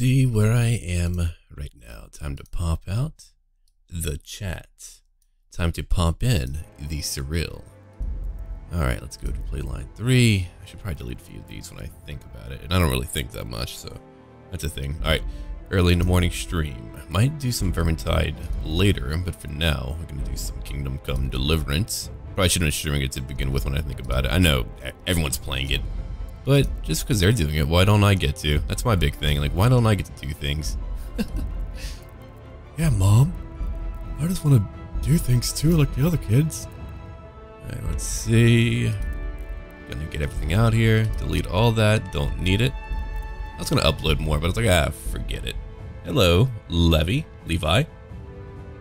see where I am right now. Time to pop out the chat. Time to pop in the surreal. Alright, let's go to play line 3. I should probably delete a few of these when I think about it. And I don't really think that much, so that's a thing. Alright, early in the morning stream. Might do some Vermintide later, but for now, we're to do some Kingdom Come Deliverance. Probably shouldn't have streaming it to begin with when I think about it. I know everyone's playing it, but just because they're doing it, why don't I get to? That's my big thing. Like, why don't I get to do things? yeah, Mom. I just want to do things too like the other kids. Alright, let's see. Gonna get everything out here. Delete all that. Don't need it. I was gonna upload more, but I was like, ah, forget it. Hello, Levy, Levi.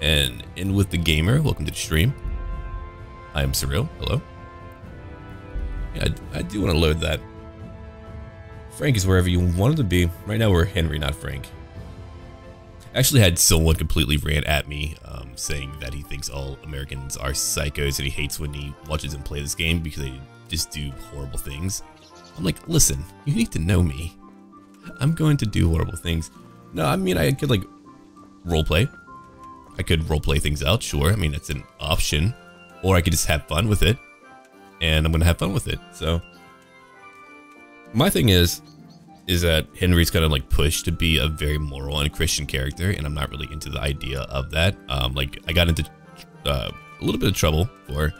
And in with the gamer. Welcome to the stream. I am Surreal. Hello. Yeah, I, I do want to load that. Frank is wherever you want him to be. Right now we're Henry, not Frank. I actually had someone completely rant at me um, saying that he thinks all Americans are psychos and he hates when he watches them play this game because they just do horrible things. I'm like, listen, you need to know me. I'm going to do horrible things. No, I mean, I could like roleplay. I could roleplay things out, sure. I mean, it's an option. Or I could just have fun with it. And I'm going to have fun with it. So, my thing is, is that Henry's kind of like pushed to be a very moral and Christian character, and I'm not really into the idea of that. Um, like I got into uh, a little bit of trouble for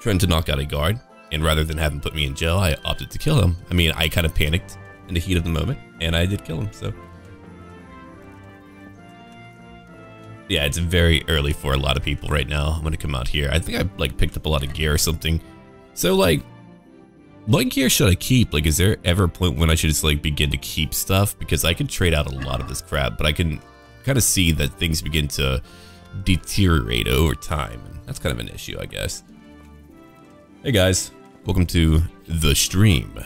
trying to knock out a guard, and rather than have him put me in jail, I opted to kill him. I mean, I kind of panicked in the heat of the moment, and I did kill him. So. Yeah, it's very early for a lot of people right now. I'm gonna come out here. I think I like picked up a lot of gear or something. So like, what gear should I keep? Like, is there ever a point when I should just like begin to keep stuff? Because I can trade out a lot of this crap, but I can kind of see that things begin to deteriorate over time. And that's kind of an issue, I guess. Hey guys, welcome to the stream.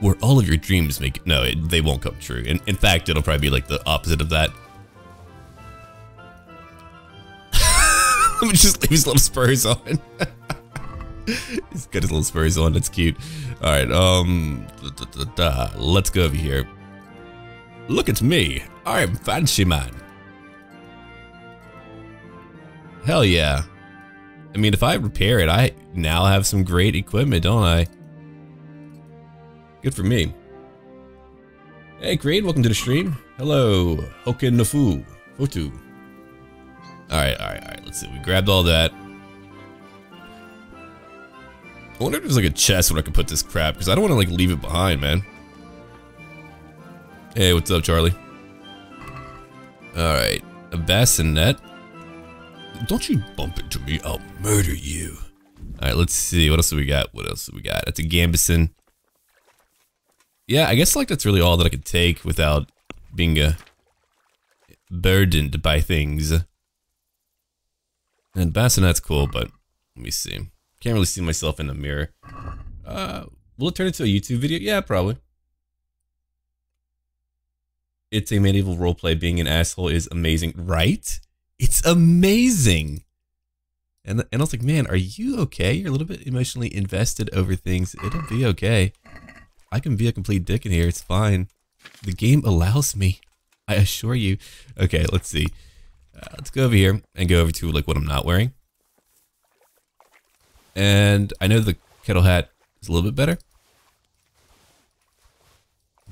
Where all of your dreams make no, it, they won't come true. In, in fact, it'll probably be like the opposite of that. Let me just leave his little spurs on. He's got his little spurs on. That's cute. All right. Um. Da, da, da, Let's go over here. Look at me. I'm fancy man. Hell yeah. I mean, if I repair it, I now have some great equipment, don't I? Good for me. Hey, Green, welcome to the stream. Hello, Hoken Nafu. Alright, alright, alright. Let's see. We grabbed all that. I wonder if there's like a chest where I can put this crap, because I don't want to like leave it behind, man. Hey, what's up, Charlie? Alright, a bascinet. Don't you bump into me, I'll murder you. Alright, let's see, what else do we got? What else do we got? That's a gambeson. Yeah, I guess like that's really all that I could take without being uh, burdened by things. And bascinet's cool, but let me see. Can't really see myself in the mirror. Uh, will it turn into a YouTube video? Yeah, probably. It's a medieval roleplay. Being an asshole is amazing, right? It's amazing. And, and I was like, man, are you okay? You're a little bit emotionally invested over things. It'll be okay. I can be a complete dick in here. It's fine. The game allows me. I assure you. Okay, let's see. Uh, let's go over here and go over to like what I'm not wearing. And I know the kettle hat is a little bit better.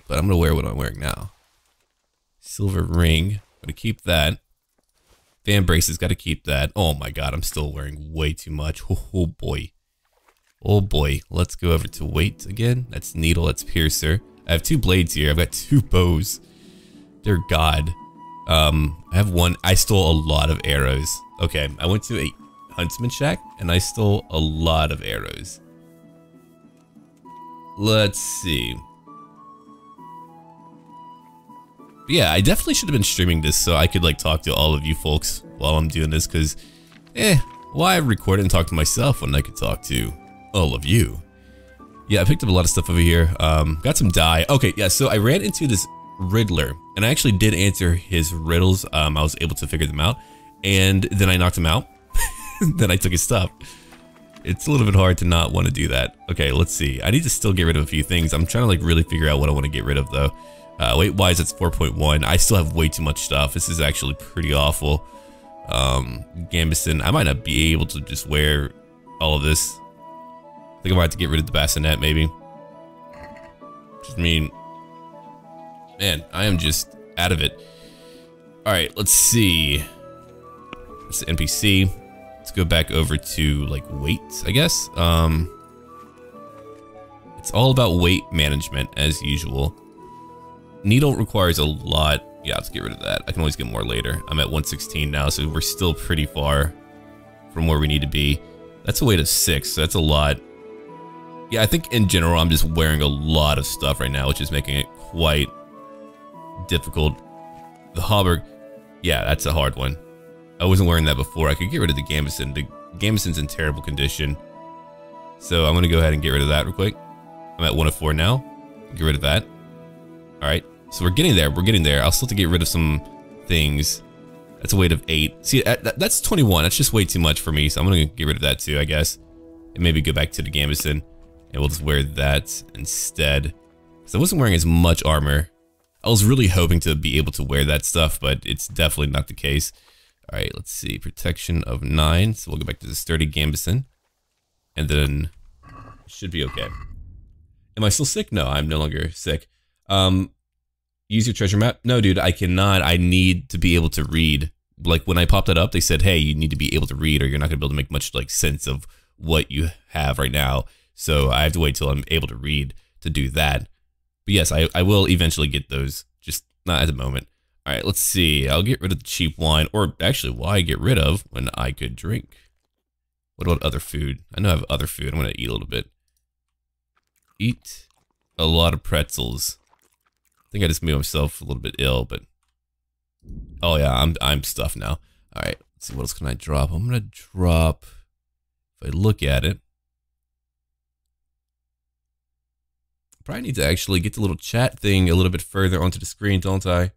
But I'm going to wear what I'm wearing now. Silver ring. I'm going to keep that. Vambraces, got to keep that. Oh my god, I'm still wearing way too much. Oh boy. Oh boy. Let's go over to weight again. That's needle, that's piercer. I have two blades here. I've got two bows. Dear god. Um, I have one. I stole a lot of arrows. Okay, I went to a huntsman shack and I stole a lot of arrows. Let's see. But yeah, I definitely should have been streaming this so I could like talk to all of you folks while I'm doing this because, eh, why record and talk to myself when I could talk to all of you? Yeah, I picked up a lot of stuff over here. Um, got some dye. Okay, yeah, so I ran into this Riddler and I actually did answer his riddles. Um, I was able to figure them out and then I knocked him out. then I took his stuff. It's a little bit hard to not want to do that. Okay, let's see. I need to still get rid of a few things. I'm trying to like really figure out what I want to get rid of though. Uh, weight-wise, it's 4.1. I still have way too much stuff. This is actually pretty awful. Um, Gambeson, I might not be able to just wear all of this. I think I might have to get rid of the bascinet, maybe. Just mean, man, I am just out of it. All right, let's see. It's NPC. Go back over to like weight, I guess. Um, it's all about weight management as usual. Needle requires a lot. Yeah, let's get rid of that. I can always get more later. I'm at 116 now, so we're still pretty far from where we need to be. That's a weight of six, so that's a lot. Yeah, I think in general, I'm just wearing a lot of stuff right now, which is making it quite difficult. The Hauberk, yeah, that's a hard one. I wasn't wearing that before. I could get rid of the Gambeson. The Gambeson's in terrible condition. So I'm going to go ahead and get rid of that real quick. I'm at 104 now. Get rid of that. All right. So we're getting there. We're getting there. I'll still have to get rid of some things. That's a weight of 8. See, that's 21. That's just way too much for me. So I'm going to get rid of that too, I guess. And maybe go back to the Gambeson. And we'll just wear that instead. Because I wasn't wearing as much armor. I was really hoping to be able to wear that stuff, but it's definitely not the case. All right, let's see. Protection of 9. So we'll go back to the Sturdy Gambeson. And then should be okay. Am I still sick? No, I'm no longer sick. Um, use your treasure map? No, dude, I cannot. I need to be able to read. Like when I popped that up, they said, hey, you need to be able to read or you're not going to be able to make much like sense of what you have right now. So I have to wait till I'm able to read to do that. But yes, I, I will eventually get those, just not at the moment. All right, let's see. I'll get rid of the cheap wine, or actually, why get rid of when I could drink? What about other food? I know I have other food. I'm going to eat a little bit. Eat a lot of pretzels. I think I just made myself a little bit ill, but... Oh yeah, I'm, I'm stuffed now. All right, let's see, what else can I drop? I'm going to drop... If I look at it... Probably need to actually get the little chat thing a little bit further onto the screen, don't I?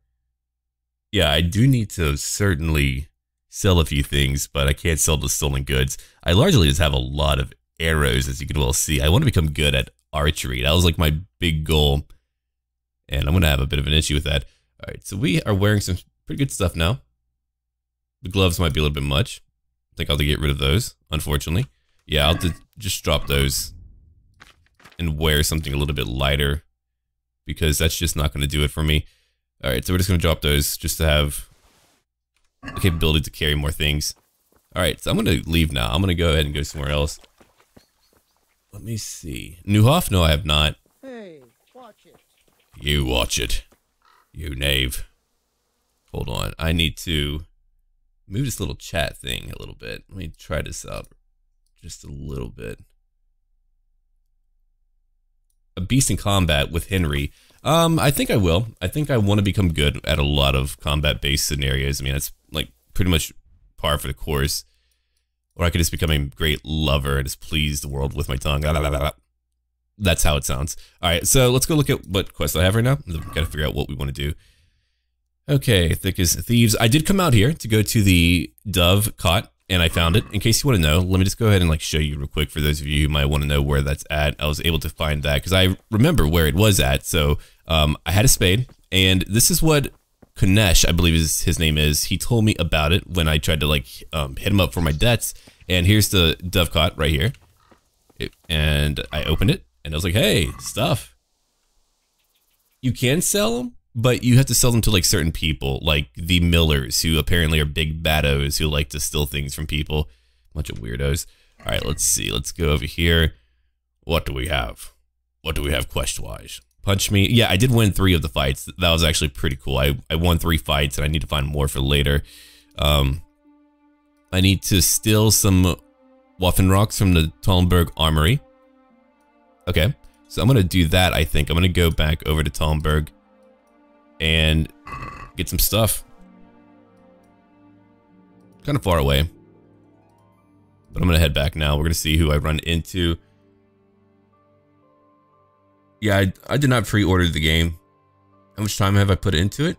Yeah, I do need to certainly sell a few things, but I can't sell the stolen goods. I largely just have a lot of arrows, as you can well see. I want to become good at archery. That was like my big goal. And I'm going to have a bit of an issue with that. All right, so we are wearing some pretty good stuff now. The gloves might be a little bit much. I think I'll have to get rid of those, unfortunately. Yeah, I'll just drop those and wear something a little bit lighter because that's just not going to do it for me. All right, so we're just going to drop those just to have the capability to carry more things. All right, so I'm going to leave now. I'm going to go ahead and go somewhere else. Let me see. Neuhof? No, I have not. Hey, watch it. You watch it. You knave. Hold on. I need to move this little chat thing a little bit. Let me try this out just a little bit a beast in combat with Henry. Um, I think I will. I think I want to become good at a lot of combat-based scenarios. I mean, that's like pretty much par for the course. Or I could just become a great lover and just please the world with my tongue. That's how it sounds. All right, so let's go look at what quest I have right now. We've got to figure out what we want to do. Okay, thick as thieves. I did come out here to go to the dovecot and I found it. In case you want to know, let me just go ahead and like show you real quick for those of you who might want to know where that's at. I was able to find that because I remember where it was at. So um, I had a spade, and this is what Kunesh, I believe is his name is. He told me about it when I tried to like um, hit him up for my debts. And here's the dovecot right here. It, and I opened it, and I was like, "Hey, stuff. You can sell them." But you have to sell them to like certain people, like the Millers, who apparently are big baddos who like to steal things from people. Bunch of weirdos. All right, let's see. Let's go over here. What do we have? What do we have quest wise? Punch me. Yeah, I did win three of the fights. That was actually pretty cool. I, I won three fights and I need to find more for later. Um, I need to steal some Waffenrocks from the Talmberg Armory. Okay, so I'm going to do that, I think. I'm going to go back over to Talmberg and get some stuff. Kind of far away. But I'm going to head back now. We're going to see who I run into. Yeah, I, I did not pre-order the game. How much time have I put into it?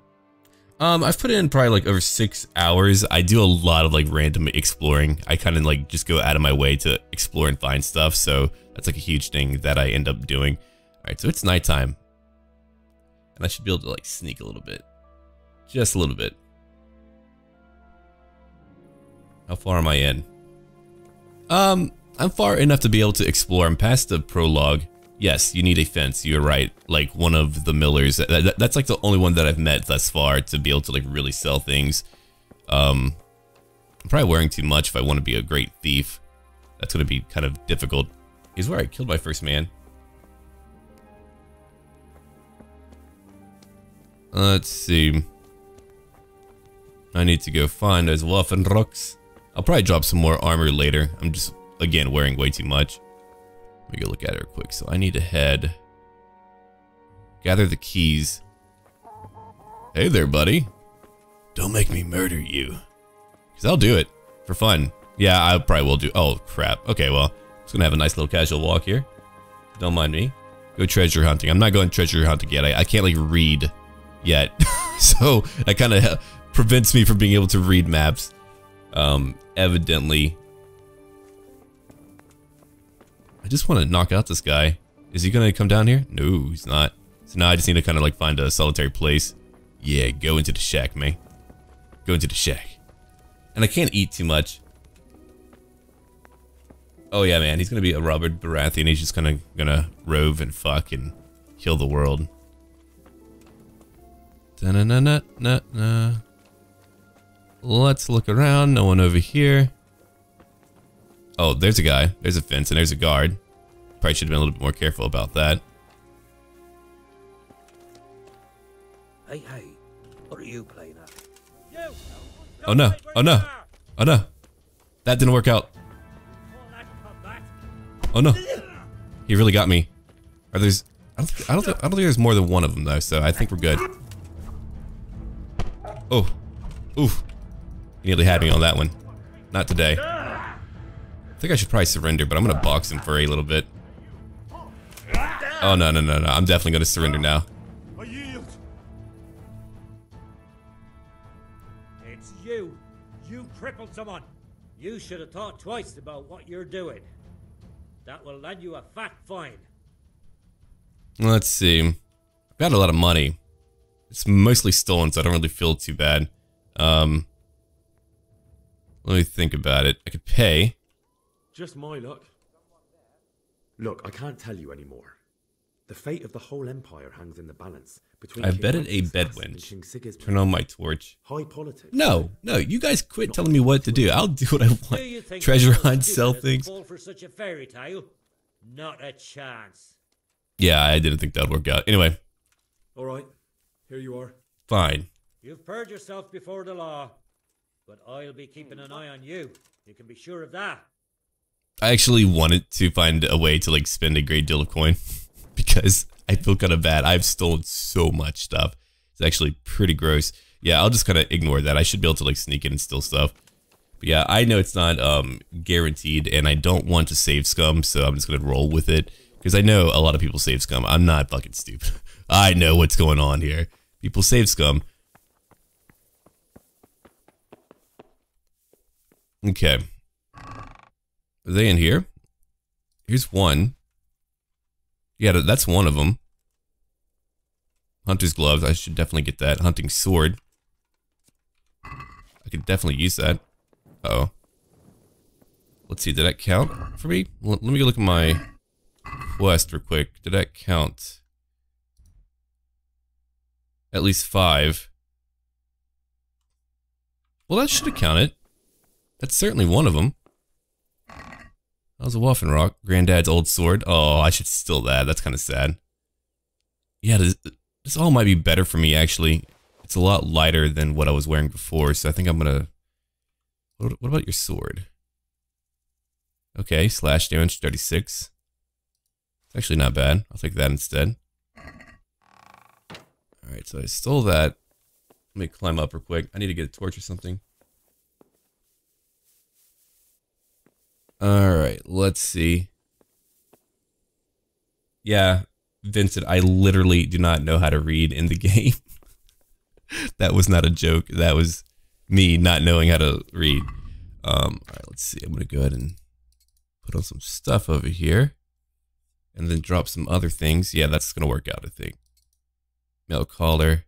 Um, I've put in probably like over six hours. I do a lot of like random exploring. I kind of like just go out of my way to explore and find stuff. So that's like a huge thing that I end up doing. All right, so it's nighttime. And I should be able to like sneak a little bit. Just a little bit. How far am I in? Um, I'm far enough to be able to explore. I'm past the prologue. Yes, you need a fence. You're right. Like one of the millers. That, that, that's like the only one that I've met thus far to be able to like really sell things. Um, I'm probably wearing too much if I want to be a great thief. That's going to be kind of difficult. Here's where I killed my first man. Let's see. I need to go find those Waffenrocks. I'll probably drop some more armor later. I'm just, again, wearing way too much. Let me go look at real quick. So I need to head... Gather the keys. Hey there, buddy. Don't make me murder you. Because I'll do it. For fun. Yeah, I probably will do... Oh, crap. Okay, well, I'm just going to have a nice little casual walk here. Don't mind me. Go treasure hunting. I'm not going treasure hunting yet. I, I can't, like, read yet. so, that kind of prevents me from being able to read maps. Um, evidently. I just want to knock out this guy. Is he going to come down here? No, he's not. So now I just need to kind of like find a solitary place. Yeah, go into the shack, man. Go into the shack. And I can't eat too much. Oh yeah, man, he's gonna be a Robert Baratheon. He's just gonna gonna rove and fuck and kill the world. Da na na na na na. Let's look around. No one over here. Oh, there's a guy. There's a fence and there's a guard. Probably should have been a little bit more careful about that. Hey, hey, what are you playing at? You! Oh no! Oh no! Oh no! That didn't work out. Oh no! He really got me. Are there's? I don't. Think, I don't. Think, I don't think there's more than one of them though. So I think we're good. Oh, oof! He nearly had me on that one. Not today. I think I should probably surrender, but I'm gonna box him for a little bit. Oh no no no no! I'm definitely gonna surrender now. It's you. You crippled someone. You should have thought twice about what you're doing. That will land you a fat fine. Let's see. I've got a lot of money. It's mostly stolen, so I don't really feel too bad. Um, let me think about it. I could pay. Just my luck. Look, I can't tell you anymore. The fate of the whole empire hangs in the balance between. I King betted a Wenceslaus bed and wench. King Sigismund. Turn on my torch. High politics. No, no, you guys quit telling me what to do. I'll do what I want. Treasure hunt, sell things. Fall for such a fairy tale? Not a chance. Yeah, I didn't think that'd work out. Anyway, All right, here you are. fine. You've purged yourself before the law, but I'll be keeping an eye on you. You can be sure of that. I actually wanted to find a way to like spend a great deal of coin because I feel kind of bad. I've stolen so much stuff. It's actually pretty gross. Yeah, I'll just kind of ignore that. I should be able to like sneak in and steal stuff. But yeah, I know it's not um guaranteed and I don't want to save scum, so I'm just going to roll with it because I know a lot of people save scum. I'm not fucking stupid. I know what's going on here. People save scum. Okay. Are they in here? Here's one. Yeah, that's one of them. Hunter's gloves. I should definitely get that. Hunting sword. I could definitely use that. Uh oh. Let's see. Did that count for me? Let me look at my quest real quick. Did that count? At least five. Well, that should have counted. That's certainly one of them. That was a Waffenrock. Granddad's old sword. Oh, I should steal that. That's kind of sad. Yeah, this, this all might be better for me, actually. It's a lot lighter than what I was wearing before, so I think I'm gonna... What, what about your sword? Okay, slash damage 36. It's Actually not bad. I'll take that instead. Alright, so I stole that. Let me climb up real quick. I need to get a torch or something. All right, let's see. Yeah, Vincent, I literally do not know how to read in the game. that was not a joke. That was me not knowing how to read. Um, all right, let's see. I'm going to go ahead and put on some stuff over here and then drop some other things. Yeah, that's going to work out, I think. Mail collar.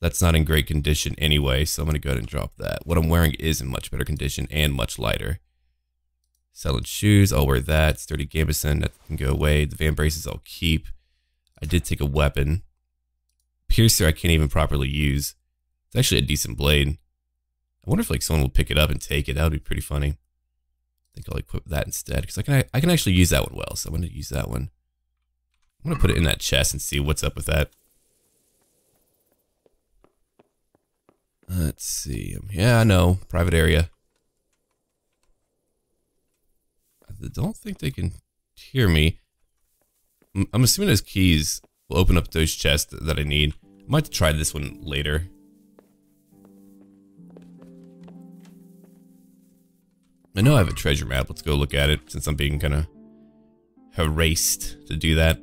That's not in great condition anyway, so I'm going to go ahead and drop that. What I'm wearing is in much better condition and much lighter. Selling shoes, I'll wear that. Sturdy gambeson, that can go away. The vambraces I'll keep. I did take a weapon. Piercer I can't even properly use. It's actually a decent blade. I wonder if like someone will pick it up and take it. That would be pretty funny. I think I'll equip that instead because I can I can actually use that one well. So I'm to use that one. I'm going to put it in that chest and see what's up with that. Let's see. Yeah, I know. Private area. I don't think they can hear me. I'm assuming those keys will open up those chests that I need. I might try this one later. I know I have a treasure map. Let's go look at it since I'm being kind of harassed to do that.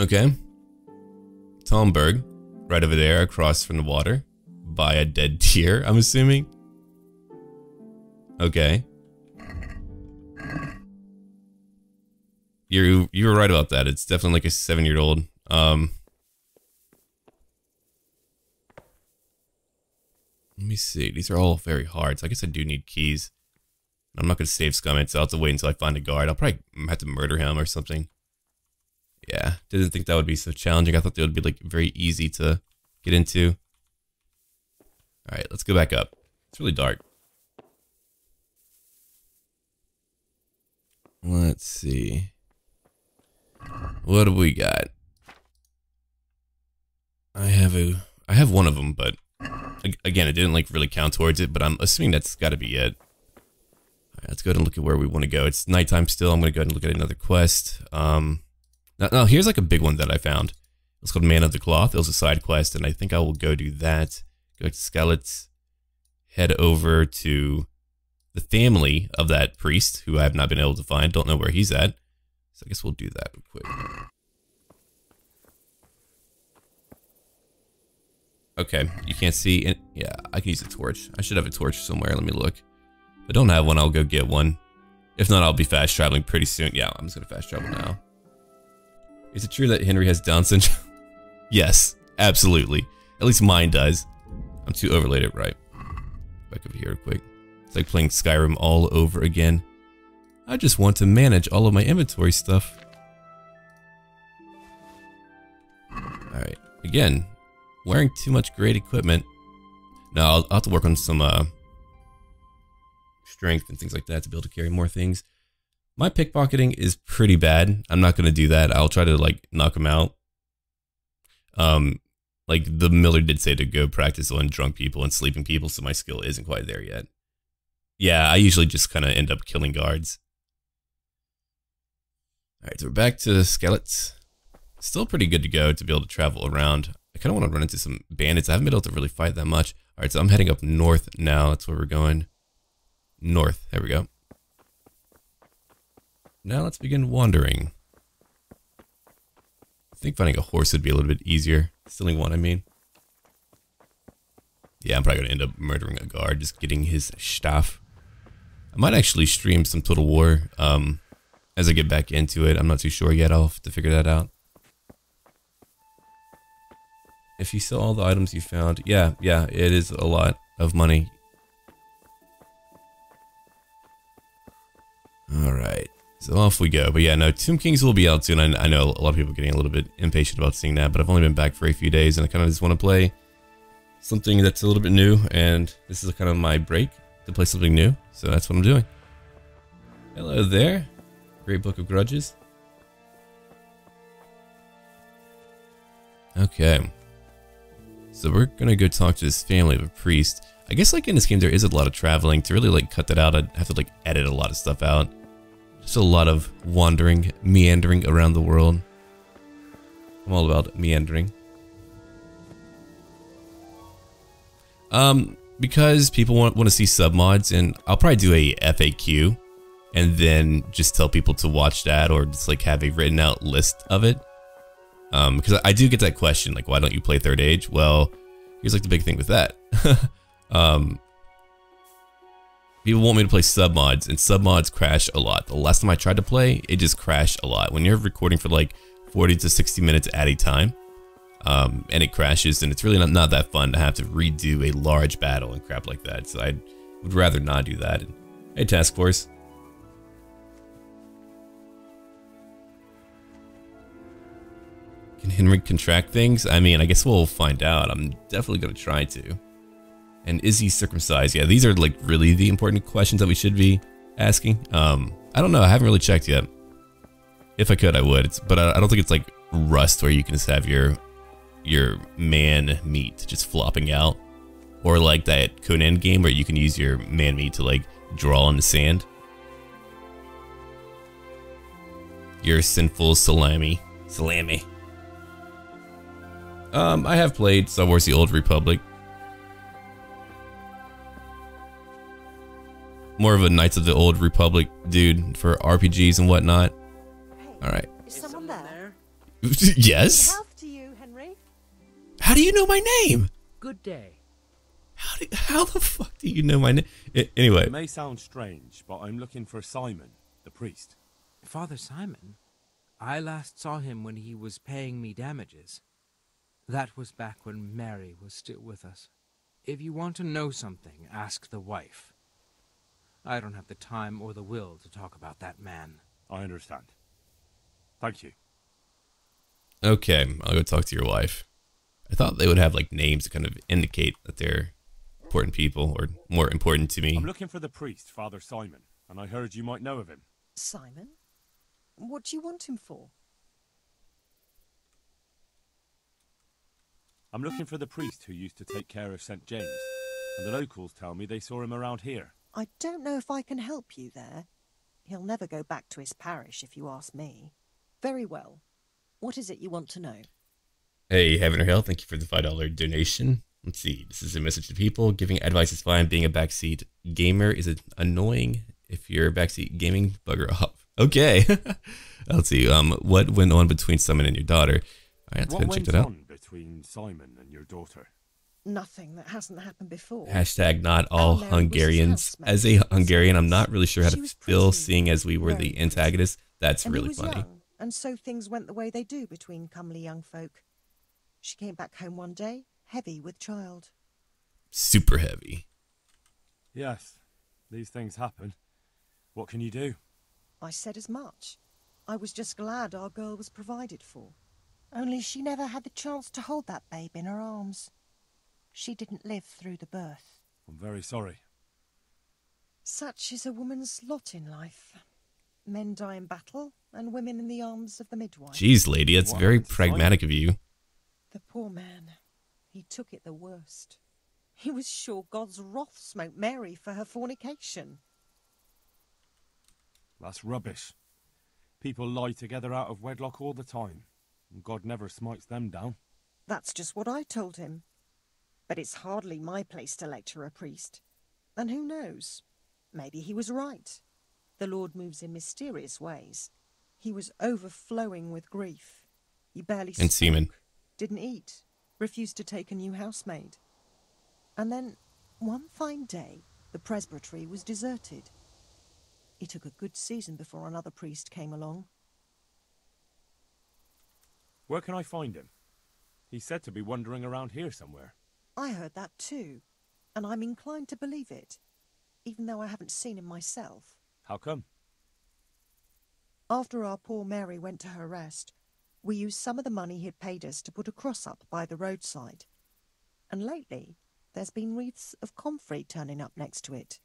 Okay. Talmberg, right over there across from the water, by a dead deer, I'm assuming. Okay. You you were right about that. It's definitely like a seven year old. Um, let me see. These are all very hard, so I guess I do need keys. I'm not gonna save Scummit, so I'll have to wait until I find a guard. I'll probably have to murder him or something. Yeah, didn't think that would be so challenging. I thought they would be like very easy to get into. All right, let's go back up. It's really dark. Let's see. What do we got? I have a I have one of them, but again, it didn't like really count towards it, but I'm assuming that's got to be it. All right, let's go ahead and look at where we want to go. It's nighttime still. I'm going to go ahead and look at another quest. Um, now, now, here's like a big one that I found. It's called Man of the Cloth. It was a side quest, and I think I will go do that. Go to Skeleton, head over to the family of that priest, who I have not been able to find. Don't know where he's at. So I guess we'll do that real quick. Okay, you can't see. It. Yeah, I can use a torch. I should have a torch somewhere. Let me look. If I don't have one, I'll go get one. If not, I'll be fast traveling pretty soon. Yeah, I'm just gonna fast travel now. Is it true that Henry has Down syndrome? yes, absolutely. At least mine does. I'm too overlaid it right. Back over here quick. It's like playing Skyrim all over again. I just want to manage all of my inventory stuff. Alright, again, wearing too much great equipment. Now, I'll, I'll have to work on some uh, strength and things like that to be able to carry more things. My pickpocketing is pretty bad. I'm not going to do that. I'll try to like knock him out. Um, like the Miller did say to go practice on drunk people and sleeping people, so my skill isn't quite there yet. Yeah, I usually just kind of end up killing guards. All right, so we're back to Skeletons. Still pretty good to go to be able to travel around. I kind of want to run into some bandits. I haven't been able to really fight that much. All right, so I'm heading up north now. That's where we're going. North. There we go. Now let's begin wandering. I think finding a horse would be a little bit easier. Stealing one, I mean. Yeah, I'm probably going to end up murdering a guard, just getting his staff. I might actually stream some Total War um, as I get back into it. I'm not too sure yet. I'll have to figure that out. If you sell all the items you found, yeah, yeah, it is a lot of money. All right. So off we go. But yeah, no, Tomb Kings will be out soon. I, I, know a lot of people are getting a little bit impatient about seeing that, but I've only been back for a few days and I kind of just want to play something that's a little bit new. And this is kind of my break to play something new. So that's what I'm doing. Hello there. Great Book of Grudges. Okay. So we're going to go talk to this family of a priest. I guess like in this game there is a lot of traveling. To really like cut that out, I'd have to like edit a lot of stuff out. Just a lot of wandering, meandering around the world. I'm all about meandering. Um, because people want, want to see submods, and I'll probably do a FAQ, and then just tell people to watch that, or just like have a written out list of it. Um, because I do get that question, like, why don't you play Third Age? Well, here's like the big thing with that. um, people want me to play submods, and submods crash a lot. The last time I tried to play, it just crashed a lot. When you're recording for like 40 to 60 minutes at a time, um, and it crashes, and it's really not, not that fun to have to redo a large battle and crap like that. So I would rather not do that. Hey, Task Force. Can Henry contract things? I mean, I guess we'll find out. I'm definitely going to try to. And is he circumcised? Yeah, these are like really the important questions that we should be asking. Um, I don't know. I haven't really checked yet. If I could, I would. It's, but I, I don't think it's like Rust where you can just have your your man meat just flopping out, or like that Conan game where you can use your man meat to like draw in the sand. Your sinful salami, salami. Um, I have played Star Wars: The Old Republic. More of a Knights of the Old Republic dude for RPGs and whatnot. All right. Is someone there? yes. Health to you, Henry. How do you know my name? Good day. How do, how the fuck do you know my name? Anyway, It may sound strange, but I'm looking for Simon, the priest. Father Simon? I last saw him when he was paying me damages. That was back when Mary was still with us. If you want to know something, ask the wife. I don't have the time or the will to talk about that man. I understand. Thank you. okay, I'll go talk to your wife. I thought they would have like names to kind of indicate that they're important people or more important to me. I'm looking for the priest, Father Simon, and I heard you might know of him. Simon? What do you want him for? I'm looking for the priest who used to take care of St. James, and the locals tell me they saw him around here. I don't know if I can help you there. He'll never go back to his parish, if you ask me. Very well. What is it you want to know? Hey, Heaven or Hell, thank you for the $5 donation. Let's see, this is a message to people. Giving advice is fine. Being a backseat gamer is annoying. If you're a backseat gaming, bugger off. Okay. Let's see, um, what went on between Simon and your daughter? I have to go what and check went that out. on between Simon and your daughter? Nothing that hasn't happened before. Hashtag not all Mary Hungarians. As a Hungarian, I'm not really sure how to feel pretty, seeing as we were the pretty. antagonists. That's and really was funny. young, and so things went the way they do between comely young folk. She came back home one day, heavy with child. Super heavy. Yes, these things happen. What can you do? I said as much. I was just glad our girl was provided for. Only she never had the chance to hold that babe in her arms. She didn't live through the birth. I'm very sorry. Such is a woman's lot in life. Men die in battle, and women in the arms of the midwife. Jeez, lady, that's What very happened to Simon? pragmatic of you. The poor man. He took it the worst. He was sure God's wrath smote Mary for her fornication. That's rubbish. People lie together out of wedlock all the time, and God never smites them down. That's just what I told him. But it's hardly my place to lecture a priest. And who knows? Maybe he was right. The Lord moves in mysterious ways. He was overflowing with grief. He barely And semen. didn't eat, refused to take a new housemaid. And then, one fine day, the presbytery was deserted. It took a good season before another priest came along. Where can I find him? He's said to be wandering around here somewhere. I heard that too, and I'm inclined to believe it, even though I haven't seen him myself. How come? After our poor Mary went to her rest, we used some of the money he'd paid us to put a cross up by the roadside. And lately, there's been wreaths of comfrey turning up next to it.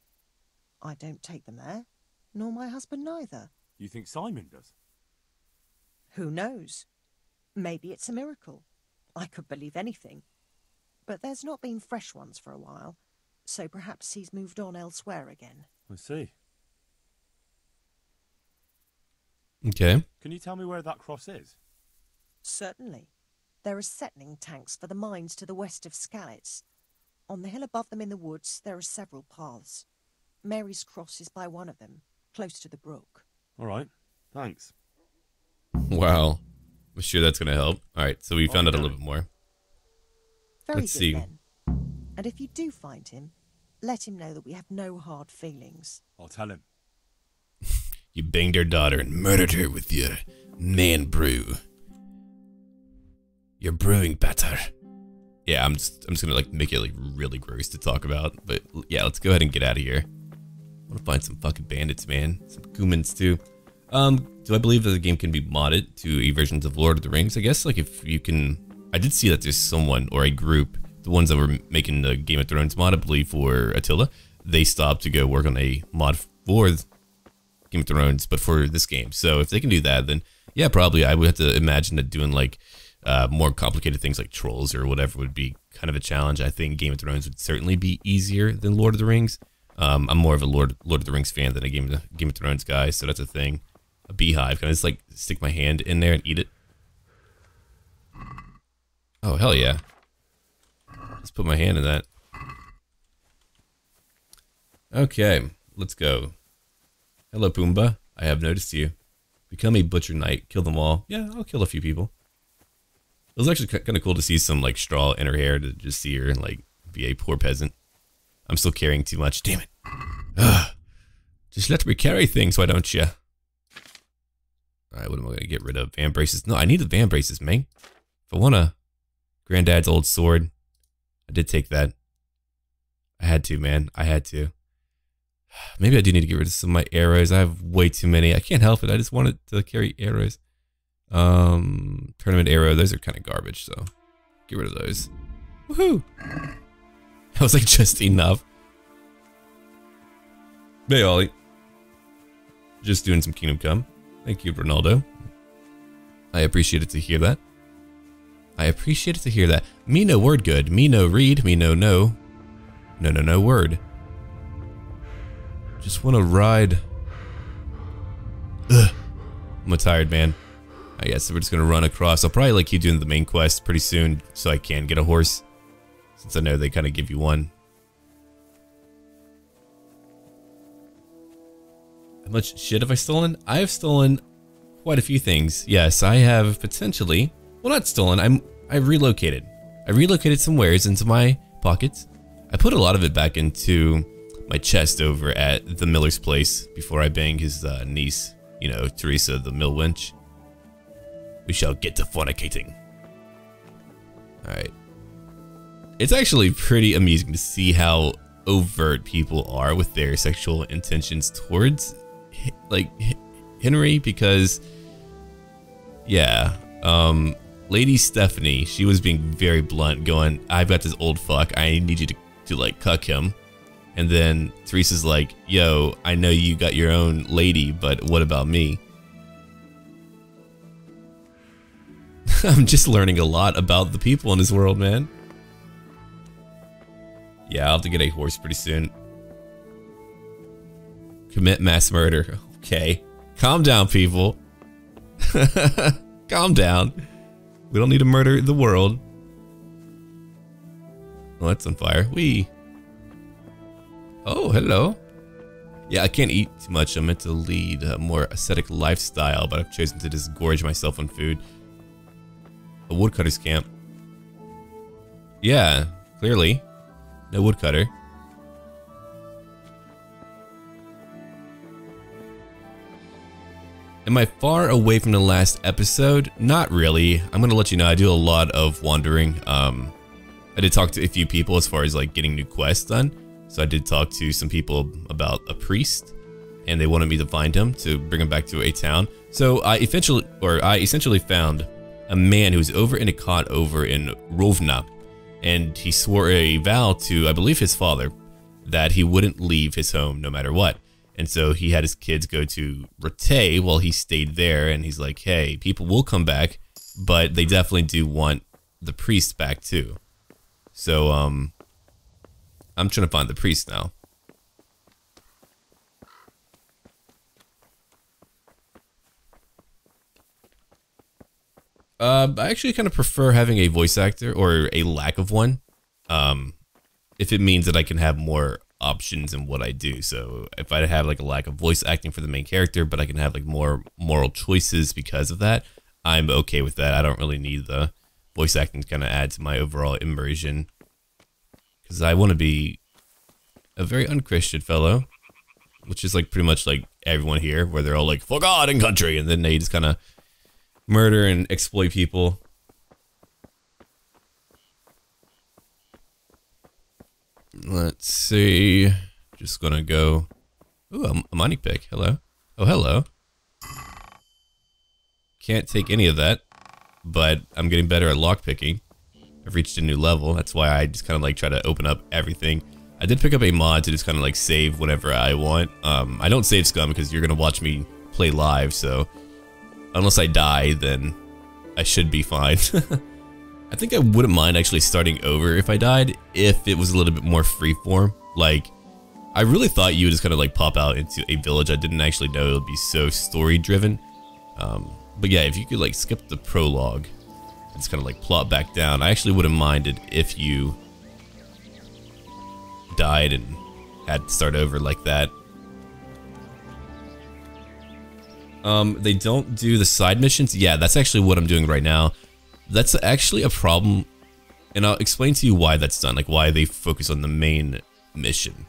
I don't take them there, nor my husband neither. You think Simon does? Who knows? Maybe it's a miracle. I could believe anything. But there's not been fresh ones for a while, so perhaps he's moved on elsewhere again. I see. Okay. Can you tell me where that cross is? Certainly. There are settling tanks for the mines to the west of Skalitz. On the hill above them in the woods, there are several paths. Mary's Cross is by one of them, close to the brook. All right. Thanks. Wow. I'm sure that's going to help. All right, so we found out a little bit more. Very Let's good see. then. And if you do find him, Let him know that we have no hard feelings. I'll tell him. You banged her daughter and murdered her with your man brew. Your brewing batter. Yeah, I'm just I'm just gonna like make it like really gross to talk about. But yeah, let's go ahead and get out of here. I wanna find some fucking bandits, man. Some Cumans too. Um, do I believe that the game can be modded to a versions of Lord of the Rings? I guess like if you can I did see that there's someone or a group, the ones that were making the Game of Thrones mod, I believe for Attila, they stopped to go work on a mod for Game of Thrones, but for this game. So if they can do that, then yeah, probably I would have to imagine that doing like uh, more complicated things like trolls or whatever would be kind of a challenge. I think Game of Thrones would certainly be easier than Lord of the Rings. Um, I'm more of a Lord Lord of the Rings fan than a Game of, Game of Thrones guy, so that's a thing. A beehive, can I just like stick my hand in there and eat it? Oh hell yeah! Let's put my hand in that. Okay, let's go. Hello, Pumbaa. I have noticed you. Become a butcher knight. Kill them all. Yeah, I'll kill a few people. It was actually kind of cool to see some like straw in her hair to just see her and like be a poor peasant. I'm still carrying too much. Damn it. Ugh. Just let me carry things, why don't you? Alright, what am I going to get rid of? Vambraces. No, I need the vambraces, man. If I want to... Granddad's old sword. I did take that. I had to, man. I had to. Maybe I do need to get rid of some of my arrows. I have way too many. I can't help it. I just wanted to carry arrows. Um, tournament arrow. Those are kind of garbage, so get rid of those. Woohoo! That was like just enough. Hey, Ollie. Just doing some Kingdom Come. Thank you, Ronaldo. I appreciate it to hear that. I appreciate it to hear that. Me no word good. Me no read. Me no no. No no no word. Just want to ride. Ugh. I'm a tired man. I guess we're just gonna run across. I'll probably like keep doing the main quest pretty soon so I can get a horse. Since I know they kind of give you one. How much shit have I stolen? I have stolen quite a few things. Yes, I have potentially, well not stolen, I'm, I relocated. I relocated some wares into my pockets. I put a lot of it back into my chest over at the miller's place before I bang his uh, niece, you know, Teresa the mill wench. We shall get to fornicating. Alright. It's actually pretty amusing to see how overt people are with their sexual intentions towards like Henry because yeah, um Lady Stephanie, she was being very blunt going, I've got this old fuck, I need you to, to like cuck him. And then Teresa's like, yo, I know you got your own lady, but what about me? I'm just learning a lot about the people in this world, man. Yeah, I'll have to get a horse pretty soon. Commit mass murder. Okay. Calm down, people. Calm down. We don't need to murder the world. Oh, that's on fire. We. Oh, hello. Yeah, I can't eat too much. I'm meant to lead a more ascetic lifestyle, but I've chosen to just gorge myself on food. A woodcutter's camp. Yeah, clearly. No woodcutter. Am I far away from the last episode? Not really. I'm gonna let you know I do a lot of wandering. Um, I did talk to a few people as far as like getting new quests done. So I did talk to some people about a priest, and they wanted me to find him to bring him back to a town. So I eventually, or I essentially found a man who was over in a cot over in Rovna, and he swore a vow to, I believe, his father, that he wouldn't leave his home no matter what. And so he had his kids go to Rattay while he stayed there, and he's like, hey, people will come back, but they definitely do want the priest back too. So, um, I'm trying to find the priest now. Uh, I actually kind of prefer having a voice actor or a lack of one. Um, if it means that I can have more options in what I do. So if I have like a lack of voice acting for the main character, but I can have like more moral choices because of that, I'm okay with that. I don't really need the voice acting to kind of add to my overall immersion because I want to be a very unchristian fellow, which is like pretty much like everyone here, where they're all like "for God and country," and then they just kind of murder and exploit people. Let's see. Just gonna go. Ooh, a, a money pick. Hello. Oh, hello. Can't take any of that, but I'm getting better at lockpicking. I've reached a new level. That's why I just kind of like try to open up everything. I did pick up a mod to just kind of like save whenever I want. Um, I don't save scum because you're gonna watch me play live, so unless I die, then I should be fine. I think I wouldn't mind actually starting over if I died, if it was a little bit more freeform. Like, I really thought you would just kind of like pop out into a village. I didn't actually know it would be so story driven. Um, but yeah, if you could like skip the prologue and just kind of like plot back down, I actually wouldn't minded if you died and had to start over like that. Um, they don't do the side missions. Yeah, that's actually what I'm doing right now. That's actually a problem, and I'll explain to you why that's done, like why they focus on the main mission.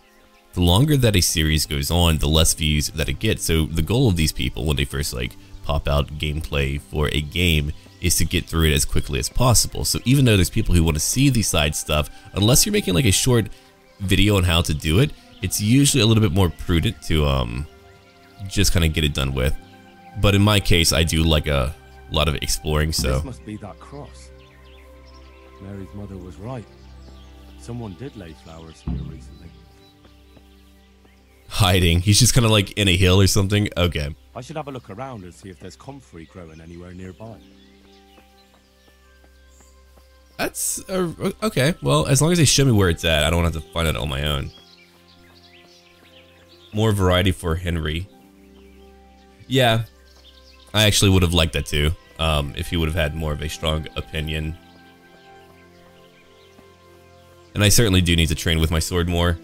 The longer that a series goes on, the less views that it gets. So the goal of these people when they first like pop out gameplay for a game is to get through it as quickly as possible. So even though there's people who want to see the side stuff, unless you're making like a short video on how to do it, it's usually a little bit more prudent to um just kind of get it done with. But in my case, I do like a lot of exploring, so This must be that cross. Mary's mother was right. Someone did lay flowers here recently. hiding. He's just kind of like in a hill or something. Okay. I should have a look around and see if there's comfrey growing anywhere nearby. That's uh, okay. Well, as long as they show me where it's at, I don't have to find it on my own. More variety for Henry. Yeah, I actually would have liked that too. Um, if he would have had more of a strong opinion. And I certainly do need to train with my sword more.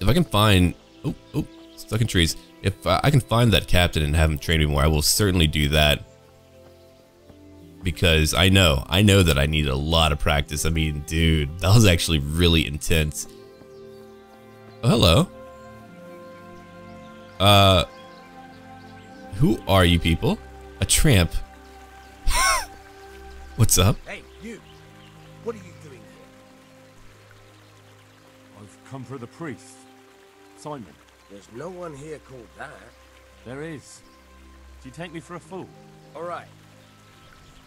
If I can find, oh, oh, stuck in trees. If I can find that captain and have him train me more, I will certainly do that because I know, I know that I need a lot of practice. I mean, dude, that was actually really intense. Oh, hello. Uh, who are you people? A tramp. What's up? Hey, you! What are you doing here? I've come for the priest. Simon. There's no one here called that. There is. Do you take me for a fool? All right.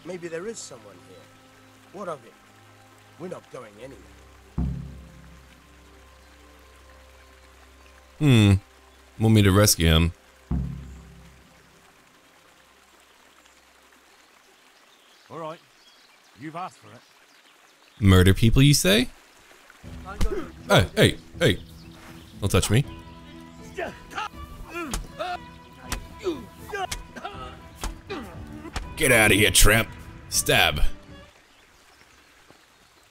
Maybe there is someone here. What of it? We're not going anywhere. Hmm. Want me to rescue him? All right. You've asked for it. Murder people, you say? Hey, hey, hey. Don't touch me. Get out of here, tramp. Stab.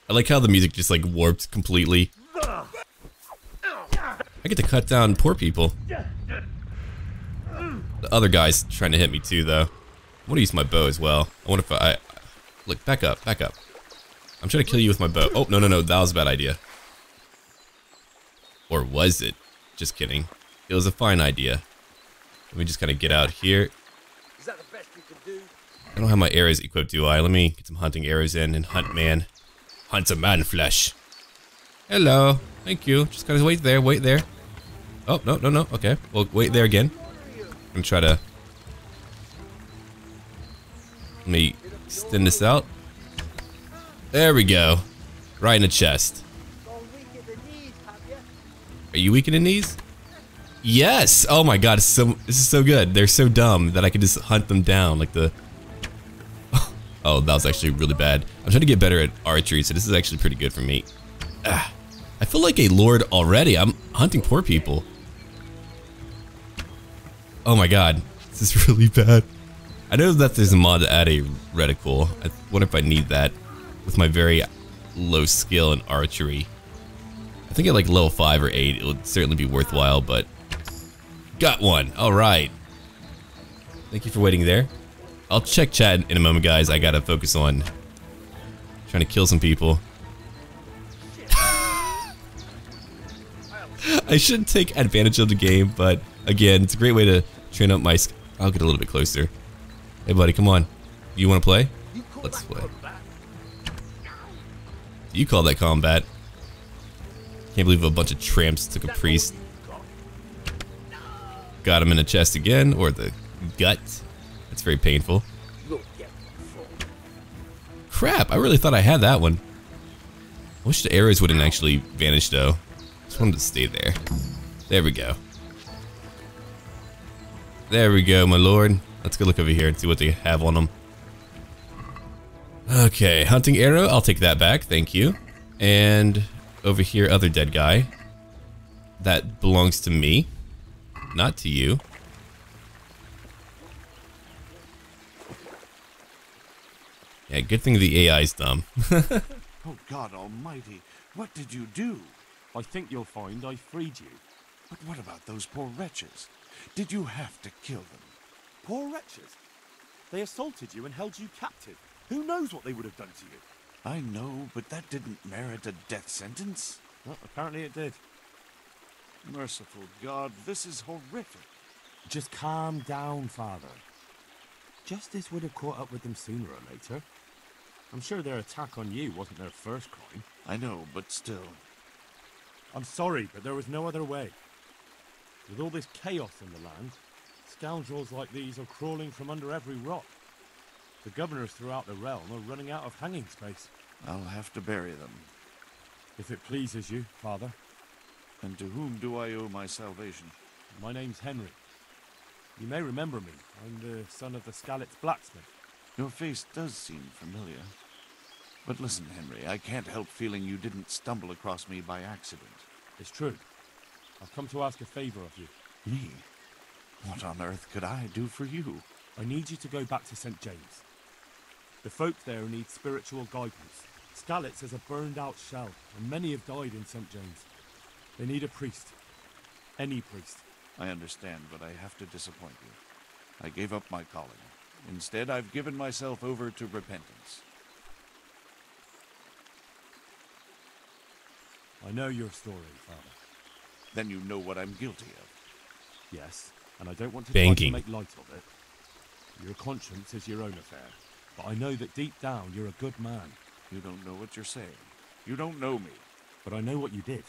I like how the music just like warped completely. I get to cut down poor people. The other guy's trying to hit me too, though. I want to use my bow as well. I wonder if I... Look, back up, back up. I'm trying to kill you with my bow. Oh, no, no, no, that was a bad idea. Or was it? Just kidding. It was a fine idea. Let me just kind of get out here. Is that the best you can do? I don't have my arrows equipped, do I? Let me get some hunting arrows in and hunt man. Hunt some man flesh. Hello. Thank you. Just gotta wait there, wait there. Oh, no, no, no. Okay. Well, wait there again. I'm gonna try to... Let me extend this out. There we go. Right in the chest. Are you weak in the knees? Yes! Oh my god, so, this is so good. They're so dumb that I can just hunt them down like the... Oh, that was actually really bad. I'm trying to get better at archery, so this is actually pretty good for me. Ah, I feel like a lord already. I'm hunting poor people. Oh my god, this is really bad. I know that there's a mod to add a reticle. I wonder if I need that with my very low skill in archery. I think at like level 5 or 8 it would certainly be worthwhile, but... Got one! Alright. Thank you for waiting there. I'll check chat in a moment, guys. I gotta focus on trying to kill some people. I should take advantage of the game, but again, it's a great way to train up my. I'll get a little bit closer. Hey, buddy, come on. You want to play? Let's play. You call that combat? Can't believe a bunch of tramps took a priest. Got him in the chest again, or the gut. That's very painful. Crap, I really thought I had that one. I wish the arrows wouldn't actually vanish though. Just wanted to stay there. There we go. There we go, my lord. Let's go look over here and see what they have on them. Okay, hunting arrow. I'll take that back. Thank you. And over here, other dead guy. That belongs to me, not to you. Yeah, good thing the AI's dumb. Oh, God Almighty, what did you do? I think you'll find I freed you. But what about those poor wretches? Did you have to kill them? Poor wretches. They assaulted you and held you captive. Who knows what they would have done to you? I know, but that didn't merit a death sentence. Well, apparently it did. Merciful God, this is horrific. Just calm down, Father. Justice would have caught up with them sooner or later. I'm sure their attack on you wasn't their first crime. I know, but still. I'm sorry, but there was no other way. With all this chaos in the land, scoundrels like these are crawling from under every rock. The governors throughout the realm are running out of hanging space. I'll have to bury them. If it pleases you, Father, And to whom do I owe my salvation? my name's Henry. You may remember me. I'm the son of the Skalitz blacksmith. Your face does seem familiar. But listen, Henry, I can't help feeling you didn't stumble across me by accident. It's true. I've come to ask a favor of you. Me? What on earth could I do for you? I need you to go back to St. James. The folk there need spiritual guidance. Skalitz is a burned out shell, and many have died in St. James. They need a priest. Any priest. I understand, but I have to disappoint you. I gave up my calling. Instead, I've given myself over to repentance. I know your story, Father. Then you know what I'm guilty of. Yes, and I don't want to Banking. try to make light of it. Your conscience is your own affair, but I know that deep down you're a good man. You don't know what you're saying. You don't know me. But I know what you did.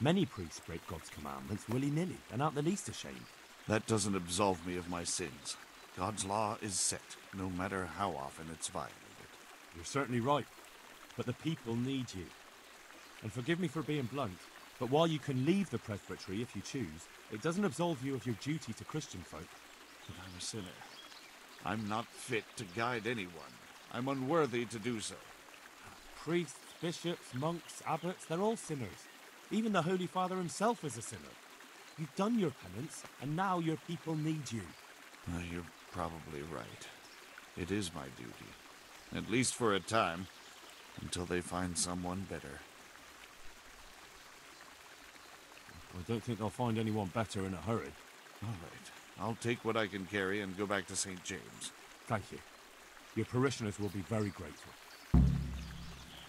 Many priests break God's commandments willy-nilly and aren't the least ashamed. That doesn't absolve me of my sins. God's law is set, no matter how often it's violated. You're certainly right, but the people need you. And forgive me for being blunt, but while you can leave the presbytery if you choose, it doesn't absolve you of your duty to Christian folk. But I'm a sinner. I'm not fit to guide anyone. I'm unworthy to do so. Priests, bishops, monks, abbots, they're all sinners. Even the Holy Father himself is a sinner. You've done your penance, and now your people need you. Uh, you're probably right. It is my duty. At least for a time. Until they find someone better. I don't think they'll find anyone better in a hurry. All right. I'll take what I can carry and go back to St. James. Thank you. Your parishioners will be very grateful.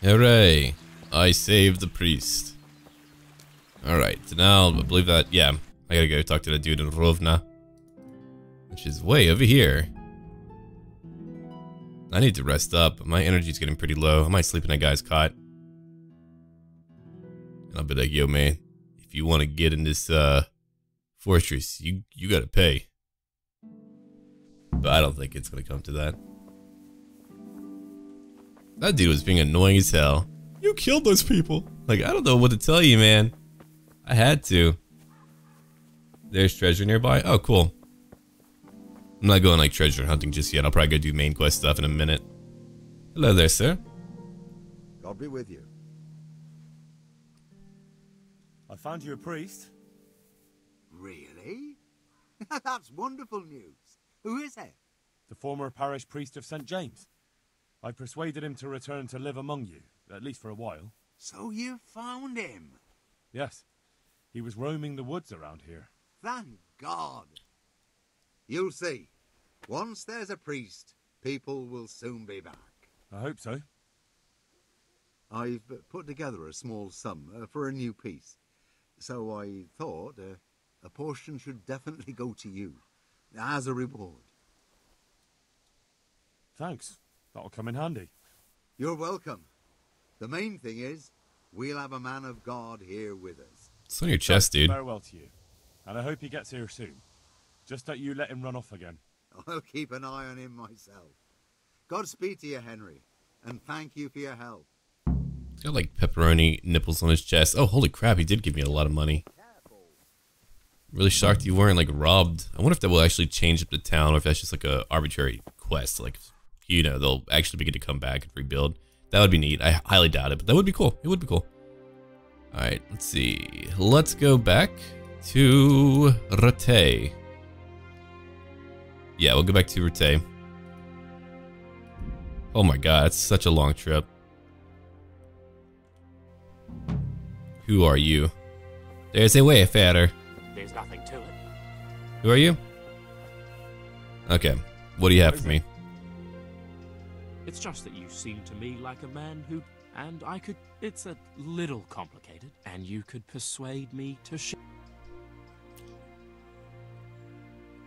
Hooray! I saved the priest. Alright, so now I believe that, yeah, I gotta go talk to the dude in Rovna. Which is way over here. I need to rest up. My energy's getting pretty low. I might sleep in that guy's cot. And I'll be like, yo man, if you want to get in this uh fortress, you you gotta pay. But I don't think it's gonna come to that. That dude was being annoying as hell. You killed those people. Like, I don't know what to tell you, man. I had to. There's treasure nearby. Oh, cool. I'm not going like treasure hunting just yet. I'll probably go do main quest stuff in a minute. Hello there, sir. God be with you. Found you a priest. Really? That's wonderful news. Who is it? the former parish priest of St. James. I persuaded him to return to live among you, at least for a while. So you found him. Yes, he was roaming the woods around here. Thank God. You'll see. Once there's a priest, people will soon be back. I hope so. I've put together a small sum uh, for a new piece. So I thought uh, a portion should definitely go to you as a reward. Thanks. That'll come in handy. You're welcome. The main thing is, we'll have a man of God here with us. It's on your chest, dude. Farewell to you. And I hope he gets here soon. Just don't you let him run off again. I'll keep an eye on him myself. Godspeed to you, Henry, and thank you for your help. Got like pepperoni nipples on his chest. Oh, holy crap, he did give me a lot of money. Really shocked you weren't like robbed. I wonder if that will actually change up the town or if that's just like a arbitrary quest. Like, you know, they'll actually begin to come back and rebuild. That would be neat. I highly doubt it, but that would be cool. It would be cool. All right, let's see. Let's go back to Rattay. Yeah, we'll go back to Rattay. Oh my god, it's such a long trip. Who are you? There's a way, wayfarer. There's nothing to it. Who are you? Okay, what do you have for me? It's just that you seem to me like a man who. And I could. It's a little complicated, and you could persuade me to sh.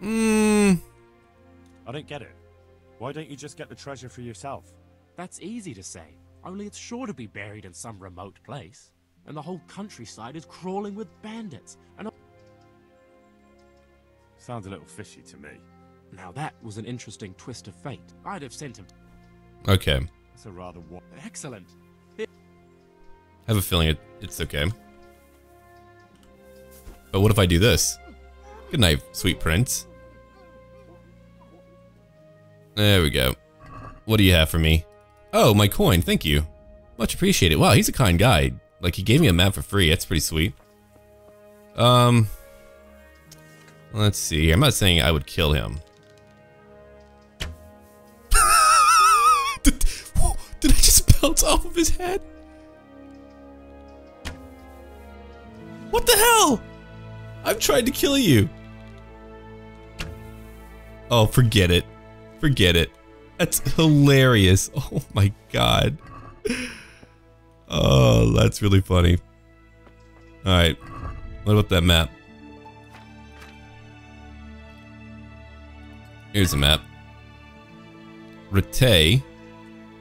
Hmm. I don't get it. Why don't you just get the treasure for yourself? That's easy to say, only it's sure to be buried in some remote place. And the whole countryside is crawling with bandits. And. Sounds a little fishy to me. Now that was an interesting twist of fate. I'd have sent him. Okay. That's a rather Excellent. I have a feeling it, it's okay. But what if I do this? Good night, sweet prince. There we go. What do you have for me? Oh, my coin, thank you. Much appreciated. Wow, he's a kind guy. Like, he gave me a map for free. That's pretty sweet. Um, let's see. I'm not saying I would kill him. did, did I just bounce off of his head? What the hell? I've tried to kill you. Oh, forget it. Forget it. That's hilarious. Oh my god. Oh, that's really funny. Alright. What about that map? Here's a map. Rattay.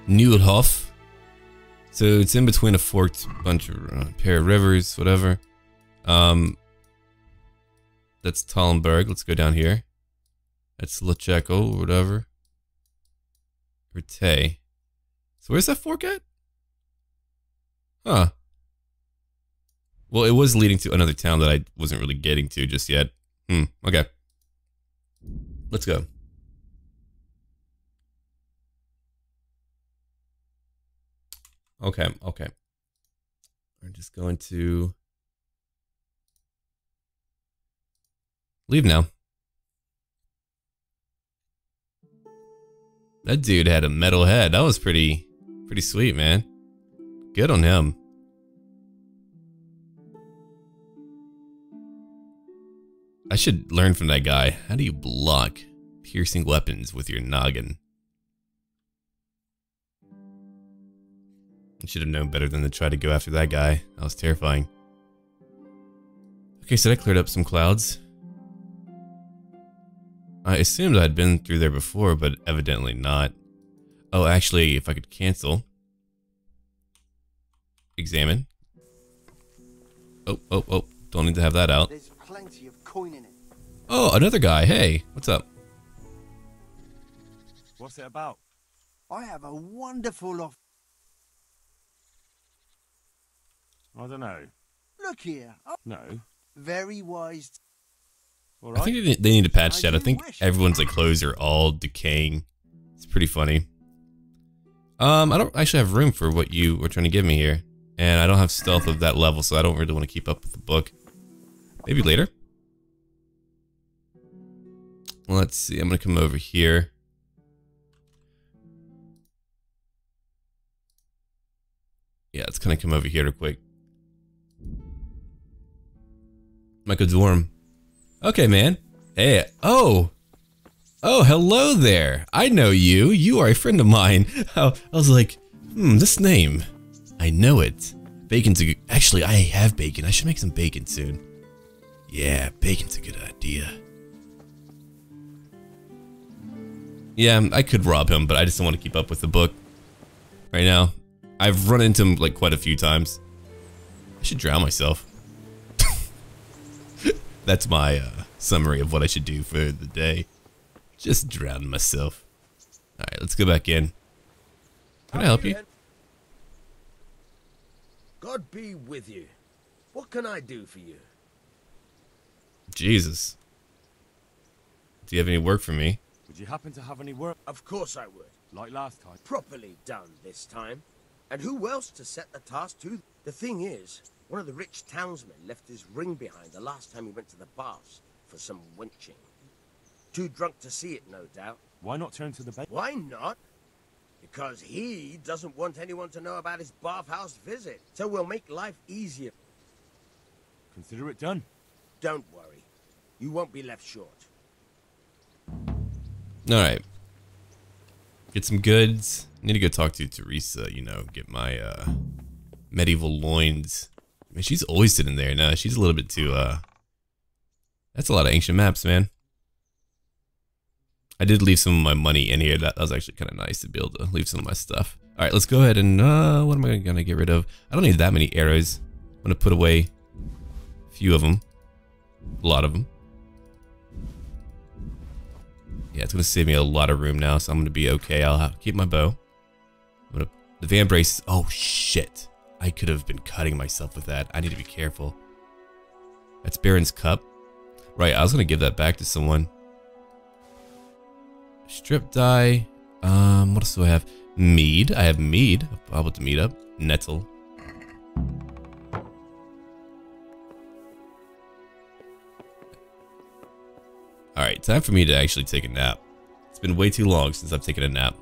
Neuhof. So it's in between a forked bunch of uh, pair of rivers, whatever. Um, that's Talmberg. Let's go down here. That's Lecheko whatever. Rattay. So where's that fork at? Huh. Well, it was leading to another town that I wasn't really getting to just yet. Hmm, okay. Let's go. Okay, okay. We're just going to leave now. That dude had a metal head. That was pretty, pretty sweet, man. Good on him. I should learn from that guy. How do you block piercing weapons with your noggin? I should have known better than to try to go after that guy. That was terrifying. Okay, so that cleared up some clouds. I assumed I'd been through there before, but evidently not. Oh, actually, if I could cancel. Examine. Oh, oh, oh. Don't need to have that out. There's plenty of coin in it. Oh, another guy. Hey, what's up? What's it about? I have a wonderful off. I don't know. Look here. Oh, No. very wise. All I think they they need to patch that. I think everyone's like clothes are all decaying. It's pretty funny. Um, I don't actually have room for what you were trying to give me here, and I don't have stealth of that level, so I don't really want to keep up with the book. Maybe later. Let's see. I'm gonna come over here. Yeah, let's kind of come over here real quick. Michael Dorm. Okay, man. Hey, oh. Oh, hello there. I know you. You are a friend of mine. Oh, I was like, hmm, this name. I know it. Bacon's a good... Actually, I have bacon. I should make some bacon soon. Yeah, bacon's a good idea. Yeah, I could rob him, but I just don't want to keep up with the book right now. I've run into him like quite a few times. I should drown myself. That's my uh, summary of what I should do for the day. Just drown myself. Alright, let's go back in. Can I help you? God be with you. What can I do for you? Jesus. Do you have any work for me? Would you happen to have any work? Of course I would. Like last time. Properly done this time. And who else to set the task to? The thing is, one of the rich townsmen left his ring behind the last time he went to the baths for some wenching. Too drunk to see it, no doubt. Why not turn to the bait? Why not? Because he doesn't want anyone to know about his bathhouse visit. So we'll make life easier. Consider it done. Don't worry. You won't be left short. Alright. Get some goods. Need to go talk to Theresa, you know, get my uh, medieval loins. I mean, she's always sitting there. No, she's a little bit too, uh... That's a lot of ancient maps, man. I did leave some of my money in here. That, that was actually kind of nice to be able to leave some of my stuff. Alright, let's go ahead and, uh, what am I going to get rid of? I don't need that many arrows. I'm going to put away a few of them. A lot of them. Yeah, it's going to save me a lot of room now, so I'm going to be okay. I'll have, keep my bow. I'm gonna, the vambrace. Oh, shit. I could have been cutting myself with that. I need to be careful. That's Baron's cup. Right, I was going to give that back to someone. Strip dye. Um, what else do I have? Mead. I have mead. How about the mead up? Nettle. Alright, time for me to actually take a nap. It's been way too long since I've taken a nap.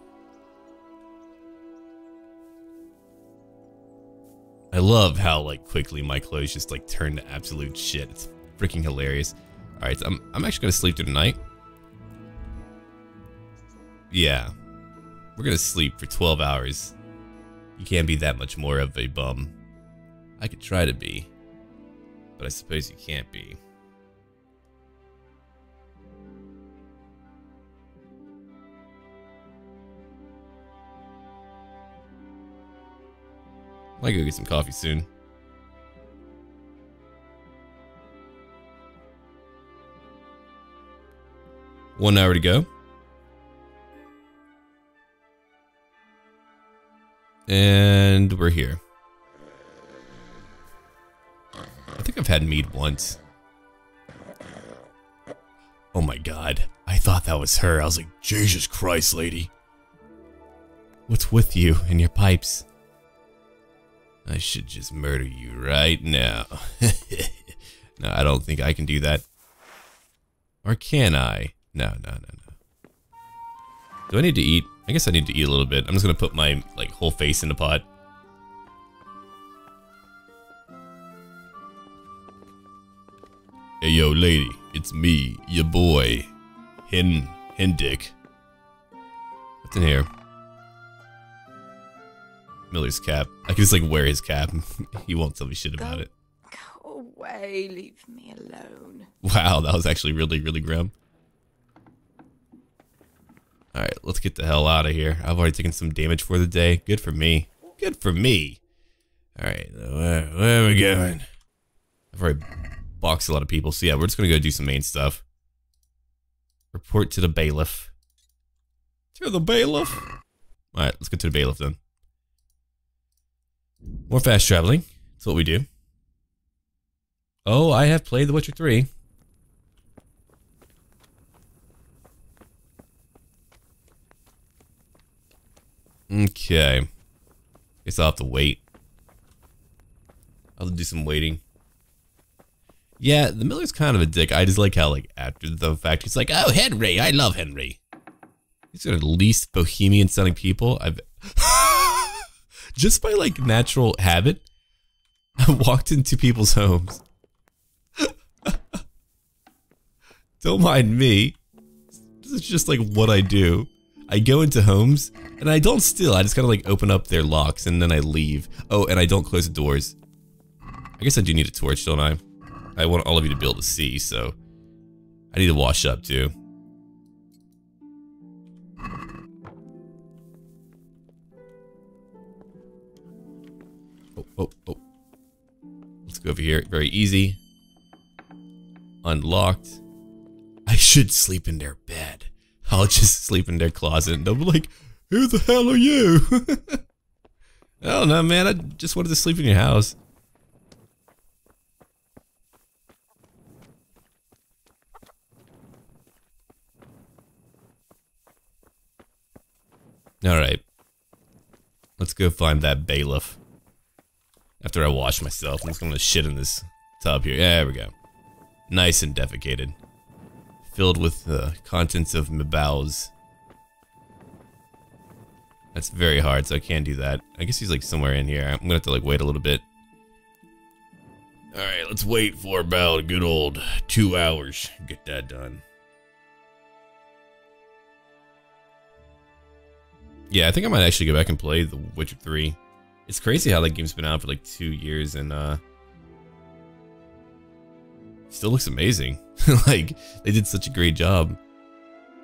I love how like quickly my clothes just like turn to absolute shit. It's freaking hilarious. Alright, so I'm, I'm actually gonna sleep through the night. Yeah. We're gonna sleep for 12 hours. You can't be that much more of a bum. I could try to be. But I suppose you can't be. Might go get some coffee soon. One hour to go. And we're here. I think I've had mead once. Oh my god. I thought that was her. I was like, Jesus Christ, lady. What's with you and your pipes? I should just murder you right now. no, I don't think I can do that. Or can I? No, no, no, no. Do I need to eat? I guess I need to eat a little bit. I'm just gonna put my like whole face in the pot. Hey yo, lady, it's me, your boy, Hen Hendick. What's in here? Miller's cap. I can just like wear his cap. he won't tell me shit about it. Go away, leave me alone. Wow, that was actually really, really grim. Alright, let's get the hell out of here. I've already taken some damage for the day. Good for me. Good for me. Alright, where, where are we going? I've already boxed a lot of people. So yeah, we're just going to go do some main stuff. Report to the bailiff. To the bailiff? Alright, let's go to the bailiff then. More fast traveling. That's what we do. Oh, I have played The Witcher 3. Okay. Guess I'll have to wait. I'll do some waiting. Yeah, the Miller's kind of a dick. I just like how, like, after the fact, he's like, oh, Henry, I love Henry. He's one of the least bohemian sounding people I've... just by, like, natural habit, I walked into people's homes. Don't mind me. This is just, like, what I do. I go into homes, and I don't steal. I just kind of, like, open up their locks, and then I leave. Oh, and I don't close the doors. I guess I do need a torch, don't I? I want all of you to be able to see, so I need to wash up too. Oh, oh, oh. Let's go over here. Very easy. Unlocked. I should sleep in their bed. I'll just sleep in their closet and they'll be like, Who the hell are you? Don't know, man. I just wanted to sleep in your house. Alright. Let's go find that bailiff. After I wash myself, I'm just gonna shit in this tub here. Yeah, there we go. Nice and defecated. Filled with the contents of my bowels. That's very hard, so I can't do that. I guess he's like somewhere in here. I'm gonna have to like wait a little bit. Alright, let's wait for about a good old two hours. Get that done. Yeah, I think I might actually go back and play The Witcher 3. It's crazy how that game's been out for like two years and uh still looks amazing. like they did such a great job.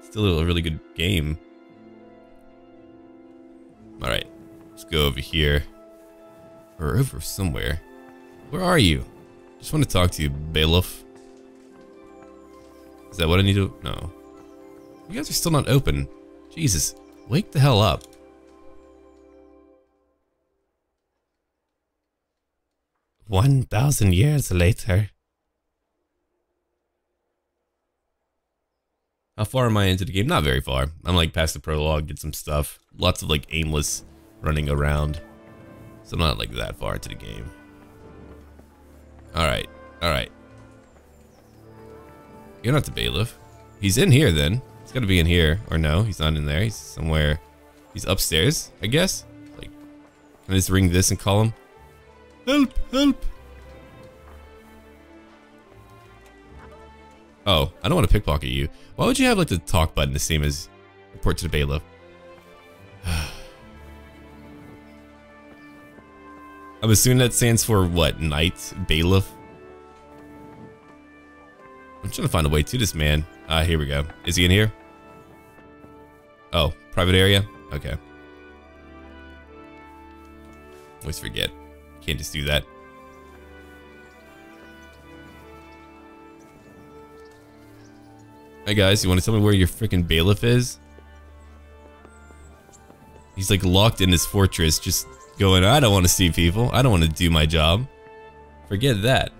Still a really good game. Alright, let's go over here. Or over somewhere. Where are you? Just want to talk to you, bailiff. Is that what I need to... No. You guys are still not open. Jesus. Wake the hell up. One thousand years later. How far am I into the game? Not very far. I'm like past the prologue, did some stuff. Lots of like aimless running around. So I'm not like that far into the game. Alright, alright. You're not the bailiff. He's in here then. He's gotta be in here. Or no, he's not in there. He's somewhere. He's upstairs, I guess. Like, can I just ring this and call him? Help, help. Oh, I don't want to pickpocket you. Why would you have like the talk button the same as report to the bailiff? I'm assuming that stands for what? Knight? Bailiff? I'm trying to find a way to this man. Ah, uh, here we go. Is he in here? Oh, private area? Okay. Always forget. Can't just do that. Hey guys, you want to tell me where your freaking bailiff is? He's like locked in his fortress, just going, I don't want to see people. I don't want to do my job. Forget that.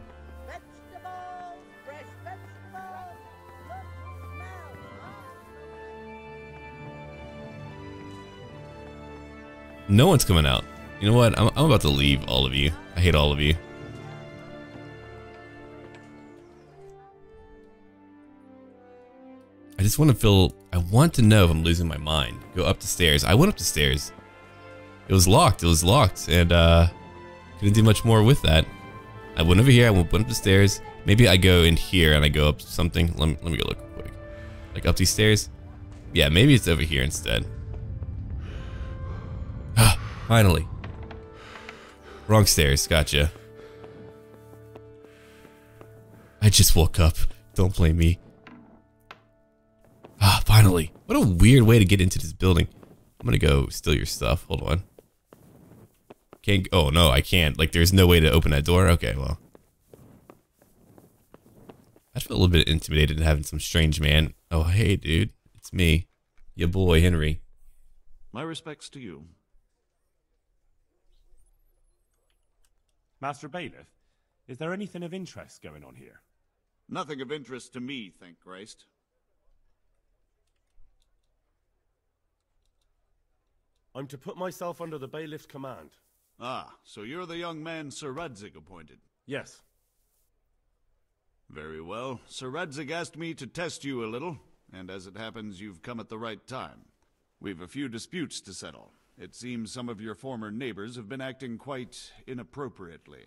No one's coming out. You know what? I'm, I'm about to leave all of you. I hate all of you. I just want to feel, I want to know if I'm losing my mind. Go up the stairs. I went up the stairs. It was locked. It was locked. And, uh, couldn't do much more with that. I went over here. I went up the stairs. Maybe I go in here and I go up something. Let me, let me go look quick. Like up these stairs? Yeah, maybe it's over here instead. Finally. Wrong stairs. Gotcha. I just woke up. Don't blame me. Ah, finally. What a weird way to get into this building. I'm gonna go steal your stuff. Hold on. Can't, oh no, I can't. Like, there's no way to open that door? Okay, well. I feel a little bit intimidated having some strange man. Oh, hey, dude. It's me. Your boy, Henry. My respects to you. Master Bailiff, is there anything of interest going on here? Nothing of interest to me, thank Christ. I'm to put myself under the bailiff's command. Ah, so you're the young man Sir Radzig appointed? Yes. Very well. Sir Radzig asked me to test you a little, and as it happens, you've come at the right time. We've a few disputes to settle. It seems some of your former neighbors have been acting quite inappropriately.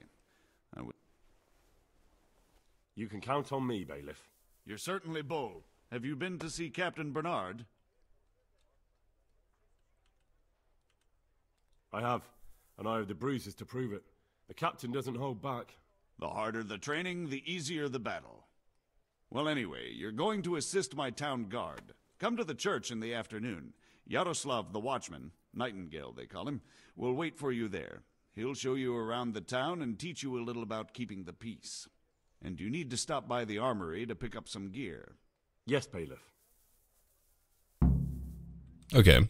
You can count on me, Bailiff. You're certainly bold. Have you been to see Captain Bernard? I have, and I have the bruises to prove it. The captain doesn't hold back. The harder the training, the easier the battle. Well, anyway, you're going to assist my town guard. Come to the church in the afternoon. Yaroslav the watchman, Nightingale they call him, will wait for you there. He'll show you around the town and teach you a little about keeping the peace. And you need to stop by the armory to pick up some gear. Yes, Bailiff. Okay.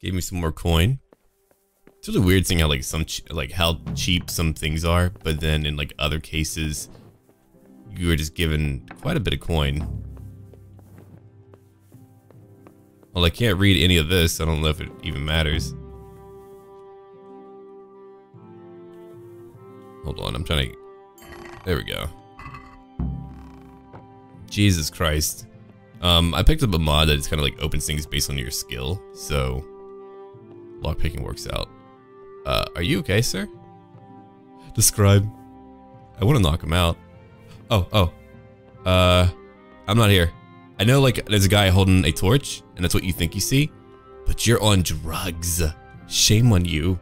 Gave me some more coin. It's really weird seeing how like some ch like how cheap some things are, but then in like other cases, you are just given quite a bit of coin. Well, I can't read any of this. I don't know if it even matters. Hold on, I'm trying to. There we go. Jesus Christ. Um, I picked up a mod that just kind of like opens things based on your skill, so lockpicking works out. Uh, are you okay, sir? Describe. I want to knock him out. Oh, oh. Uh, I'm not here. I know, like, there's a guy holding a torch, and that's what you think you see, but you're on drugs. Shame on you.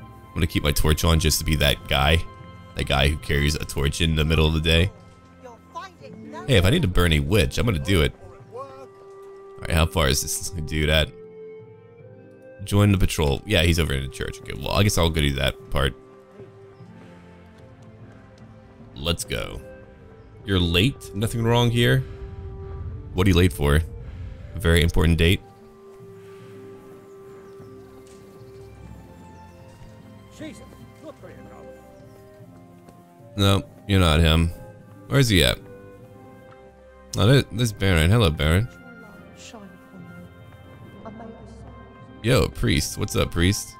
I'm gonna keep my torch on just to be that guy. That guy who carries a torch in the middle of the day. Hey, if I need to burn a witch, I'm gonna do it. Alright, how far is this dude at? Join the patrol. Yeah, he's over in the church. Okay, well, I guess I'll go do that part. Let's go. You're late? Nothing wrong here? What are you late for? A very important date? Jesus, you now. No, you're not him. Where's he at? Oh, there, there's Baron. Hello, Baron. Yo, priest. What's up, priest?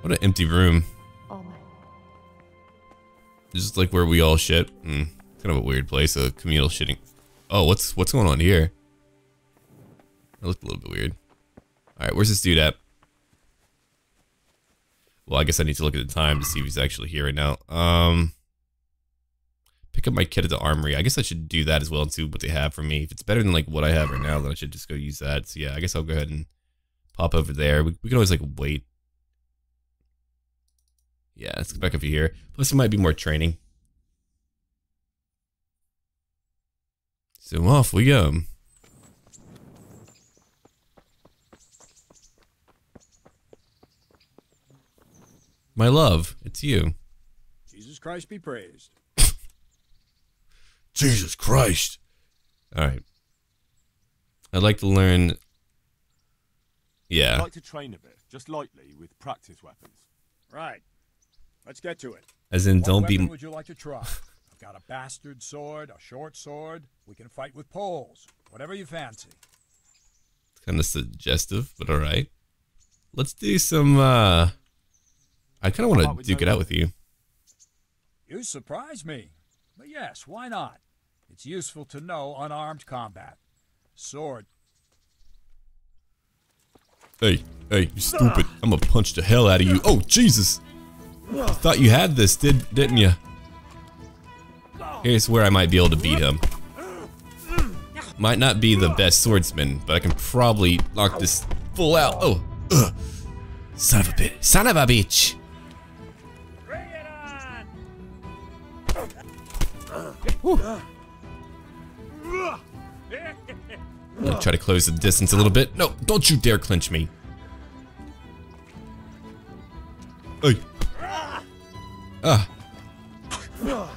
What an empty room. Just like where we all shit. Hmm. Kind of a weird place, a communal shitting. Oh, what's what's going on here? That looked a little bit weird. Alright, where's this dude at? Well, I guess I need to look at the time to see if he's actually here right now. Um, pick up my kit at the armory. I guess I should do that as well and see what they have for me. If it's better than like what I have right now, then I should just go use that. So yeah, I guess I'll go ahead and pop over there. We, we can always like wait. Yeah, let's go back over here. Plus, there might be more training. So off we go. My love, it's you. Jesus Christ be praised. Jesus Christ. Alright. I'd like to learn... Yeah. I'd like to train a bit, just lightly, with practice weapons. Right. Let's get to it. As in, What don't be- would you like to try? I've got a bastard sword, a short sword. We can fight with poles. Whatever you fancy. kind of suggestive, but alright. Let's do some, uh... I kind of want to duke it out with you. You surprise me. But yes, why not? It's useful to know unarmed combat. Sword. Hey, hey, you stupid. I'm gonna punch the hell out of you. Oh, Jesus! Thought you had this, did, didn't you? Here's where I might be able to beat him. Might not be the best swordsman, but I can probably knock this full out. Oh, ugh. Son of a bitch. Son of a bitch! Try to close the distance a little bit. No, don't you dare clinch me. Hey. Ah. You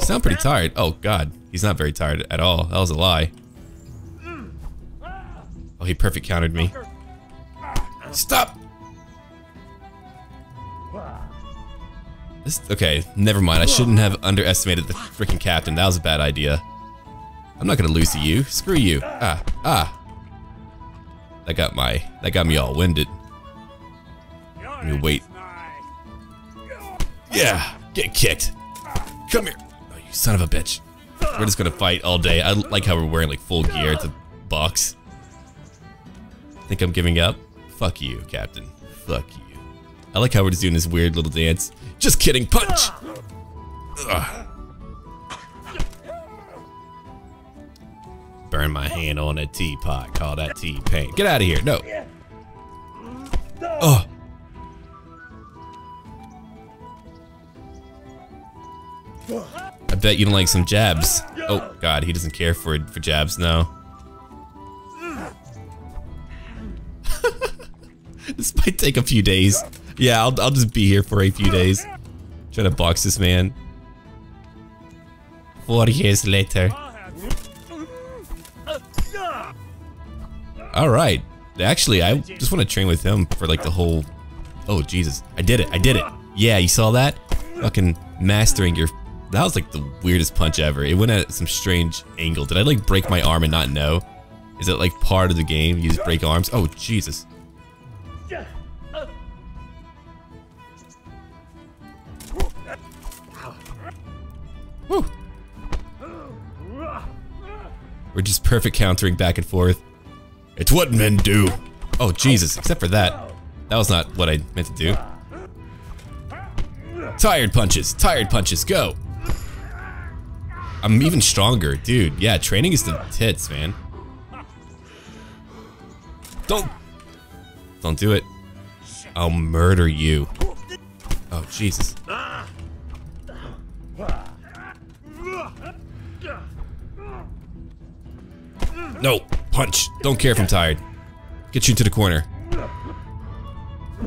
sound pretty tired. Oh, God. He's not very tired at all. That was a lie. Oh, he perfect countered me. Stop! This, okay, never mind. I shouldn't have underestimated the freaking captain. That was a bad idea. I'm not gonna lose to you. Screw you. Ah, ah. That got my, that got me all winded. Let me wait. Yeah, get kicked. Come here. Oh, you son of a bitch. We're just gonna fight all day. I like how we're wearing like full gear to box. Think I'm giving up? Fuck you, Captain. Fuck you. I like how we're just doing this weird little dance. Just kidding, punch! Ugh. Burn my hand on a teapot. Call that T-pain. Get out of here. No. Oh. Bet you don't like some jabs. Oh god, he doesn't care for for jabs now. this might take a few days. Yeah, I'll I'll just be here for a few days. Try to box this man. Four years later. Alright. Actually, I just want to train with him for like the whole... Oh, Jesus. I did it. I did it. Yeah, you saw that? Fucking mastering your... That was like the weirdest punch ever. It went at some strange angle. Did I like break my arm and not know? Is it like part of the game? You just break arms? Oh, Jesus. Whew. We're just perfect countering back and forth. It's what men do. Oh, Jesus. Except for that. That was not what I meant to do. Tired punches. Tired punches. Go. I'm even stronger. Dude, yeah, training is the tits, man. Don't. Don't do it. I'll murder you. Oh, Jesus. No, punch. Don't care if I'm tired. Get you into the corner.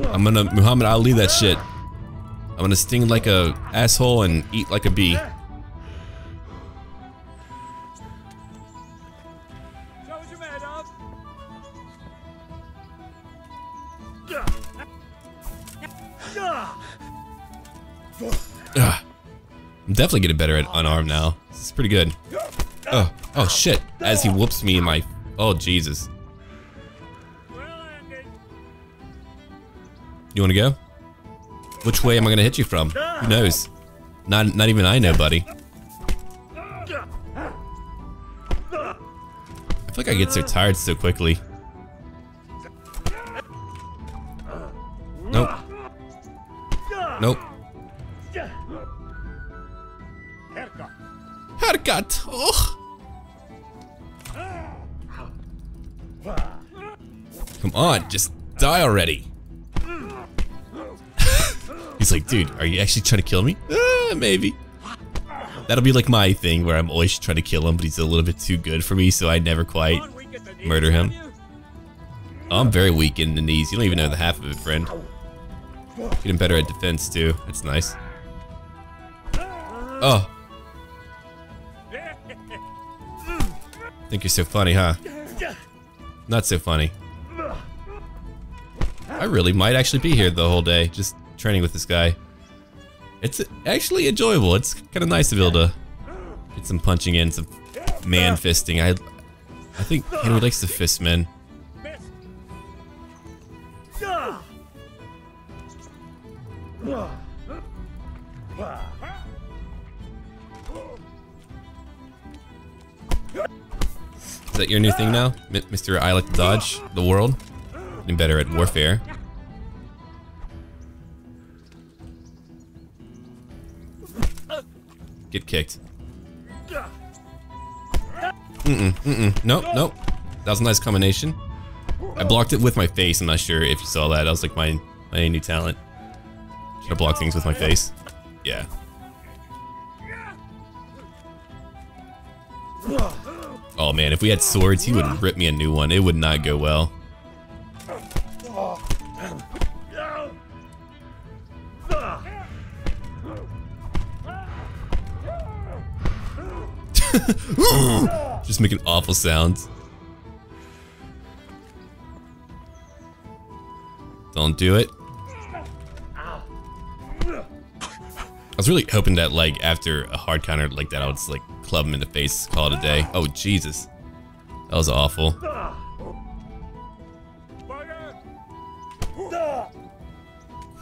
I'm gonna Muhammad Ali that shit. I'm gonna sting like a asshole and eat like a bee. Ugh. I'm definitely getting better at unarmed now. This is pretty good. Oh, oh shit. As he whoops me in my... Oh, Jesus. You wanna go? Which way am I gonna hit you from? Who knows? Not, not even I know, buddy. I feel like I get so tired so quickly. Nope. Nope. Haircut. Oh. Come on, just die already. He's like, dude, are you actually trying to kill me? Uh, maybe. That'll be like my thing where I'm always trying to kill him, but he's a little bit too good for me, so I never quite murder him. Oh, I'm very weak in the knees. You don't even know the half of it, friend. Getting better at defense, too. That's nice. Oh. Think you're so funny, huh? Not so funny. I really might actually be here the whole day, just training with this guy. It's actually enjoyable. It's kind of nice to be able to get some punching in, some man fisting. I, I think Henry likes to fist men. That your new thing now? M Mr. I like to dodge the world? Getting better at warfare. Get kicked. Mm-mm, mm-mm. Nope, nope. That was a nice combination. I blocked it with my face. I'm not sure if you saw that. That was like my, my new talent. Should I block things with my face? Yeah. Oh man, if we had swords, he would rip me a new one. It would not go well. Just making awful sounds. Don't do it. I was really hoping that like after a hard counter like that, I would like club him in the face, call it a day. Oh Jesus, that was awful.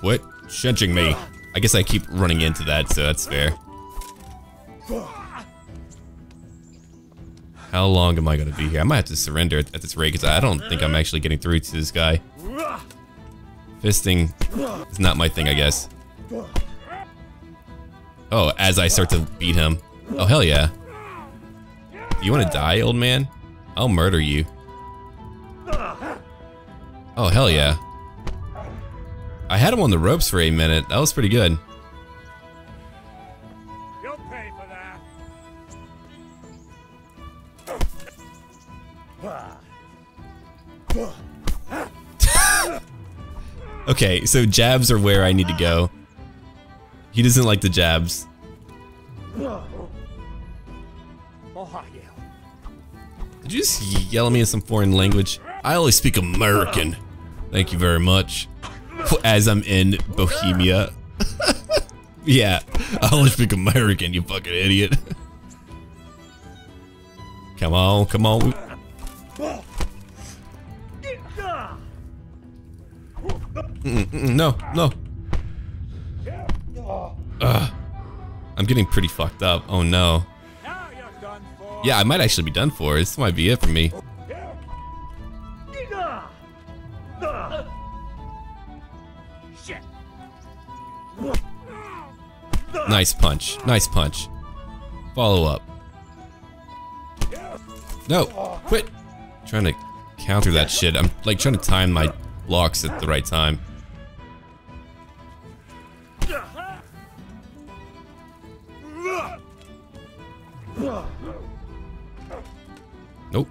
Quit shenching me. I guess I keep running into that, so that's fair. How long am I gonna be here? I might have to surrender at this rate because I don't think I'm actually getting through to this guy. Fisting is not my thing, I guess. Oh, as I start to beat him. Oh, hell yeah. You want to die, old man? I'll murder you. Oh, hell yeah. I had him on the ropes for a minute. That was pretty good. You'll pay for that. Okay, so jabs are where I need to go. He doesn't like the jabs. You just yell at me in some foreign language? I only speak American. Thank you very much. As I'm in Bohemia. yeah, I only speak American, you fucking idiot. come on, come on. No, no. Ugh. I'm getting pretty fucked up. Oh no. Yeah, I might actually be done for. This might be it for me. Nice punch. Nice punch. Follow up. No, quit. trying to counter that shit. I'm like trying to time my blocks at the right time. Nope.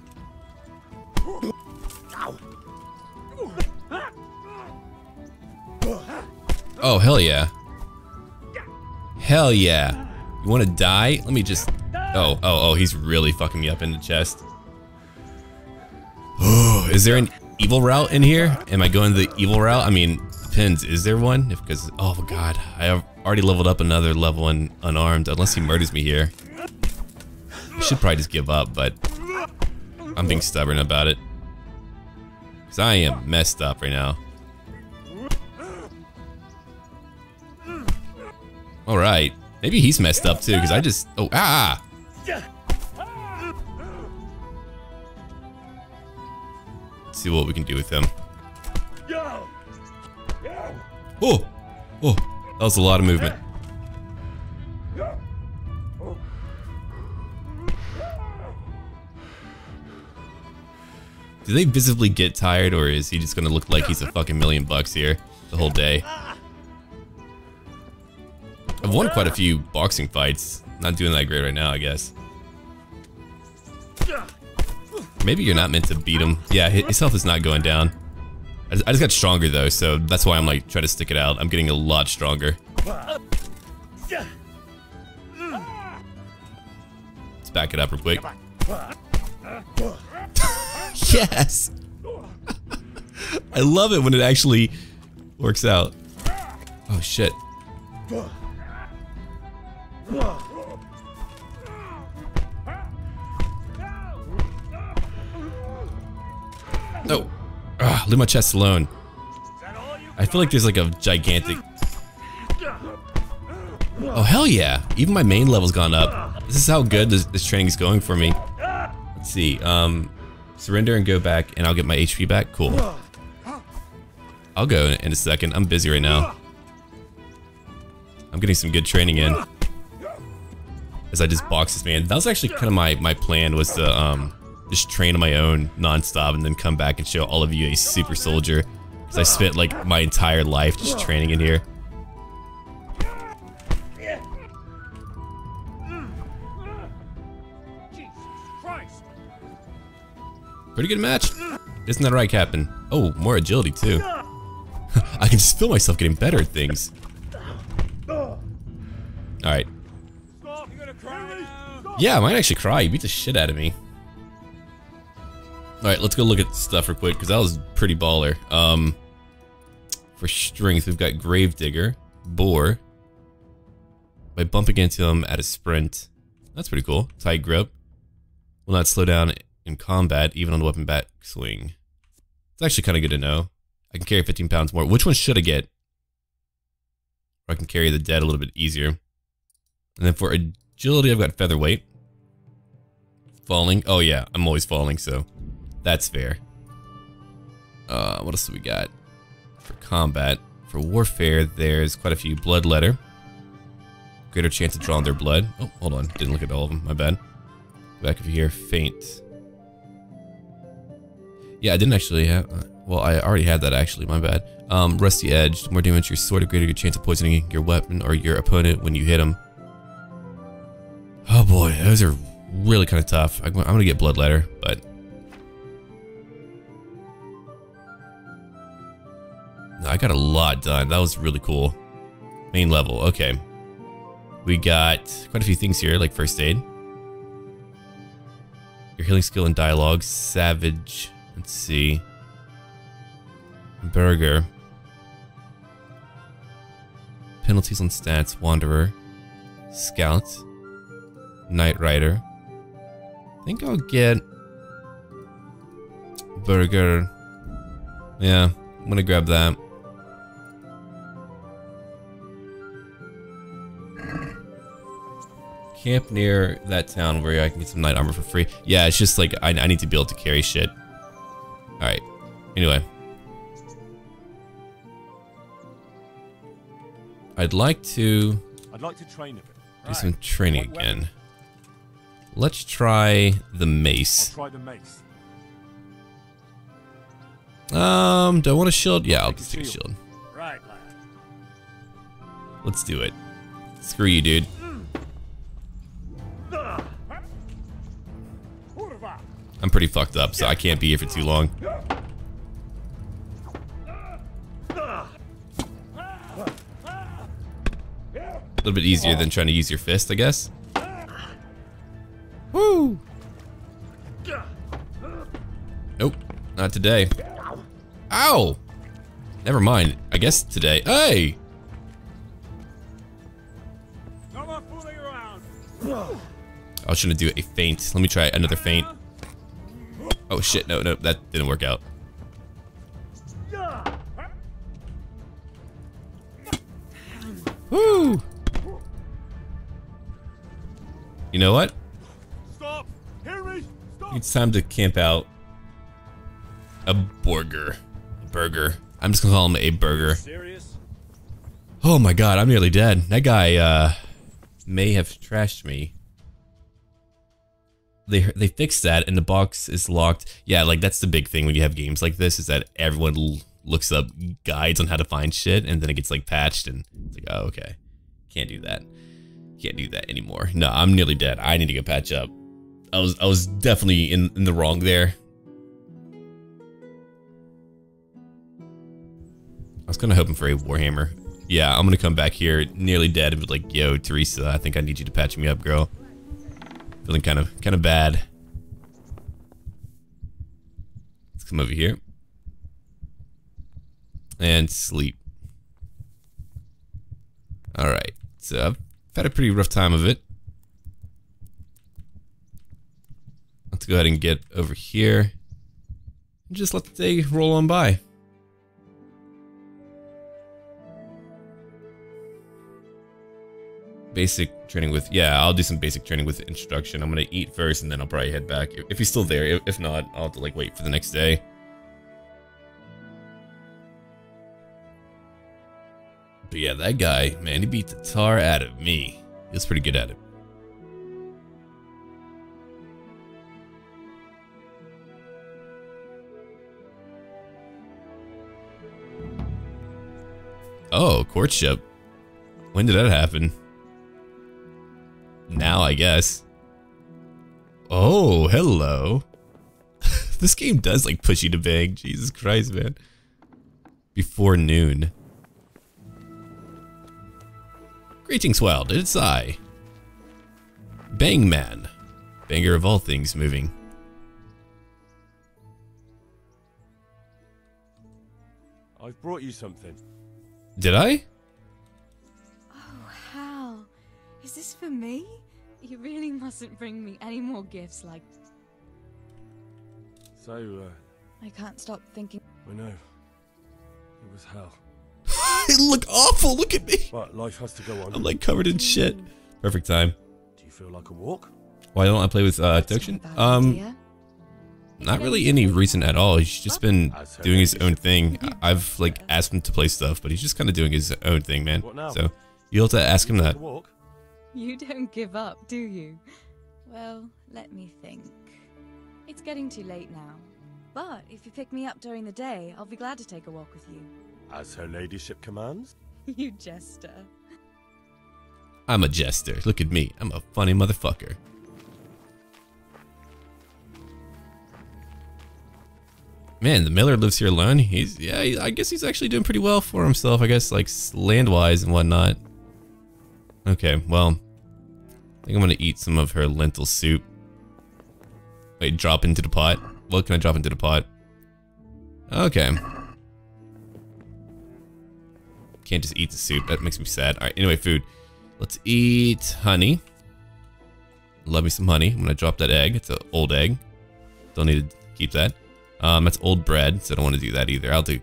Oh, hell yeah. Hell yeah. You wanna die? Let me just... Oh, oh, oh, he's really fucking me up in the chest. Oh, is there an evil route in here? Am I going the evil route? I mean, depends. Is there one? If Because, oh god, I have already leveled up another level in unarmed, unless he murders me here. I should probably just give up, but I'm being stubborn about it. Because I am messed up right now. Alright. Maybe he's messed up too, because I just... Oh, ah! Let's see what we can do with him. Oh! Oh! That was a lot of movement. Do they visibly get tired, or is he just gonna look like he's a fucking million bucks here the whole day? I've won quite a few boxing fights. Not doing that great right now, I guess. Maybe you're not meant to beat him. Yeah, his health is not going down. I just got stronger though, so that's why I'm like trying to stick it out. I'm getting a lot stronger. Let's back it up real quick. Yes! I love it when it actually works out. Oh shit. No. Ugh, leave my chest alone. I feel like there's like a gigantic... Oh, hell yeah. Even my main level's gone up. This is how good this, this training is going for me. Let's see. Um, surrender and go back, and I'll get my HP back. Cool. I'll go in, a second. I'm busy right now. I'm getting some good training in. As I just box this man. That was actually kind of my, my plan was to um, just train on my own nonstop and then come back and show all of you a super soldier. Because I spent like my entire life just training in here. Pretty good match. Isn't that right, Captain? Oh, more agility too. I can just feel myself getting better at things. Alright. Yeah, I might actually cry. You beat the shit out of me. Alright, let's go look at stuff real quick, because that was pretty baller. Um, for strength, we've got Gravedigger, Boar. By bumping into him at a sprint. That's pretty cool. Tight grip. Will not slow down in combat, even on the weapon back swing. It's actually kind of good to know. I can carry 15 pounds more. Which one should I get? Or I can carry the dead a little bit easier. And then for agility, I've got featherweight. Falling. Oh yeah, I'm always falling, so that's fair. Uh, what else do we got? For combat. For warfare, there's quite a few. Bloodletter. Greater chance of drawing their blood. Oh, hold on. Didn't look at all of them. My bad. Back over here. Faint. Yeah, I didn't actually have... Well, I already had that actually. My bad. Um, Rusty Edge. More damage your sword, a greater your chance of poisoning your weapon or your opponent when you hit him. Oh boy, those are really kind of tough. I'm, I'm gonna get Bloodletter, but no, I got a lot done. That was really cool. Main level, okay. We got quite a few things here, like first aid. Your healing skill and dialogue, savage. Let's see. Burgher. Penalties on stats, Wanderer. Scout. Knight Rider. I think I'll get Burgher. Yeah, I'm gonna grab that. Camp near that town where I can get some knight armor for free. Yeah, it's just like I, I need to be able to carry shit. Alright. Anyway. I'd like to I'd like to train a bit. do some training again. Let's try the I'll mace. try the mace. Um, do I want a shield? Yeah, I'll just take a shield. Right, lad. Let's do it. Screw you, dude. I'm pretty fucked up, so I can't be here for too long. A little bit easier than trying to use your fist, I guess. Woo! Nope, not today. Ow! Never mind. I guess today. Hey! I was trying to do a feint. Let me try another feint. Oh shit, no, no, that didn't work out. Woo! You know what? Stop! Hear me! Stop! It's time to camp out. A burger. A burger. I'm just gonna call him a burger. Serious? Oh my god, I'm nearly dead. That guy, uh, may have trashed me. They they fixed that, and the box is locked. Yeah, like that's the big thing when you have games like this is that everyone looks up guides on how to find shit, and then it gets like patched, and it's like, oh okay, can't do that. Can't do that anymore. No, I'm nearly dead. I need to go patch up. I was I was definitely in in the wrong there. I was kind of hoping for a Warhammer. Yeah, I'm gonna come back here nearly dead and be like, yo, Theresa, I think I need you to patch me up, girl. Feeling kind of kind of bad. Let's come over here. And sleep. Alright, so I've had a pretty rough time of it. Let's go ahead and get over here. And just let the day roll on by. Basic training with yeah i'll do some basic training with instruction. I'm gonna eat first and then i'll probably head back. If, he's still there if, if not i'll have to like wait for the next day. But yeah that guy man he beat the tar out of me. He was pretty good at it. Oh courtship. When did that happen now, I guess. Oh, hello. this game does like push you to bang. Jesus Christ, man. Before noon. Greetings, Wild. It's I. Bang Man. Banger of all things moving. I've brought you something. Did I? Oh, Hal. Is this for me? You really mustn't bring me any more gifts like. So, uh, I can't stop thinking. I know. It was hell. it look awful. Look at me. But life has to go on. I'm like covered in shit. Perfect time. Do you feel like a walk? Why don't I play with uh, Tokshin? Um, not really any reason at all. He's just been doing his own thing. I- I've like asked him to play stuff, but he's just kind of doing his own thing, man. What now? So you'll have to ask him that. You don't give up, do you? Well, let me think. It's getting too late now. But if you pick me up during the day, I'll be glad to take a walk with you. As her ladyship commands? you jester. I'm a jester. Look at me. I'm a funny motherfucker. Man, the miller lives here alone. He's, yeah, I guess he's actually doing pretty well for himself. I guess, like, land-wise and whatnot. Okay, well, I think I'm gonna eat some of her lentil soup. Wait, drop into the pot. What can I drop into the pot? Okay. Can't just eat the soup. That makes me sad. All right. Anyway, food. Let's eat honey. Love me some honey. I'm gonna drop that egg. It's an old egg. Don't need to keep that. Um, that's old bread, so I don't want to do that either. I'll do.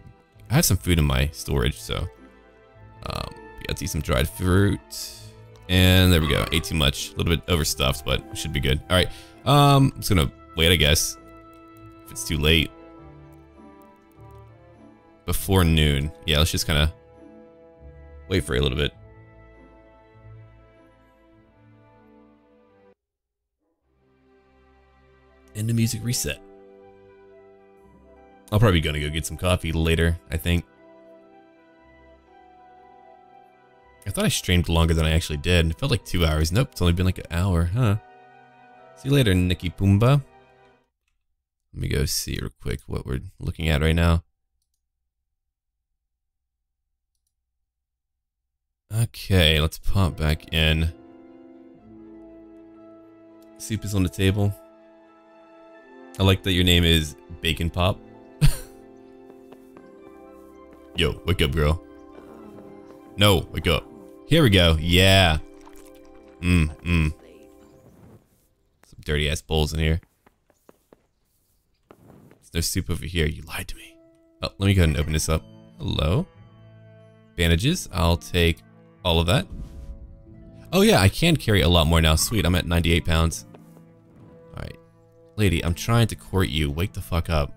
I have some food in my storage, so um, yeah, let's eat some dried fruit. And there we go. Ate too much. A little bit overstuffed, but should be good. All right. Um, I'm just gonna wait, I guess. If it's too late. Before noon. Yeah, let's just kind of wait for a little bit. And the music reset. I'll probably gonna go get some coffee later, I think. I thought I streamed longer than I actually did. It felt like two hours. Nope, it's only been like an hour, huh? See you later, Nikki Pumba. Let me go see real quick what we're looking at right now. Okay, let's pop back in. Soup is on the table. I like that your name is Bacon Pop. Yo, wake up, girl. No, wake up. Here we go. Yeah. Mmm, mmm. Some dirty ass bowls in here. There's no soup over here. You lied to me. Oh, let me go ahead and open this up. Hello? Bandages. I'll take all of that. Oh yeah, I can carry a lot more now. Sweet, I'm at 98 pounds. Alright. Lady, I'm trying to court you. Wake the fuck up.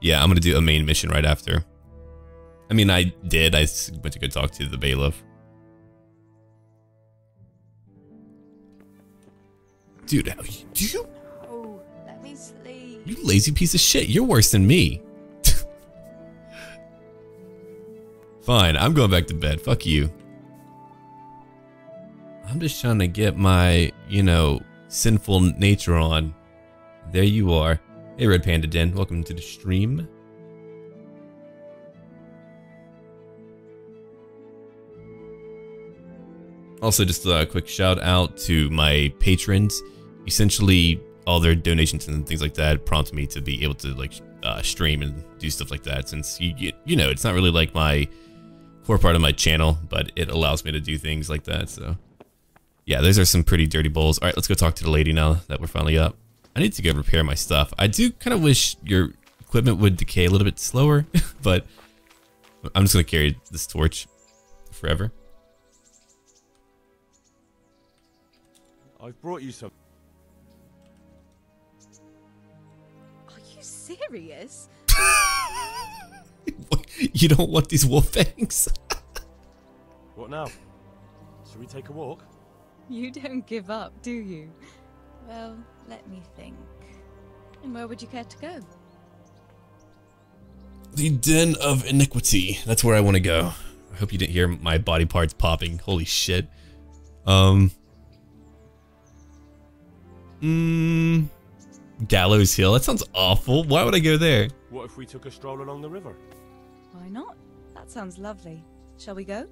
Yeah, I'm gonna do a main mission right after. I mean, I did. I went to go talk to the bailiff. Dude, how- do you Oh, let me sleep. You lazy piece of shit. You're worse than me. Fine, I'm going back to bed. Fuck you. I'm just trying to get my, you know, sinful nature on. There you are. Hey, Red Panda Den. Welcome to the stream. Also, just a quick shout out to my patrons. Essentially, all their donations and things like that prompt me to be able to like uh, stream and do stuff like that. Since you you- you know, it's not really like my core part of my channel, but it allows me to do things like that. So, yeah, those are some pretty dirty bowls. All right, let's go talk to the lady now that we're finally up. I need to go repair my stuff. I do kind of wish your equipment would decay a little bit slower, but I'm just gonna carry this torch forever. I've brought you some. Are you serious? You don't want these wolf fangs? What now? Should we take a walk? You don't give up, do you? Well, let me think. And where would you care to go? The Den of Iniquity. That's where I want to go. I hope you didn't hear my body parts popping. Holy shit. Um. Mmm. Gallows Hill. That sounds awful. Why would I go there? What if we took a stroll along the river? Why not? That sounds lovely. Shall we go?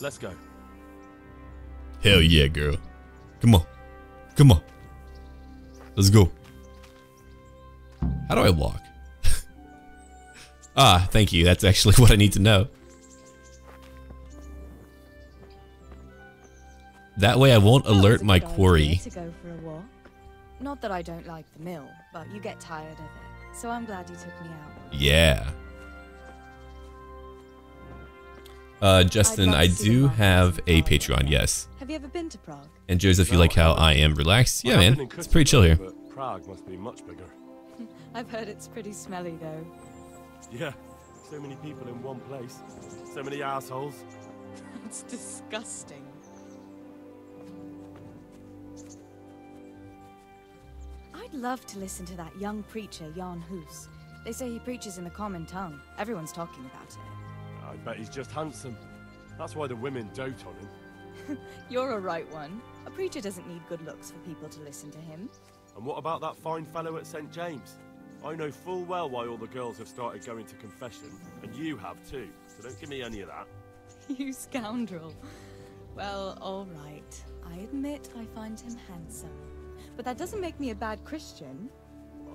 Let's go. Hell yeah, girl. Come on. Come on. Let's go. How do I walk? ah, thank you. That's actually what I need to know. That way I won't alert my quarry. To go for a walk. Not that I don't like the mill, but you get tired of it. So I'm glad you took me out. Yeah. Uh, Justin, I to see the do have a Patreon, yes. Have you ever been to Prague? And Joseph, you like how I am relaxed? Yeah, man. It's pretty chill here. Prague must be much bigger. I've heard it's pretty smelly though. Yeah, so many people in one place. So many assholes. It's disgusting. I'd love to listen to that young preacher, Jan Hus. They say he preaches in the common tongue. Everyone's talking about it. I bet he's just handsome. That's why the women dote on him. You're a right one. A preacher doesn't need good looks for people to listen to him. And what about that fine fellow at St. James? I know full well why all the girls have started going to confession, and you have too, so don't give me any of that. You scoundrel. Well, all right. I admit I find him handsome. But that doesn't make me a bad Christian.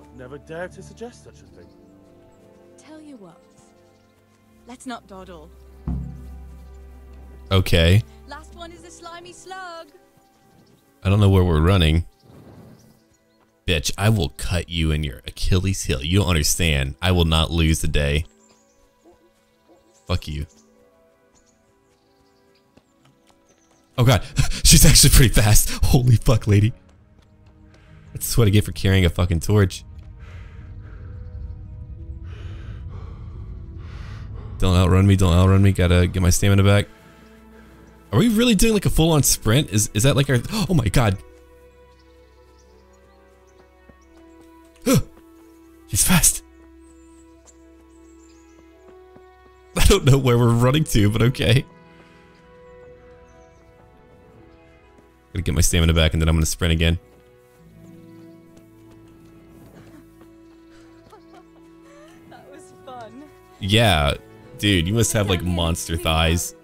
I'd never dare to suggest such a thing. Tell you what. Let's not dawdle. Okay. Last one is a slimy slug. I don't know where we're running. Bitch, I will cut you in your Achilles heel. You don't understand. I will not lose the day. Fuck you. Oh god, she's actually pretty fast. Holy fuck, lady. That's what I get for carrying a fucking torch. Don't outrun me, don't outrun me. Gotta get my stamina back. Are we really doing like a full-on sprint? Is is that like our... Oh my god. She's fast. I don't know where we're running to, but okay. Gotta get my stamina back and then I'm gonna sprint again. That was fun. Yeah, dude, you must have like monster thighs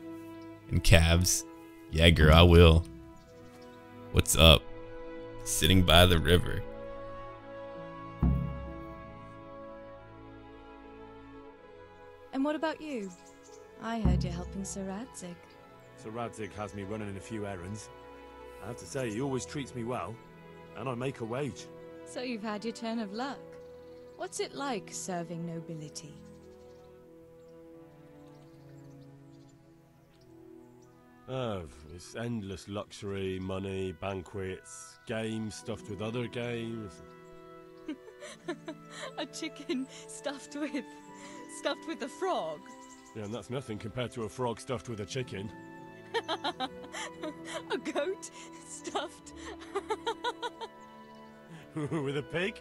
and calves. Yeah, girl, I will. What's up? Sitting by the river. And what about you? I heard you're helping Sir Radzig. Sir Radzig has me running in a few errands. I have to say, he always treats me well, and I make a wage. So you've had your turn of luck. What's it like serving nobility? Oh, it's endless luxury, money, banquets, games stuffed with other games. a chicken stuffed with stuffed with a frog. Yeah, and that's nothing compared to a frog stuffed with a chicken. a goat stuffed. with a pig?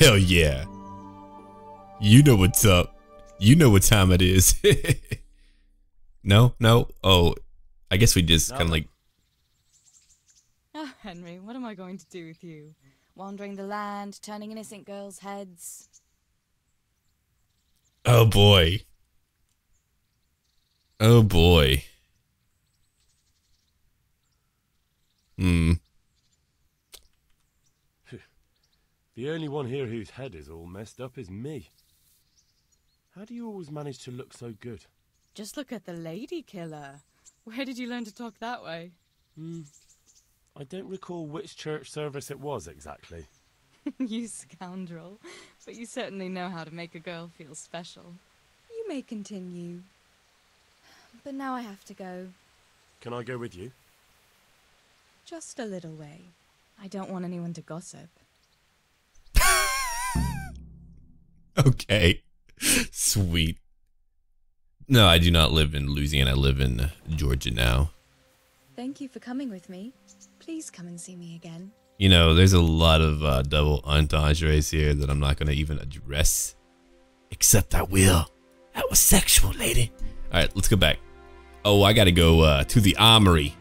Hell yeah. You know what's up. You know what time it is. no, no. Oh, I guess we just kind of like. Oh, Henry, what am I going to do with you? Wandering the land, turning innocent girls' heads. Oh boy. Oh boy. Hmm. The only one here whose head is all messed up is me. How do you always manage to look so good? Just look at the lady killer. Where did you learn to talk that way? Hmm. I don't recall which church service it was exactly. you scoundrel. But you certainly know how to make a girl feel special. You may continue. But now I have to go. Can I go with you? Just a little way. I don't want anyone to gossip. Okay. Sweet. No, I do not live in Louisiana. I live in Georgia now. Thank you for coming with me. Please come and see me again. You know, there's a lot of uh, double entendres here that I'm not going to even address. Except I will. That was sexual, lady. All right, let's go back. Oh, I got to go uh, to the armory.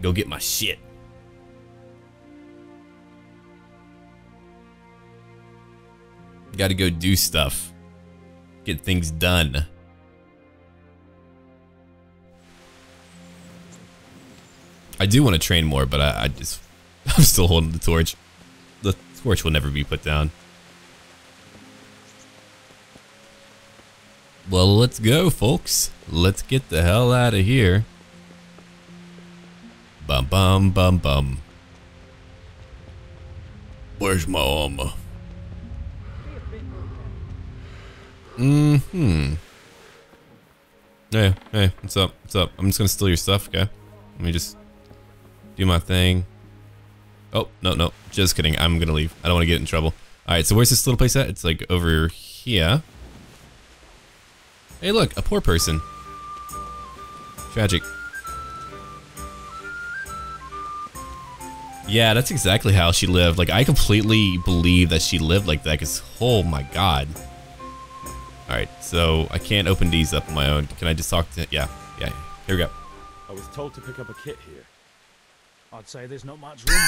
Go get my shit. Got to go do stuff. Get things done. I do want to train more, but I, I just I'm still holding the torch. The torch will never be put down. Well, let's go, folks. Let's get the hell out of here. Bum bum bum bum. Where's my armor? Mm-hmm. Hey, hey, what's up? What's up? I'm just gonna steal your stuff, okay? Let me just do my thing. Oh, no, no. Just kidding. I'm gonna leave. I don't want to get in trouble. Alright, so where's this little place at? It's like over here. Hey, look, a poor person. Tragic. Yeah, that's exactly how she lived. Like, I completely believe that she lived like that because, oh my god. Alright, so I can't open these up on my own. Can I just talk to... Yeah, yeah. Here we go. I was told to pick up a kit here. I'd say there's not much room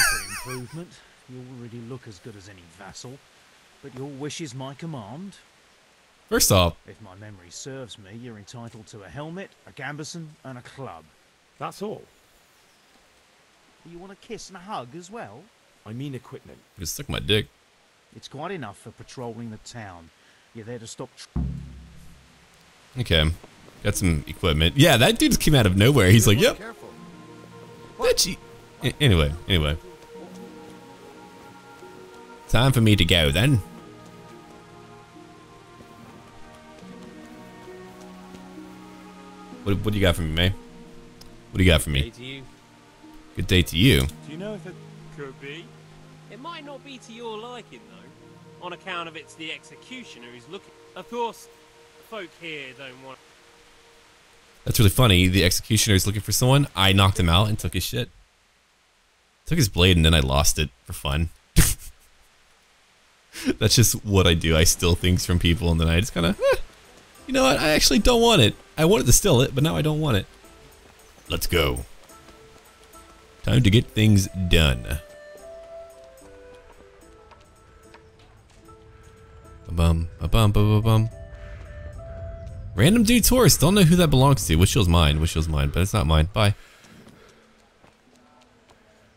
for improvement. You already look as good as any vassal. But your wish is my command. First off... If my memory serves me, you're entitled to a helmet, a gambeson, and a club. That's all. You want a kiss and a hug as well? I mean equipment. Just suck my dick. It's quite enough for patrolling the town. You're there to stop... Okay. Got some equipment. Yeah, that dude just came out of nowhere. He's like, yep. Bitchy. Anyway, anyway. Time for me to go then. What, what do you got for me, May? What do you got for me? to you. Good day to you. Do you know if it Could be. It might not be to your liking, though, on account of it's the executioner who's looking. Of course, folk here don't want. That's really funny. The executioner is looking for someone. I knocked him out and took his shit. Took his blade and then I lost it for fun. That's just what I do. I steal things from people and then I just kind of, eh, you know what? I actually don't want it. I wanted to steal it, but now I don't want it. Let's go. Time to get things done. Bum, ba bum, ba ba bum. Random dude tourist. Don't know who that belongs to. Wish it was mine. Wish it was mine, but it's not mine. Bye.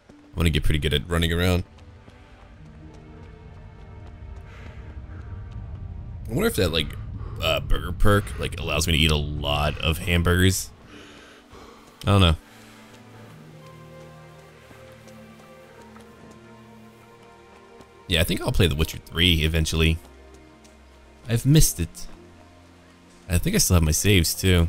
I want to get pretty good at running around. I wonder if that like uh, burger perk like allows me to eat a lot of hamburgers. I don't know. Yeah, I think I'll play The Witcher 3 eventually. I've missed it. I think I still have my saves too.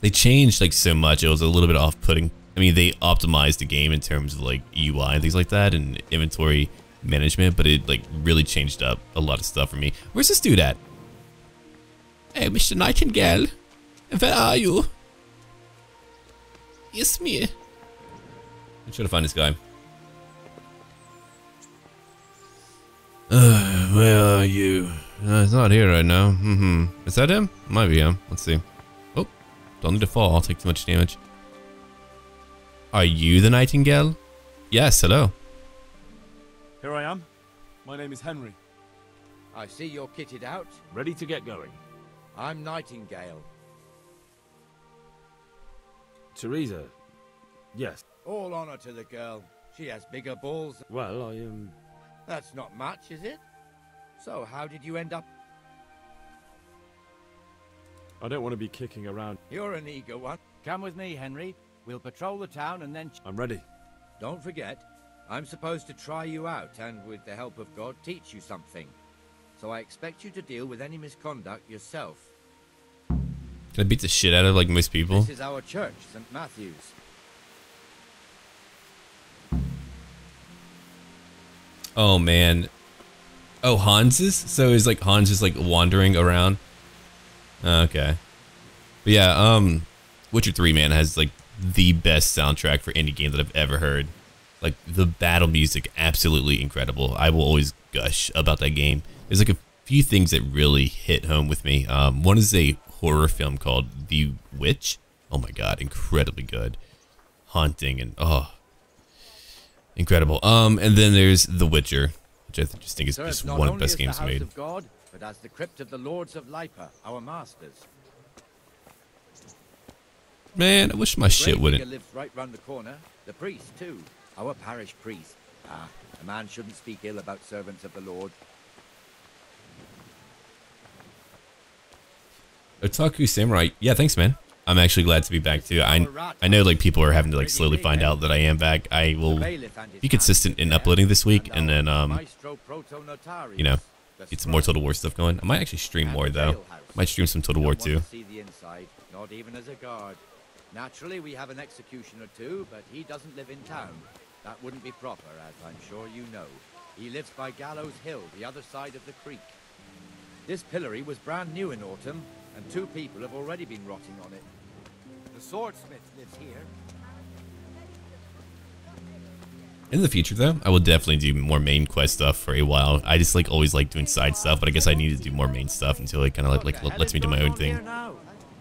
They changed like so much, it was a little bit off-putting. I mean, they optimized the game in terms of like UI and things like that and inventory management, but it like really changed up a lot of stuff for me. Where's this dude at? Hey, Mr. Nightingale. Where are you? It's me. I'm trying to find this guy. Uh, where are you? Uh, he's not here right now. Mm-hmm. Is that him? Might be him. Let's see. Oh, don't need to fall. I'll take too much damage. Are you the Nightingale? Yes, hello. Here I am. My name is Henry. I see you're kitted out. Ready to get going. I'm Nightingale. Theresa. Yes. All honor to the girl. She has bigger balls. Well, I am. Um... That's not much, is it? So, how did you end up? I don't want to be kicking around. You're an eager one. Come with me, Henry. We'll patrol the town and then... I'm ready. Don't forget, I'm supposed to try you out and, with the help of God, teach you something. So I expect you to deal with any misconduct yourself. Can I beat the shit out of like most people? This is our church, St. Matthew's. Oh man. Oh, Hans's? So is like Hans just like wandering around? Okay. But yeah, um Witcher 3 man has like the best soundtrack for any game that I've ever heard. Like the battle music absolutely incredible. I will always gush about that game. There's like a few things that really hit home with me. Um one is a horror film called The Witch. Oh my god, incredibly good. Haunting and oh Incredible. Um, and then there's The Witcher, which I just think is just one of the best games the made. Of God, but as the crypt of the Lords of Lipa, our masters. Man, I wish my shit wouldn't. lives right round the corner. The priest too, our parish priest. Ah, a man shouldn't speak ill about servants of the Lord. Otaku Samurai. Yeah, thanks, man. I'm actually glad to be back too. I I know like people are having to like slowly find out that I am back. I will be consistent in uploading this week, and then um, you know, get some more Total War stuff going. I might actually stream more though. Might stream some Total War too. Not even as a guard. Naturally, we have an executioner too, but he doesn't live in town. That wouldn't be proper, as I'm sure you know. He lives by Gallows Hill, the other side of the creek. This pillory was brand new in autumn, and two people have already been rotting on it. The swordsmith lives here. In the future, though, I will definitely do more main quest stuff for a while. I just like always like doing side stuff, but I guess I need to do more main stuff until it kind of like, like lets me do my own thing.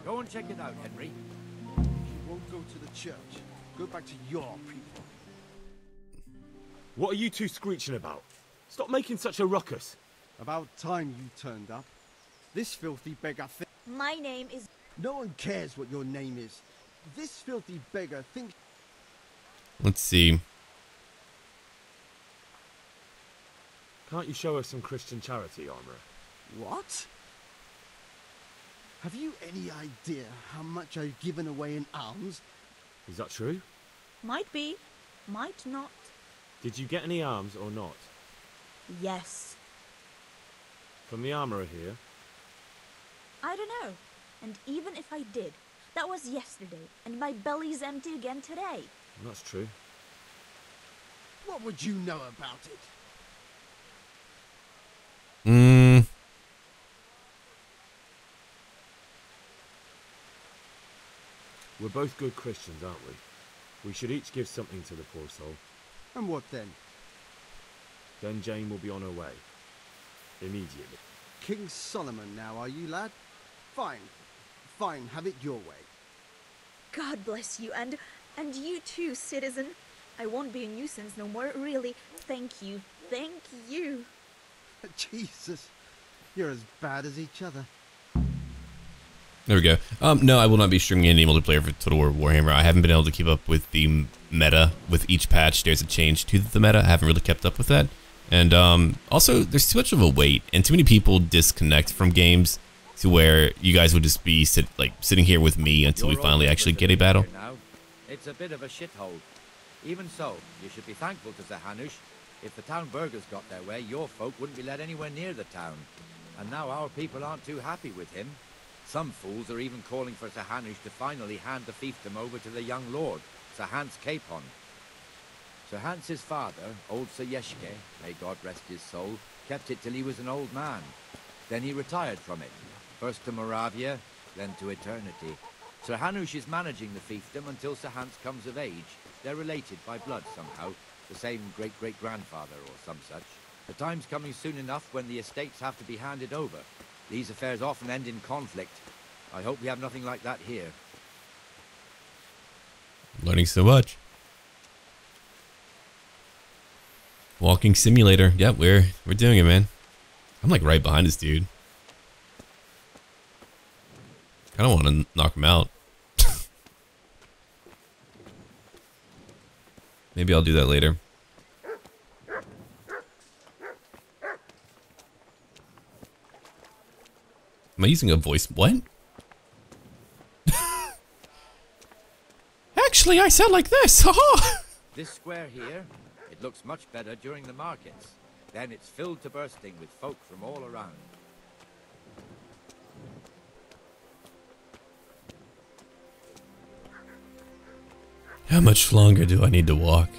Go and check it out, Henry. You won't go to the church. Go back to your people. What are you two screeching about? Stop making such a ruckus. About time you turned up. This filthy beggar thi- My name is. No one cares what your name is. This filthy beggar thinks. Let's see. Can't you show us some Christian charity, Armourer? What? Have you any idea how much I've given away in alms? Is that true? Might be. Might not. Did you get any alms or not? Yes. From the Armourer here? I don't know. And even if I did, that was yesterday, and my belly's empty again today. That's true. What would you know about it? Hmm. We're both good Christians, aren't we? We should each give something to the poor soul. And what then? Then Jane will be on her way. Immediately. King Solomon now, are you, lad? Fine. Fine, have it your way. God bless you, and and you too, citizen. I won't be a nuisance no more, really. Thank you. Thank you. Jesus. You're as bad as each other. There we go. Um, no, I will not be streaming any multiplayer for Total War Warhammer. I haven't been able to keep up with the meta. With each patch, there's a change to the meta. I haven't really kept up with that. And um, also, there's too much of a wait, and too many people disconnect from games to where you guys would just be sit like sitting here with me until we You're finally actually get a battle. It's a bit of a shithole. Even so, you should be thankful to Sir Hanush. If the town burghers got their way, your folk wouldn't be let anywhere near the town. And now our people aren't too happy with him. Some fools are even calling for Sir Hanush to finally hand the fiefdom over to the young lord, Sir Hans Capon. Sir Hans's father, old Sir Yeshke, may God rest his soul, kept it till he was an old man. Then he retired from it, first to Moravia, then to eternity. Sir Hanush is managing the fiefdom until Sir Hans comes of age. They're related by blood somehow, the same great-great-grandfather or some such. The time's coming soon enough when the estates have to be handed over. These affairs often end in conflict. I hope we have nothing like that here. Learning so much. Walking simulator. Yep, we're we're doing it, man. I'm like right behind this dude. I don't want to knock him out. Maybe I'll do that later. Am I using a voice? What? Actually, I sound like this. This square here, it looks much better during the markets. Then it's filled to bursting with folk from all around. How much longer do I need to walk?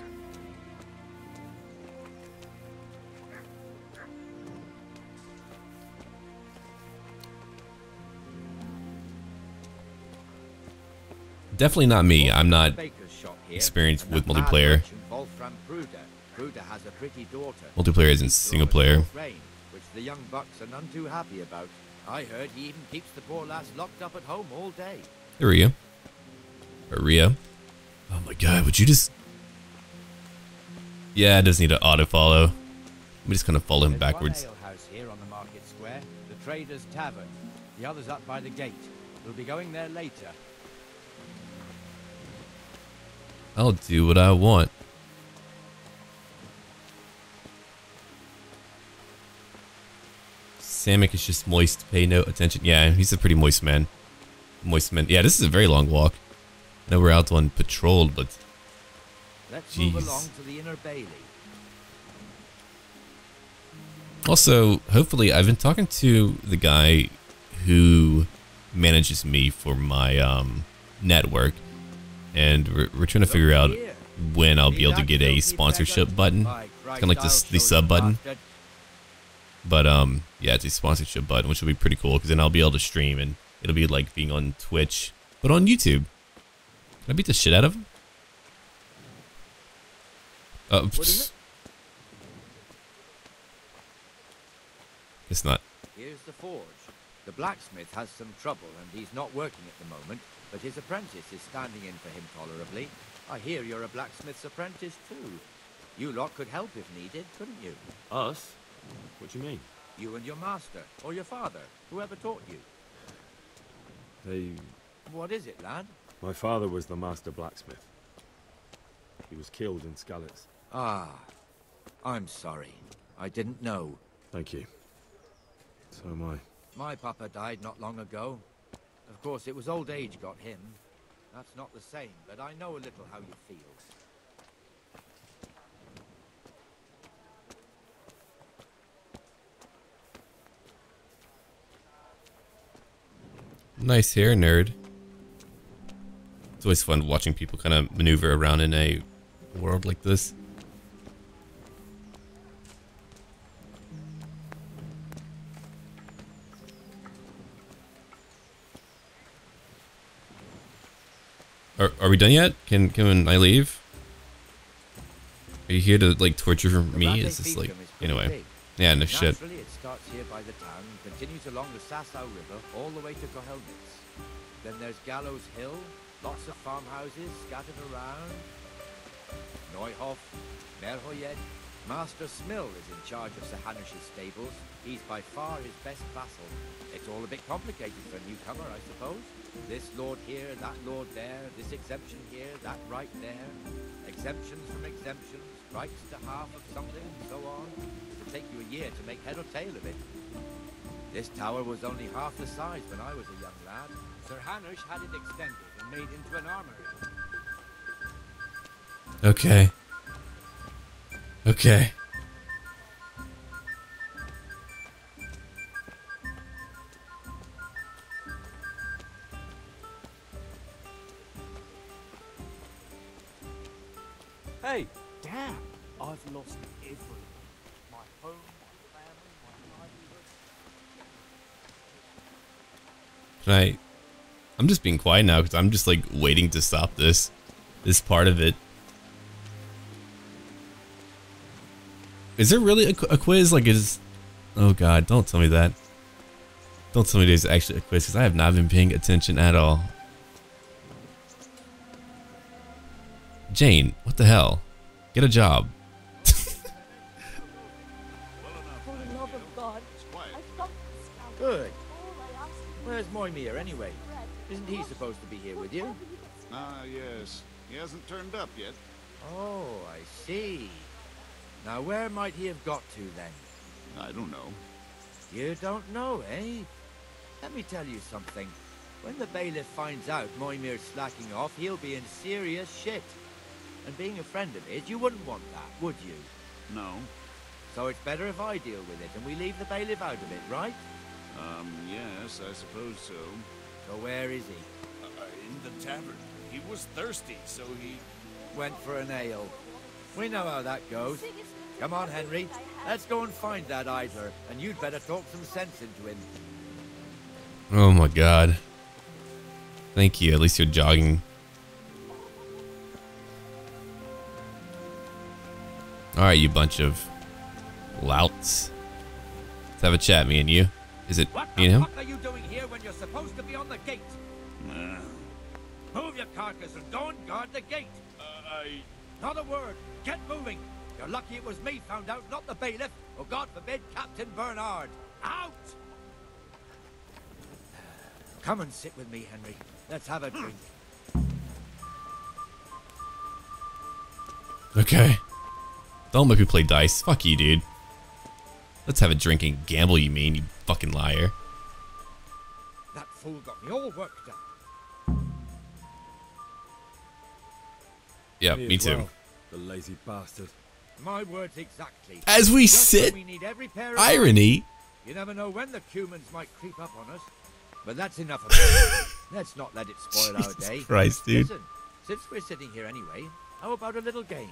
Definitely not me. I'm not experienced with multiplayer. Multiplayer isn't single player. which the young bucks are none too happy about. I heard he even keeps the poor lass locked up at home all day. Maria. Maria. Oh my god, would you just... Yeah, it does need an auto follow. Let me just kind of follow him backwards. One here on the market square, the Traders Tavern. The other's up by the gate. We'll be going there later. I'll do what I want. Samick is just moist. Pay no attention. Yeah, he's a pretty moist man. Moist man. Yeah, this is a very long walk. I know we're out on patrol, but Let's Jeez. move along to the inner bailey. Also, hopefully, I've been talking to the guy who manages me for my um, network, and we're, we're trying to figure out when I'll be able to get a sponsorship button. It's kind of like this the sub button, but um, yeah, it's a sponsorship button, which will be pretty cool because then I'll be able to stream and it'll be like being on Twitch, but on YouTube. Can I beat the shit out of him? Oh, What is it? Guess not. Here's the forge. The blacksmith has some trouble and he's not working at the moment, but his apprentice is standing in for him tolerably. I hear you're a blacksmith's apprentice too. You lot could help if needed, couldn't you? Us? What do you mean? You and your master, or your father, whoever taught you. They. What is it, lad? My father was the master blacksmith. He was killed in Skalitz. Ah, I'm sorry. I didn't know. Thank you. So am I. My papa died not long ago. Of course, it was old age got him. That's not the same, but I know a little how you feel. Nice hair, nerd. It's always fun watching people kind of maneuver around in a world like this. Are, are we done yet? Can can I leave? Are you here to like torture me? Is this like anyway? Yeah, no shit. Naturally, it starts here by the town, continues along the Sasau River, all the way to Kohelnitz. Then there's Gallows Hill, lots of farmhouses scattered around. Neuhof, Merhojed. Master Smill is in charge of Sir stables. He's by far his best vassal. It's all a bit complicated for a newcomer, I suppose. This lord here, that lord there, this exemption here, that right there. Exemptions from exemptions, rights to half of something, and so on. It'll take you a year to make head or tail of it. This tower was only half the size when I was a young lad. Sir Hanush had it extended made into an armory. Okay. Okay. Hey, damn! I've lost everything. My home, my family, my livelihood. Can I? I'm just being quiet now because I'm just like waiting to stop this, this part of it. Is there really a, a quiz? Like, is? Oh God! Don't tell me that. Don't tell me there's actually a quiz because I have not been paying attention at all. Jane, what the hell? Get a job. Isn't supposed to be here with you? Ah, yes. He hasn't turned up yet. Oh, I see. Now where might he have got to then? I don't know. You don't know, eh? Let me tell you something. When the bailiff finds out Moimir's slacking off, he'll be in serious shit. And being a friend of his, you wouldn't want that, would you? No. So it's better if I deal with it and we leave the bailiff out of it, right? Um, yes, I suppose so. So where is he? Uh, in the tavern. He was thirsty, so he... Went for an ale. We know how that goes. Come on, Henry. Let's go and find that idler, and you'd better talk some sense into him. Oh my God. Thank you. At least you're jogging. All right, you bunch of louts. Let's have a chat, me and you. Is it What me the and him? fuck are you doing here when you're supposed to be on the gate? Move your carcass and go and guard the gate. Uh, I... Not a word. Get moving. You're lucky it was me found out, not the bailiff, or God forbid, Captain Bernard. Out! Come and sit with me, Henry. Let's have a hmm. drink. Okay. Don't make me play dice. Fuck you, dude. Let's have a drink and gamble, you mean, you fucking liar. That fool got me all worked up. Yeah, Me me too. well, The lazy bastard. My words exactly. As we Just sit, we need every pair of irony. eyes. You never know when the Cumans might creep up on us. But that's enough of it. Let's not let it spoil our day. Christ, dude. Listen, since we're sitting here anyway, how about a little game?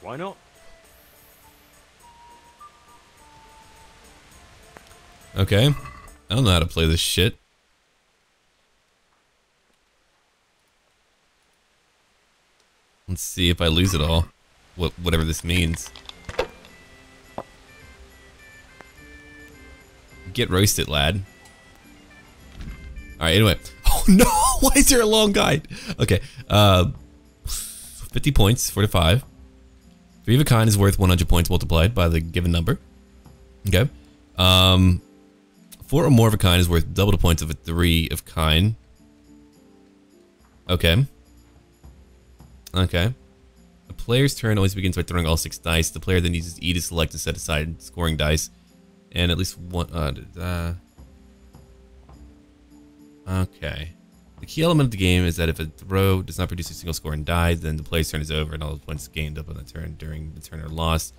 Why not? Okay. I don't know how to play this shit. Let's see if I lose it all. What whatever this means. Get roasted, lad. Alright, anyway. Oh no! Why is there a long guide? Okay. Uh 50 points, 45. Three of a kind is worth 100 points multiplied by the given number. Okay. Um, four or more of a kind is worth double the points of a three of kind. Okay. Okay. A player's turn always begins by throwing all six dice. The player then uses E to select and set aside scoring dice. And at least one... Uh, uh, okay. The key element of the game is that if a throw does not produce a single score and dies, then the player's turn is over and all the points gained up on the turn during the turn are lost.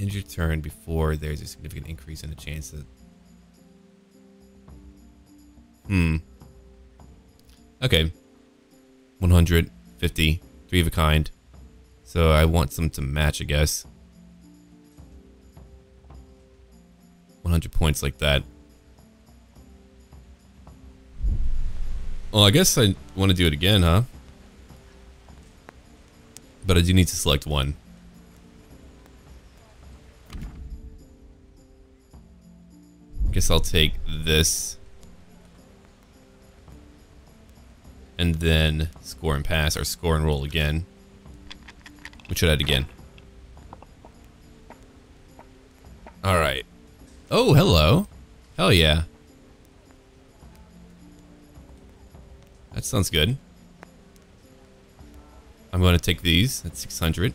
End your turn before there's a significant increase in the chance that... Hmm. Okay. 150. Three of a kind. So I want some to match, I guess. 100 points like that. Well, I guess I want to do it again, huh? But I do need to select one. Guess I'll take this. And then score and pass, or score and roll again. We should add again. Alright. Oh, hello. Hell yeah. That sounds good. I'm going to take these at 600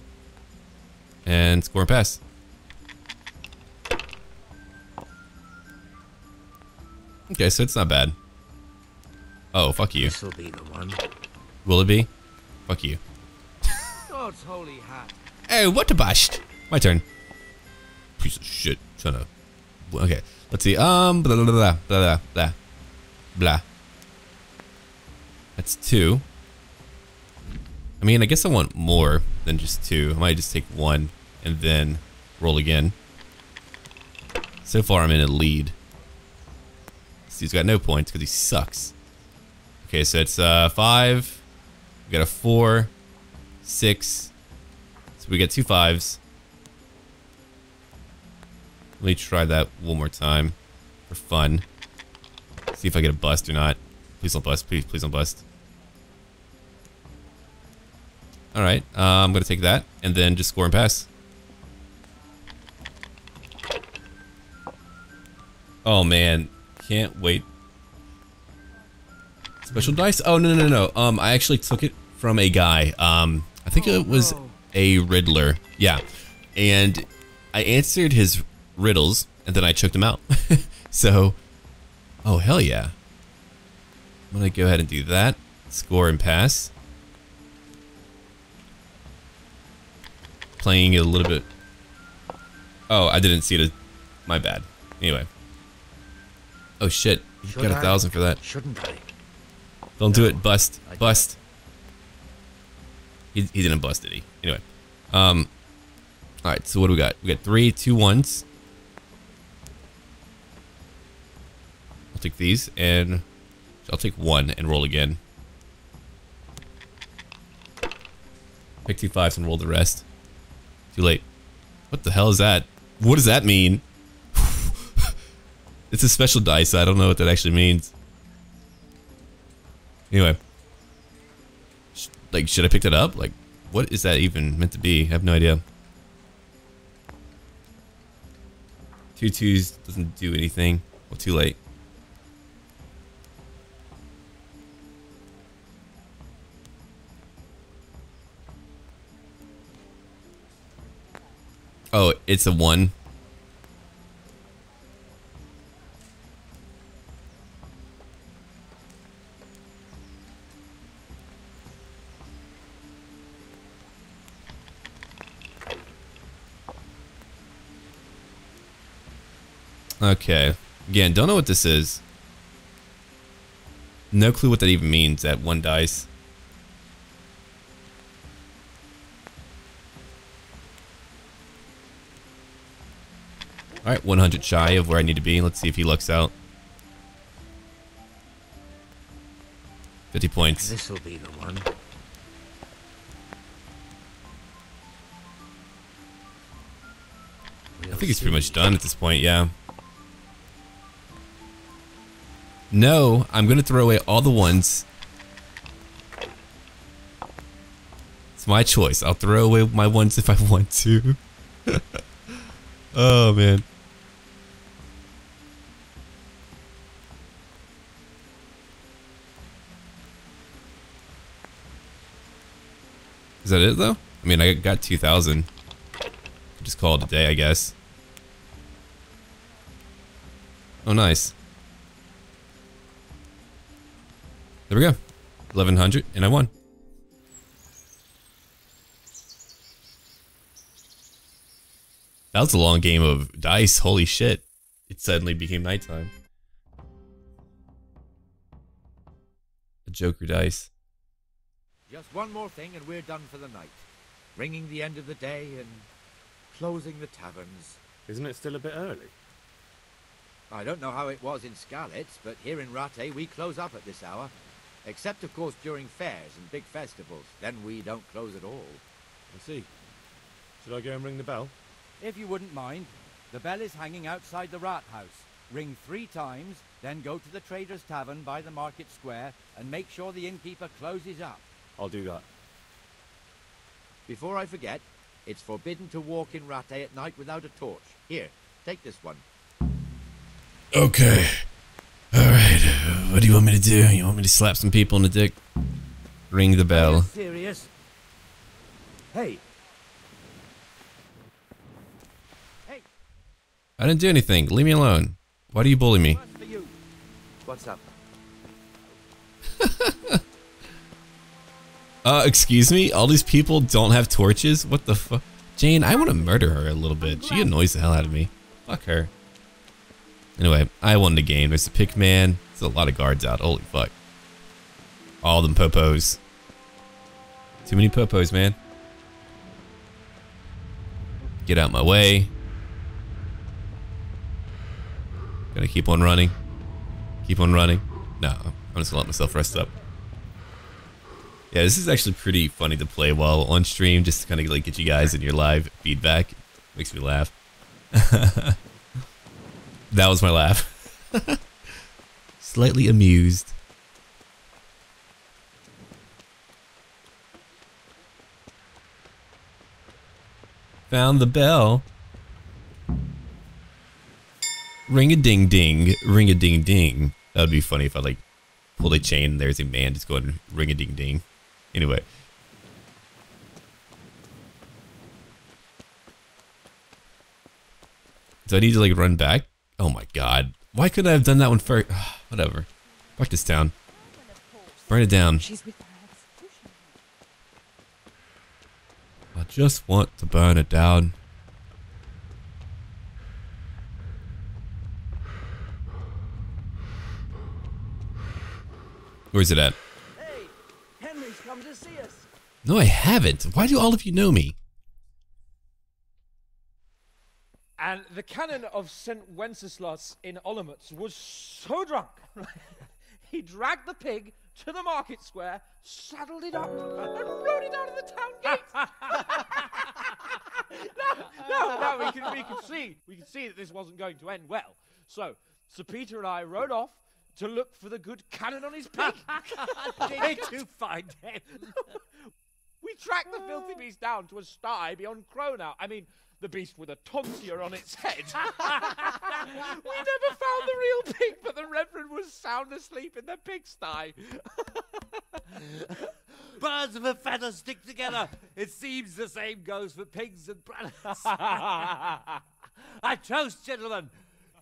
and score and pass. Okay, so it's not bad. Oh, fuck you. This'll be the one. Will it be? Fuck you. God's holy hat. Hey, what the bust? My turn. Piece of shit. Trying to. Okay, let's see. Um, blah blah blah blah blah blah blah. That's two. I mean, I guess I want more than just two. I might just take one and then roll again. So far, I'm in a lead. Dude's got no points because he sucks. Okay, so it's uh, five. We got a four, six. So we get two fives. Let me try that one more time for fun. See if I get a bust or not. Please don't bust. Please, please don't bust. All right, uh, I'm gonna take that and then just score and pass. Oh man, can't wait. Special dice? Oh no no no no. Um, I actually took it from a guy. Um, I think it was a Riddler. Yeah, and I answered his riddles and then I choked him out. so, oh hell yeah. I'm gonna go ahead and do that. Score and pass. Playing it a little bit. Oh, I didn't see it. My bad. Anyway. Oh shit. You Should got a thousand for that. Shouldn't I? Don't do it. Bust. Bust. He, he didn't bust, did he? Anyway. Um. Alright, so what do we got? We got three, two ones. I'll take these and I'll take one and roll again. Pick two fives and roll the rest. Too late. What the hell is that? What does that mean? It's a special dice. I don't know what that actually means. Anyway. Like, should I pick that up? Like, what is that even meant to be? I have no idea. Two twos doesn't do anything. Well, too late. Oh, it's a one. Okay. Again, don't know what this is. No clue what that even means, that one dice. Alright, 100 shy of where I need to be. Let's see if he looks out. 50 points. This'll be the one. I think he's pretty much done at this point, yeah. No, I'm gonna throw away all the ones. It's my choice. I'll throw away my ones if I want to. oh man. Is that it though? I mean, I got 2,000. Just call it a day, I guess. Oh, nice. There we go. 1100 and I won. That was a long game of dice. Holy shit. It suddenly became nighttime. A Joker dice. Just one more thing and we're done for the night. Ringing the end of the day and closing the taverns. Isn't it still a bit early? I don't know how it was in Skalitz, but here in Rattay we close up at this hour. Except, of course, during fairs and big festivals. Then we don't close at all. I see. Should I go and ring the bell? If you wouldn't mind, the bell is hanging outside the rat house. Ring three times, then go to the Trader's Tavern by the market square and make sure the innkeeper closes up. I'll do that. Before I forget, it's forbidden to walk in Rattay at night without a torch. Here, take this one. Okay. Alright. What do you want me to do? You want me to slap some people in the dick? Ring the bell. Serious? Hey. Hey. I didn't do anything. Leave me alone. Why do you bully me? What's up? Uh, excuse me? All these people don't have torches? What the fuck? Jane, I want to murder her a little bit. She annoys the hell out of me. Fuck her. Anyway, I won the game. There's a pick There's a lot of guards out. Holy fuck. All them popos. Too many popos, man. Get out my way. Gonna keep on running. Keep on running. No, I'm just gonna let myself rest up. Yeah, this is actually pretty funny to play while on stream, just to kind of like get you guys in your live feedback. Makes me laugh. that was my laugh. Slightly amused. Found the bell. Ring a ding ding, ring a ding ding. That would be funny if I like pulled a chain and there's a man just going ring a ding ding. Anyway. Do I need to like run back? Oh my god. Why couldn't I have done that one first? Whatever. Fuck this town. Burn it down. I just want to burn it down. Where's it at? Hey, Henry's come to see us. No, I haven't. Why do all of you know me? And the canon of St. Wenceslas in Olomouc was so drunk, he dragged the pig to the market square, saddled it up, and rode it out of the town gate. no, no, no, we can, we can see, we can see that this wasn't going to end well. So, Sir Peter and I rode off to look for the good canon on his pig. Did you find him? we tracked the filthy beast down to a sty beyond Cronau. I mean, the beast with a tonsure on its head. we never found the real pig, but the Reverend was sound asleep in the pigsty. Birds of a feather stick together. It seems the same goes for pigs and prelates. I toast, gentlemen,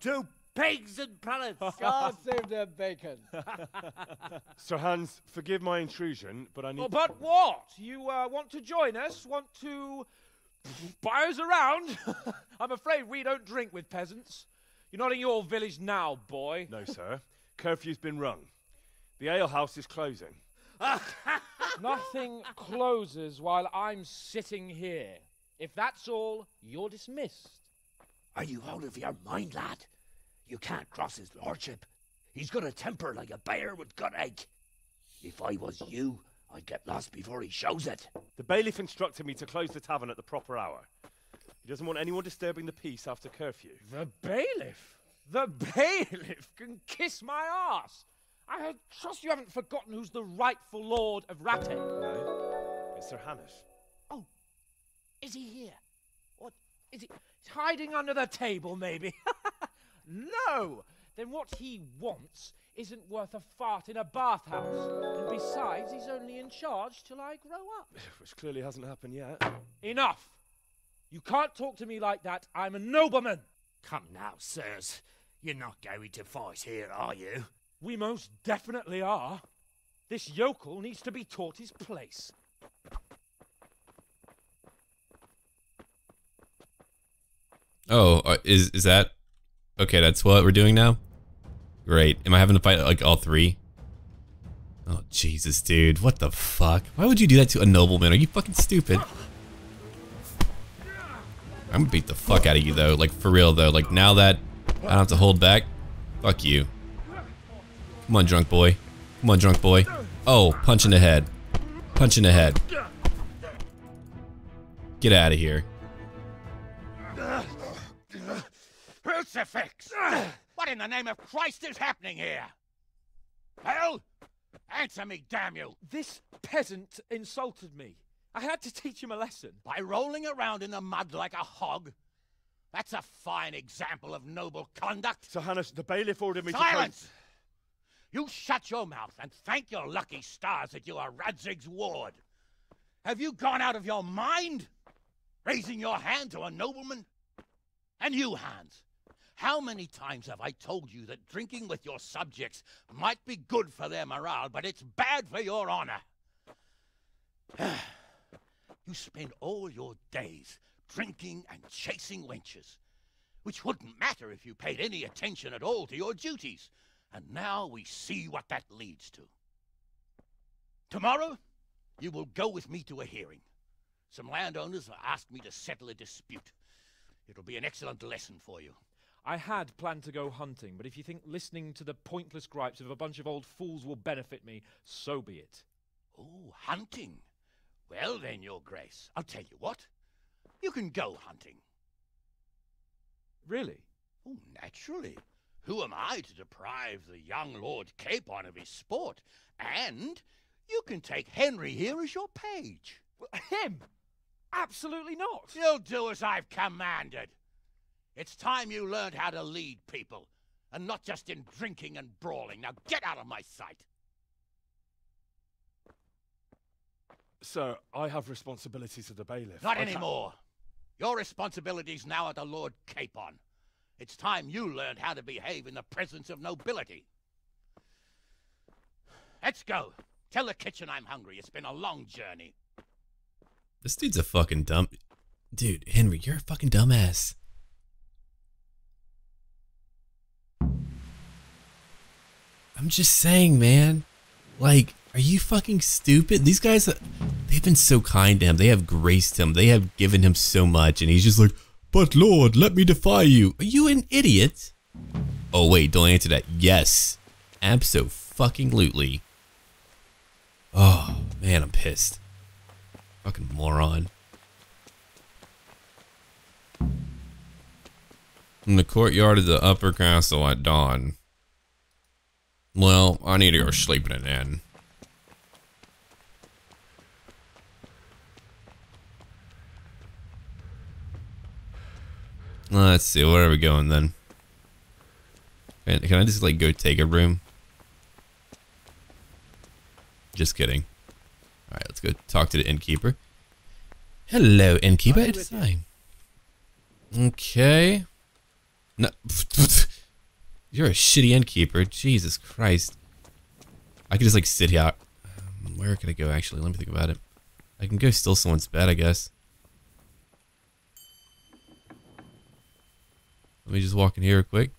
to pigs and prelates. God save their bacon. Sir Hans, forgive my intrusion, but I need. Oh, but what? You uh, want to join us? Want to Mm-hmm. buy us around? I'm afraid we don't drink with peasants. You're not in your village now, boy. No, sir. Curfew's been rung. The alehouse is closing. Nothing closes while I'm sitting here. If that's all, you're dismissed. Are you out of your mind, lad? You can't cross his lordship. He's got a temper like a bear with gut ache. If I was you, I'd get lost before he shows it. The bailiff instructed me to close the tavern at the proper hour. He doesn't want anyone disturbing the peace after curfew. The bailiff? The bailiff can kiss my ass! I trust you haven't forgotten who's the rightful lord of Rattay. No, it's Sir Hanush. Oh, is he here? What is he he's hiding under the table, maybe? no! Then what he wants isn't worth a fart in a bathhouse. And besides, he's only in charge till I grow up. Which clearly hasn't happened yet. Enough! You can't talk to me like that. I'm a nobleman. Come now, sirs. You're not going to fight here, are you? We most definitely are. This yokel needs to be taught his place. Oh, uh, is is that okay? That's what we're doing now. Great. Am I having to fight like all three? Oh Jesus, dude! What the fuck? Why would you do that to a nobleman? Are you fucking stupid? I'm gonna beat the fuck out of you though. Like for real though. Like now that I don't have to hold back. Fuck you. Come on, drunk boy. Come on, drunk boy. Oh, punch in the head. Punch in the head. Get out of here. Crucifix! What in the name of Christ is happening here? Well, answer me, damn you! This peasant insulted me. I had to teach him a lesson. By rolling around in the mud like a hog? That's a fine example of noble conduct. Sir Hanush, the bailiff ordered me Silence! to... Silence! You shut your mouth and thank your lucky stars that you are Radzig's ward. Have you gone out of your mind? Raising your hand to a nobleman? And you, Hans, how many times have I told you that drinking with your subjects might be good for their morale, but it's bad for your honor? you spend all your days drinking and chasing wenches, which wouldn't matter if you paid any attention at all to your duties. And now we see what that leads to. Tomorrow, you will go with me to a hearing. Some landowners have asked me to settle a dispute. It'll be an excellent lesson for you. I had planned to go hunting, but if you think listening to the pointless gripes of a bunch of old fools will benefit me, so be it. Oh, hunting? Well then, Your Grace, I'll tell you what. You can go hunting. Really? Oh, naturally. Who am I to deprive the young Lord Capon of his sport? And you can take Henry here as your page. Him? Absolutely not. You'll do as I've commanded. It's time you learned how to lead people, and not just in drinking and brawling. Now get out of my sight. Sir, I have responsibilities to the bailiff. Not I anymore. Your responsibilities now are the Lord Capon. It's time you learned how to behave in the presence of nobility. Let's go. Tell the kitchen I'm hungry. It's been a long journey. This dude's a fucking dumb... Dude, Henry, you're a fucking dumbass. I'm just saying, man. Like, are you fucking stupid? These guys, they've been so kind to him. They have graced him. They have given him so much. And he's just like, but Lord, let me defy you. Are you an idiot? Oh, wait, don't answer that. Yes. Abso-fucking-lutely. Oh, man, I'm pissed. Fucking moron. In the courtyard of the upper castle at dawn. Well, I need to go sleep in an inn. Let's see, where are we going then? Can, can I just like go take a room? Just kidding. Alright, let's go talk to the innkeeper. Hello, innkeeper. It's fine. Okay. No. You're a shitty innkeeper. Jesus Christ. I could just like sit here. Um, where can I go actually? Let me think about it. I can go steal someone's bed, I guess. Let me just walk in here real quick.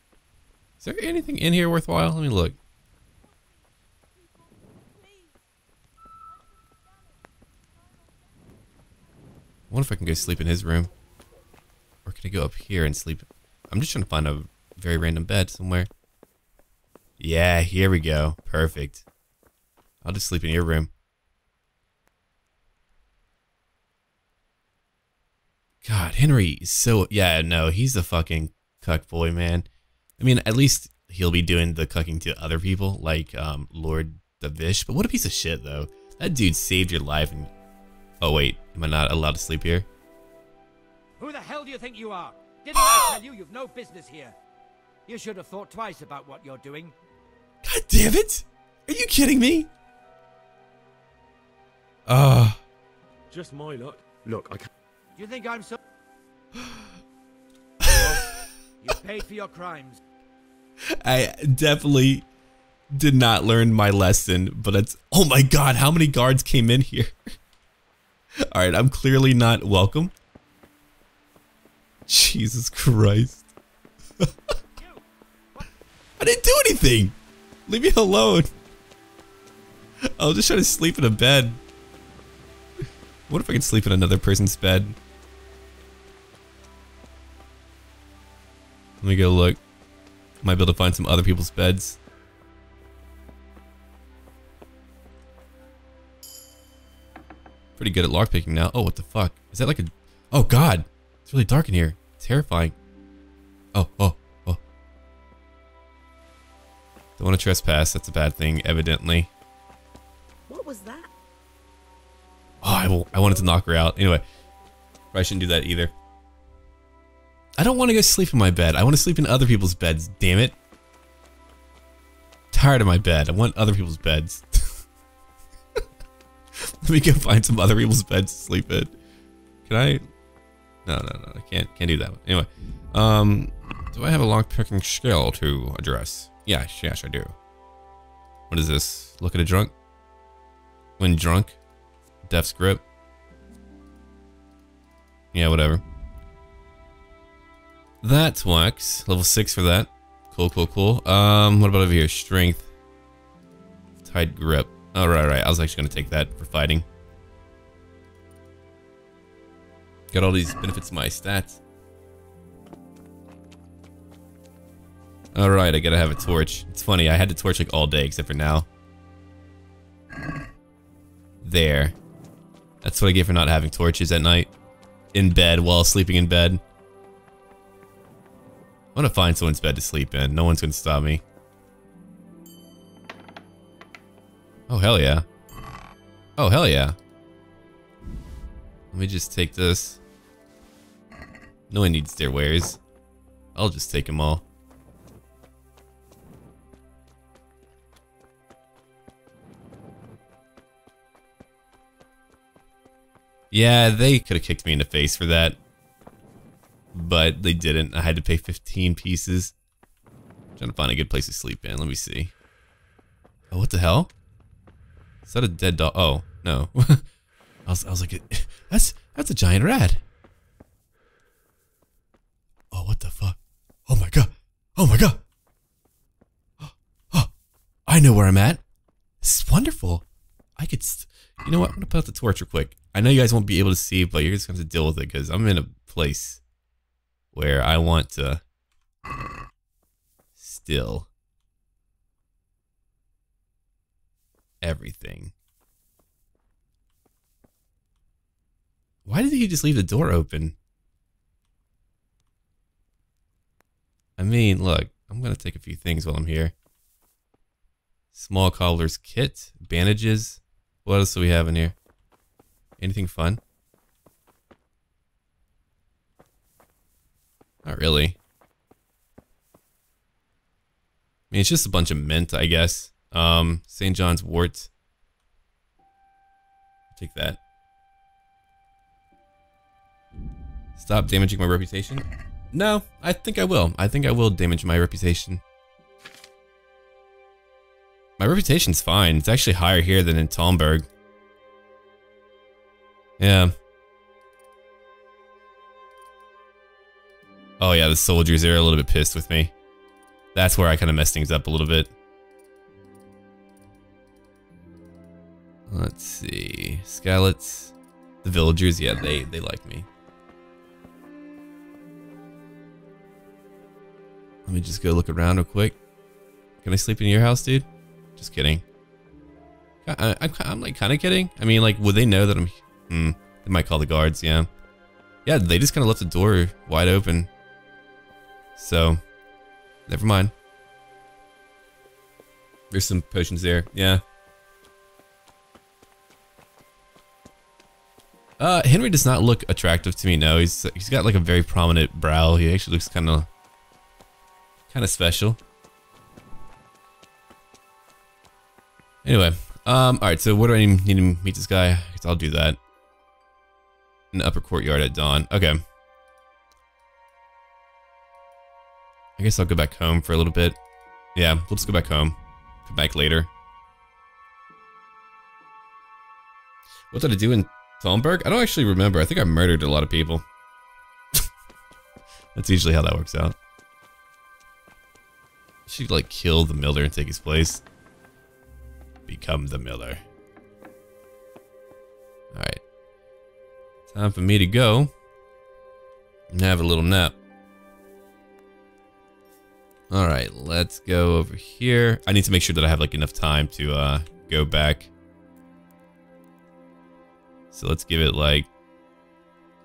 Is there anything in here worthwhile? Let me look. I wonder if I can go sleep in his room. Or can I go up here and sleep? I'm just trying to find a very random bed somewhere. Yeah, here we go. Perfect. I'll just sleep in your room. God, Henry is so yeah, no, he's a fucking cuck boy, man. I mean, at least he'll be doing the cucking to other people, like um, Lord Divish. But what a piece of shit, though. That dude saved your life. And oh wait, am I not allowed to sleep here? Who the hell do you think you are? Didn't I tell you you've no business here? You should have thought twice about what you're doing. God damn it! Are you kidding me? Uh Just my luck. Look, I can't. Do you think I'm so? you paid for your crimes. I definitely did not learn my lesson, but it's oh my god, how many guards came in here? All right, I'm clearly not welcome. Jesus Christ. I didn't do anything. Leave me alone. I was just trying to sleep in a bed. What if I could sleep in another person's bed? Let me go look. Might be able to find some other people's beds. Pretty good at lockpicking now. Oh, what the fuck? Is that like a... Oh, God. It's really dark in here. Terrifying. Oh, oh, oh. Don't want to trespass. That's a bad thing, evidently. What was that? Oh, I, will, I wanted to knock her out. Anyway, I shouldn't do that either. I don't want to go sleep in my bed. I want to sleep in other people's beds, damn it. Tired of my bed. I want other people's beds. Let me go find some other people's beds to sleep in. Can I? No, no, no. I can't. Can't do that. One. Anyway, um, do I have a lockpicking skill to address? Yes, yes, I do. What is this? Look at a drunk. When drunk, Death's grip. Yeah, whatever. That works. Level six for that. Cool, cool, cool. Um, what about over here? Strength. Tight grip. Oh, right, right. I was actually going to take that for fighting. Got all these benefits to my stats. Alright, I gotta have a torch. It's funny, I had the torch like all day except for now. There. That's what I get for not having torches at night. In bed while sleeping in bed. I want to find someone's bed to sleep in. No one's going to stop me. Oh, hell yeah. Oh, hell yeah. Let me just take this. No one needs their wares. I'll just take them all. Yeah, they could have kicked me in the face for that. But they didn't. I had to pay 15 pieces. I'm trying to find a good place to sleep in. Let me see. Oh, what the hell? Is that a dead dog? Oh, no. I was, I was like, that's, that's a giant rat. Oh, what the fuck? Oh my god. Oh my god. Oh, I know where I'm at. This is wonderful. I could, you know what? I'm gonna put out the torch real quick. I know you guys won't be able to see, but you're just gonna have to deal with it because I'm in a place where I want to still everything. Why did he just leave the door open? I mean, look, I'm going to take a few things while I'm here. Small cobbler's kit, bandages. What else do we have in here? Anything fun? Not really. I mean, it's just a bunch of mint, I guess. Um, St. John's wort. Take that. Stop damaging my reputation? No, I think I will. I think I will damage my reputation. My reputation's fine. It's actually higher here than in Talmberg. Yeah. Oh yeah, the soldiers are a little bit pissed with me. That's where I kind of messed things up a little bit. Let's see. Skalitz. The villagers, yeah, they, they like me. Let me just go look around real quick. Can I sleep in your house, dude? Just kidding. I, am like kind of kidding. I mean, like, would they know that I'm... Hmm. They might call the guards, yeah. Yeah, they just kind of left the door wide open. So, never mind. There's some potions there. Yeah. Uh, Henry does not look attractive to me. No, he's he's got like a very prominent brow. He actually looks kind of kind of special. Anyway, um, all right. So what do I need to meet this guy? I'll do that in the upper courtyard at dawn. Okay. I guess I'll go back home for a little bit. Yeah, just go back home. Come back later. What did I do in Talmberg? I don't actually remember. I think I murdered a lot of people. That's usually how that works out. Should like kill the miller and take his place. Become the miller. Alright. Time for me to go. And have a little nap. Alright, let's go over here. I need to make sure that I have like enough time to uh, go back. So let's give it like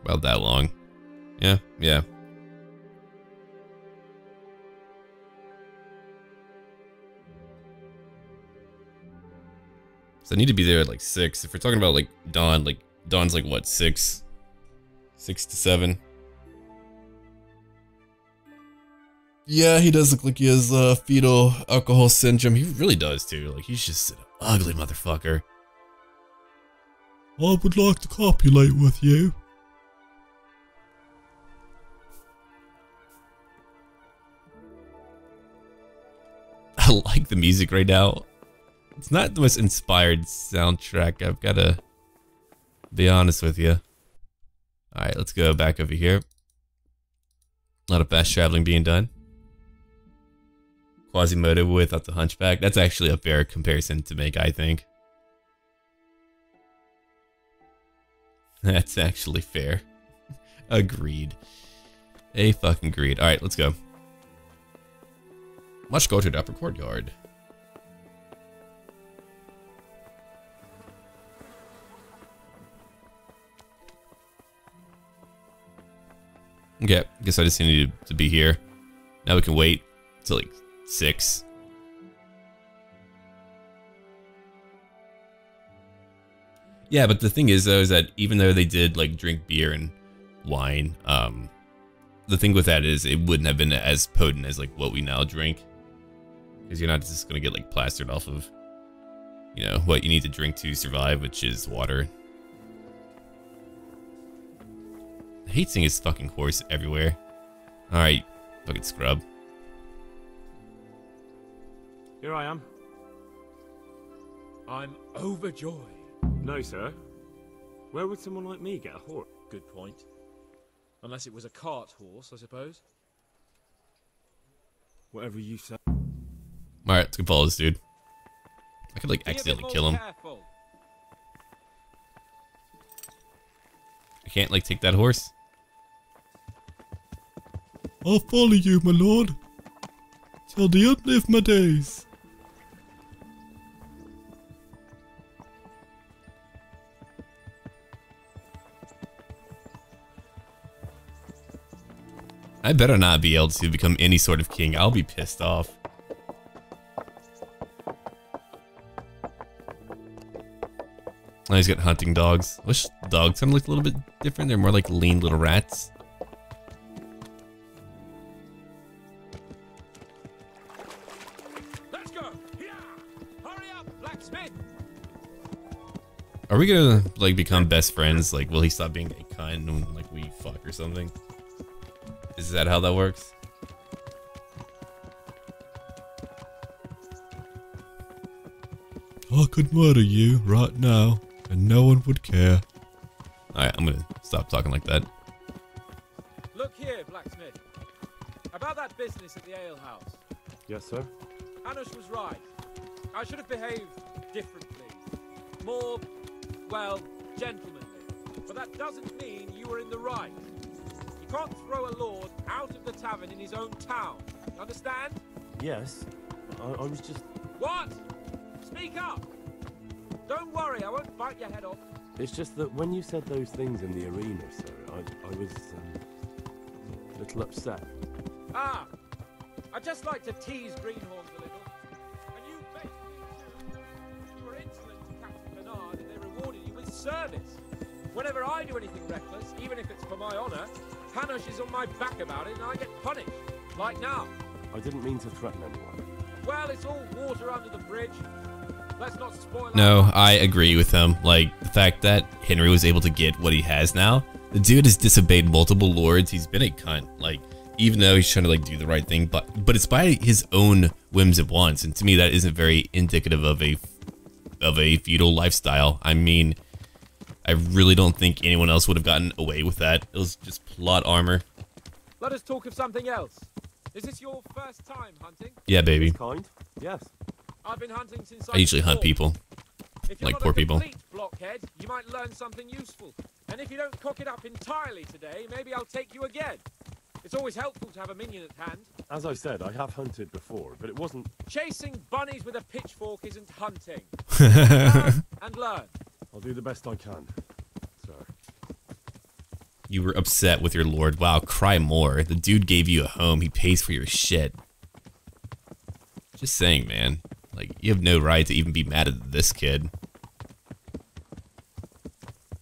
about that long. Yeah, yeah. So I need to be there at like six. If we're talking about like dawn, like dawn's like what six, six to seven. Yeah, he does look like he has uh, fetal alcohol syndrome. He really does too. Like he's just an ugly motherfucker. I would like to copulate with you. I like the music right now. It's not the most inspired soundtrack. I've got to be honest with you. All right, let's go back over here. A lot of fast traveling being done. Quasimodo without the hunchback. That's actually a fair comparison to make, I think. That's actually fair. Agreed. A fucking agreed. Alright, let's go. Let's go to the upper courtyard. Okay, I guess I just needed to be here. Now we can wait till like 6. Yeah, but the thing is though is that even though they did like drink beer and wine, um the thing with that is it wouldn't have been as potent as like what we now drink. Because you're not just gonna get like plastered off of you know what you need to drink to survive, which is water. I hate seeing his fucking horse everywhere. Alright, fucking scrub. Here I am. I'm overjoyed. No, sir. Where would someone like me get a horse? Good point. Unless it was a cart horse, I suppose. Whatever you say. Alright, let's go follow this dude. I could like accidentally kill him. Careful. I can't like take that horse. I'll follow you, my lord. Till the end of my days. I better not be able to become any sort of king. I'll be pissed off. Oh, he's got hunting dogs. Wish dogs kind of looked a little bit different. They're more like lean little rats. Are we gonna like become best friends? Like, will he stop being a cunt when like we fuck or something? Is that how that works? I could murder you right now, and no one would care. Alright, I'm gonna stop talking like that. Look here, blacksmith. About that business at the alehouse. Yes, sir. Hanush was right. I should have behaved differently. More, well, gentlemanly. But that doesn't mean you were in the right. You can't throw a lord out of the tavern in his own town. You Understand? Yes. I, I was just. What? Speak up! Don't worry, I won't bite your head off. It's just that when you said those things in the arena, sir, I, I was um, a little upset. Ah! I'd just like to tease Greenhorns a little. Service. Whenever I do anything reckless, even if it's for my honour, Hanush is on my back about it and I get punished. Like now. I didn't mean to threaten anyone. Well, it's all water under the bridge. Let's not spoil No, I agree with him. Like, the fact that Henry was able to get what he has now, the dude has disobeyed multiple lords. He's been a cunt. Like, even though he's trying to like do the right thing, but but it's by his own whims and wants. And to me, that isn't very indicative of a of a feudal lifestyle. I mean, I really don't think anyone else would have gotten away with that. It was just plot armor. Let us talk of something else. Is this your first time hunting? Yeah, baby. Kind? Yes. I've been hunting since I I usually hunt people, If you're like not poor a people. blockhead, you might learn something useful. And if you don't cock it up entirely today, maybe I'll take you again. It's always helpful to have a minion at hand. As I said, I have hunted before, but it wasn't. Chasing bunnies with a pitchfork isn't hunting. Learn and learn. I'll do the best I can, sir. You were upset with your lord. Wow, cry more. The dude gave you a home. He pays for your shit. Just saying, man. Like, you have no right to even be mad at this kid.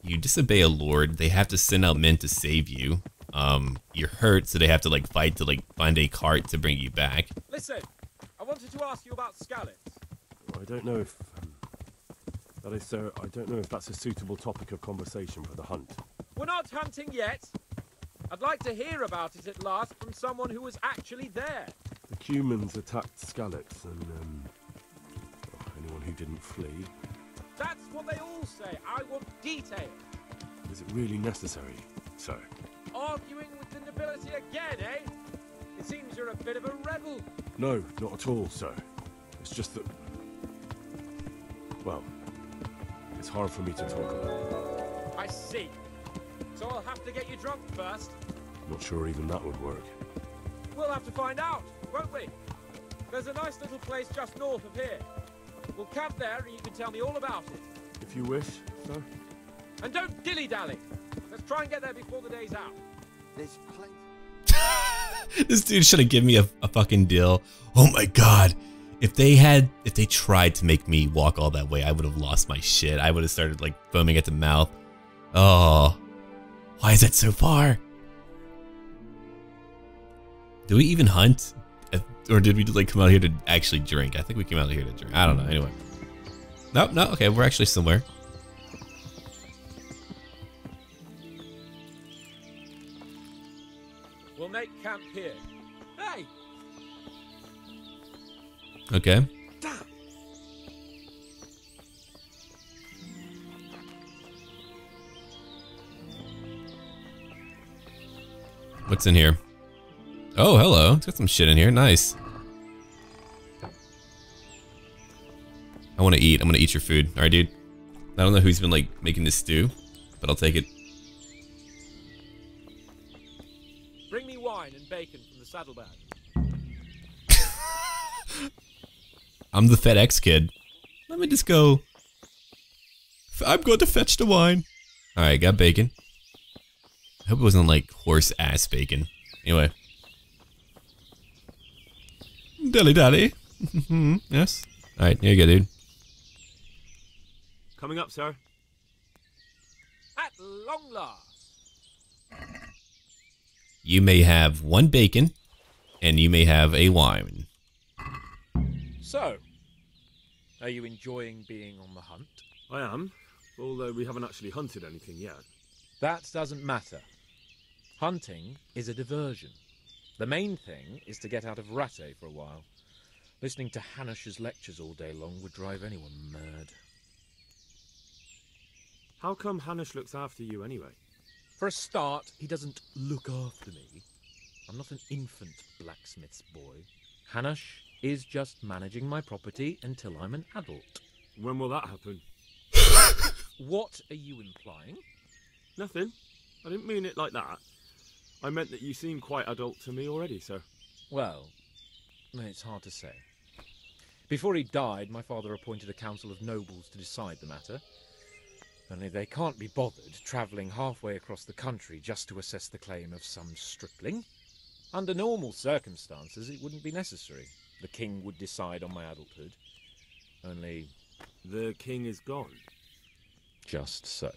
You disobey a lord. They have to send out men to save you. Um, you're hurt, so they have to like fight to like find a cart to bring you back. Listen, I wanted to ask you about Skalitz. I don't know if. That is, sir, I don't know if that's a suitable topic of conversation for the hunt. We're not hunting yet. I'd like to hear about it at last from someone who was actually there. The Cumans attacked Skalitz, and um, oh, anyone who didn't flee. That's what they all say. I want detail. Is it really necessary, sir? Arguing with the nobility again, eh? It seems you're a bit of a rebel. No, not at all, sir. It's just that. Well, it's hard for me to talk about. I see. So I'll have to get you drunk first. Not sure even that would work. We'll have to find out, won't we? There's a nice little place just north of here. We'll camp there and you can tell me all about it. If you wish, sir. And don't dilly-dally. Let's try and get there before the day's out. There's plenty. this dude should have given me a, a fucking deal. Oh my god. If they had, if they tried to make me walk all that way, I would have lost my shit. I would have started like foaming at the mouth. Oh, why is that so far? Do we even hunt? Or did we like come out here to actually drink? I think we came out here to drink. I don't know. Anyway. Nope, no, okay, we're actually somewhere. We'll make camp here. Okay. What's in here? Oh, hello. It's got some shit in here. Nice. I want to eat. I'm going to eat your food. All right, dude. I don't know who's been, like, making this stew, but I'll take it. Bring me wine and bacon from the saddlebag. I'm the FedEx kid. Let me just go. I'm going to fetch the wine. All right, got bacon. I hope it wasn't like horse ass bacon. Anyway. Dilly dally. yes. All right, here you go, dude. Coming up, sir. At long last. You may have one bacon, and you may have a wine. So, are you enjoying being on the hunt? I am, although we haven't actually hunted anything yet. That doesn't matter. Hunting is a diversion. The main thing is to get out of Rattay for a while. Listening to Hanush's lectures all day long would drive anyone mad. How come Hanush looks after you anyway? For a start, he doesn't look after me. I'm not an infant blacksmith's boy. Hanush is just managing my property until I'm an adult. When will that happen? What are you implying? Nothing. I didn't mean it like that. I meant that you seem quite adult to me already, sir. Well, it's hard to say. Before he died, my father appointed a council of nobles to decide the matter. Only they can't be bothered travelling halfway across the country just to assess the claim of some stripling. Under normal circumstances, it wouldn't be necessary. The king would decide on my adulthood. Only. The king is gone. Just so.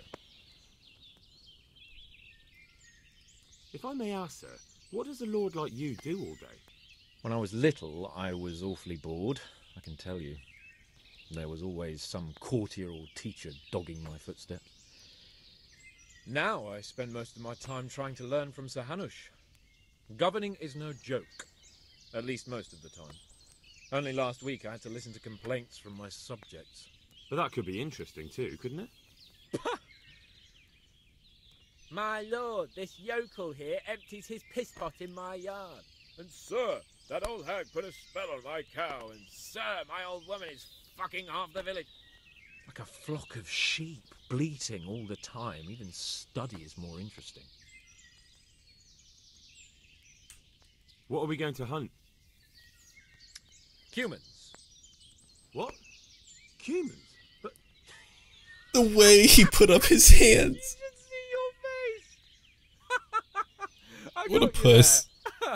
If I may ask, sir, what does a lord like you do all day? When I was little, I was awfully bored, I can tell you. There was always some courtier or teacher dogging my footsteps. Now I spend most of my time trying to learn from Sir Hanush. Governing is no joke. At least most of the time. Only last week I had to listen to complaints from my subjects. But that could be interesting too, couldn't it? My lord, this yokel here empties his piss pot in my yard. And sir, that old hag put a spell on my cow, and sir, my old woman is fucking half the village. Like a flock of sheep, bleating all the time. Even study is more interesting. What are we going to hunt? Humans. What? Humans? But The way he put up his hands. I What a puss.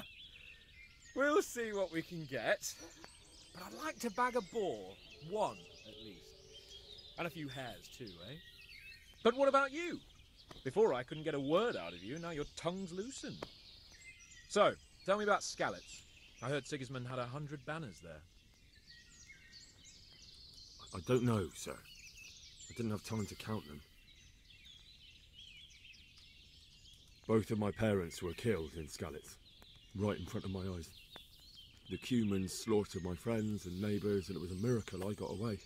we'll see what we can get. But I'd like to bag a boar. One, at least. And a few hares, too, eh? But what about you? Before I couldn't get a word out of you, now your tongue's loosened. So, tell me about Skalitz. I heard Sigismund had a hundred banners there. I don't know, sir. I didn't have time to count them. Both of my parents were killed in Skalitz, right in front of my eyes. The Cumans slaughtered my friends and neighbours, and it was a miracle I got away.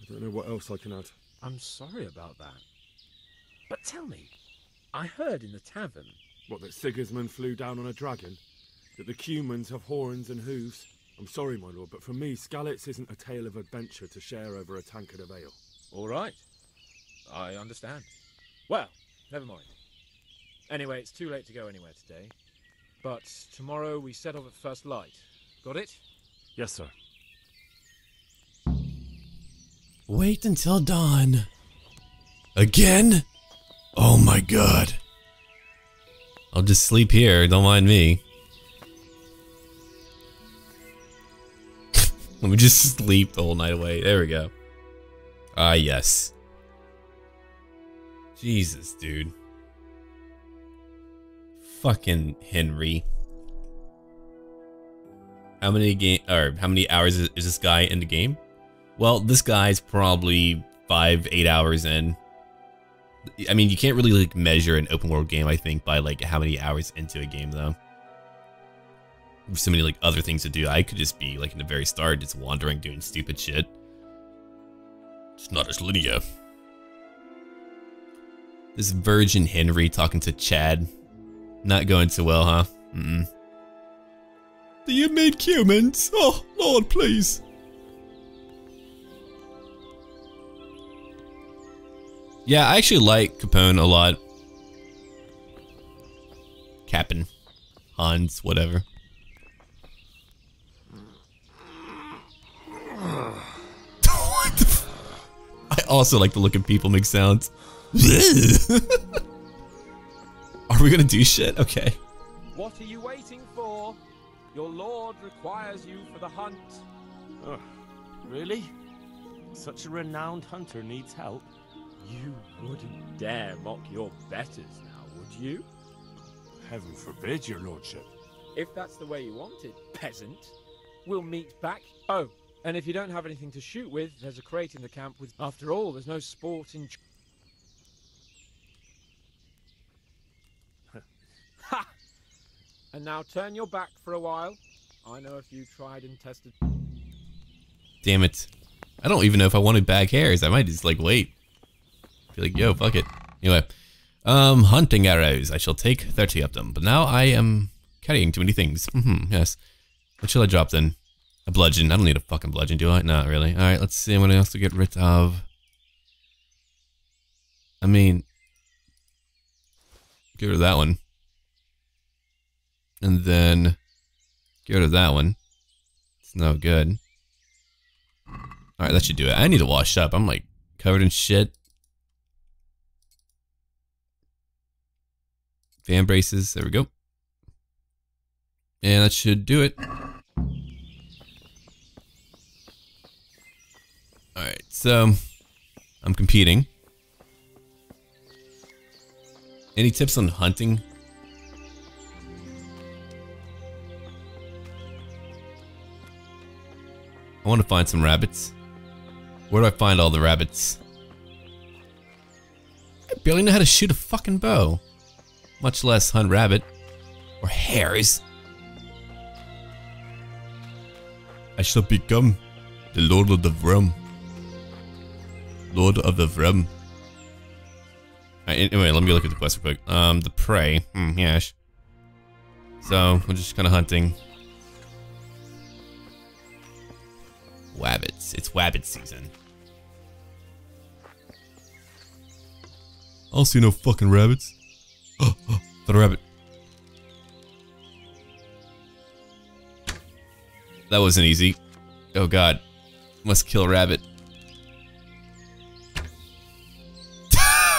I don't know what else I can add. I'm sorry about that. But tell me, I heard in the tavern. What, that Sigismund flew down on a dragon? That the Cumans have horns and hooves? I'm sorry, my lord, but for me, Skalitz isn't a tale of adventure to share over a tankard of ale. All right. I understand. Well, never mind. Anyway, it's too late to go anywhere today. But tomorrow we set off at first light. Got it? Yes, sir. Wait until dawn. Again? Oh my god. I'll just sleep here, don't mind me. Let me just sleep the whole night away. There we go. Ah, yes. Jesus, dude. Fucking Henry. How many game or how many hours is, is this guy in the game? Well, this guy's probably five, eight hours in. I mean, you can't really like measure an open world game, I think, by like how many hours into a game though. So many like other things to do. I could just be like in the very start, just wandering, doing stupid shit. It's not as linear. This virgin Henry talking to Chad. Not going so well, huh? Mm-mm. You made humans? Oh, Lord, please. Yeah, I actually like Capon a lot. Captain. Hans, whatever. What the f- I also like the look of people make sounds. Are we gonna do shit? Okay. What are you waiting for? Your lord requires you for the hunt. Ugh, really? Such a renowned hunter needs help. You wouldn't dare mock your betters now, would you? Heaven forbid, your lordship. If that's the way you want it, peasant. We'll meet back. Oh, and if you don't have anything to shoot with, there's a crate in the camp with. After all, there's no sport in. ha! And now turn your back for a while. I know a few tried and tested. Damn it. I don't even know if I wanted bag hares. I might just like wait. Be like, yo, fuck it. Anyway. Um, hunting arrows. I shall take 30 of them. But now I am carrying too many things. Mm-hmm, yes. What shall I drop then? A bludgeon. I don't need a fucking bludgeon, do I? Not really. Alright, let's see what else to get rid of. I mean, get rid of that one. And then get rid of that one. It's no good. Alright, that should do it. I need to wash up. I'm like covered in shit. Vambraces. There we go. And that should do it. Alright, so I'm competing. Any tips on hunting? I want to find some rabbits. Where do I find all the rabbits? I barely know how to shoot a fucking bow. Much less hunt rabbit. Or hares. I shall become the Lord of the Vrum. Lord of the Vrum. Right, anyway, let me look at the quest real quick. Um, the prey. Hmm, yes. So, we're just kind of hunting. Wabbits. It's wabbit season. I don't see no fucking rabbits. Oh, oh, a rabbit. That wasn't easy. Oh god. Must kill a rabbit.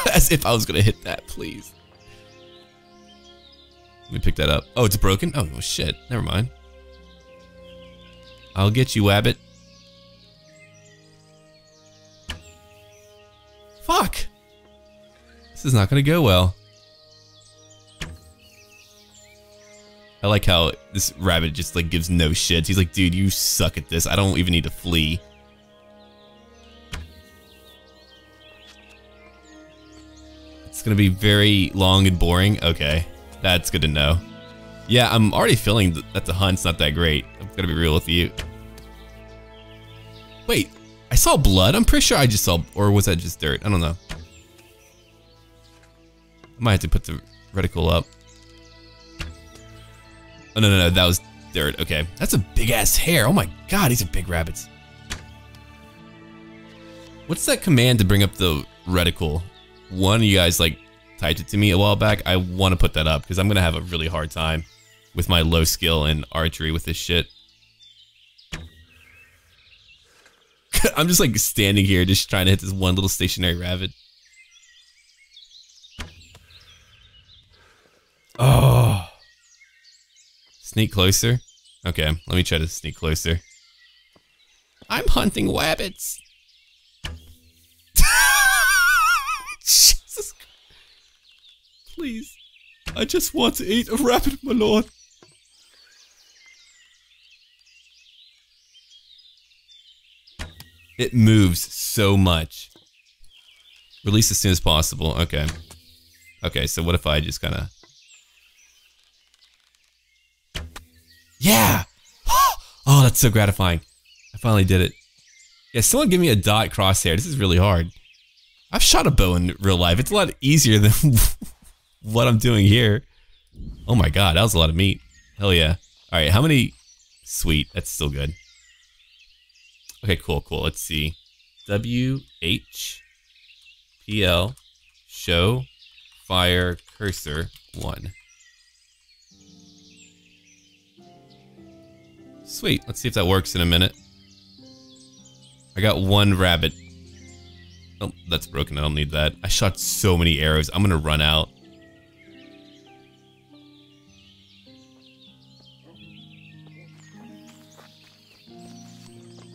As if I was gonna hit that, please. Let me pick that up. Oh, it's broken? Oh, shit. Never mind. I'll get you, Wabbit. Fuck! This is not gonna go well. I like how this rabbit just like gives no shits. He's like, dude, you suck at this. I don't even need to flee. It's gonna be very long and boring. Okay, that's good to know. Yeah, I'm already feeling that the hunt's not that great. I'm gonna be real with you. Wait, I saw blood. I'm pretty sure I just saw, or was that just dirt? I don't know. I might have to put the reticle up. Oh, no, no, no, that was dirt. Okay, that's a big ass hare. Oh my god, these are big rabbits. What's that command to bring up the reticle? One you guys like typed it to me a while back. I want to put that up because I'm gonna have a really hard time with my low skill in archery with this shit. I'm just like standing here just trying to hit this one little stationary rabbit. Oh. Sneak closer? Okay, let me try to sneak closer. I'm hunting wabbits. Jesus. Please. I just want to eat a rabbit, my lord. It moves so much. Release as soon as possible. Okay. Okay, so what if I just kind of... Yeah! oh, that's so gratifying. I finally did it. Yeah, someone give me a dot crosshair. This is really hard. I've shot a bow in real life. It's a lot easier than what I'm doing here. Oh my god, that was a lot of meat. Hell yeah. Alright, how many... Sweet, that's still good. Okay, cool, cool. Let's see. W H P L show fire cursor one. Sweet. Let's see if that works in a minute. I got one rabbit. Oh, that's broken. I don't need that. I shot so many arrows. I'm gonna run out.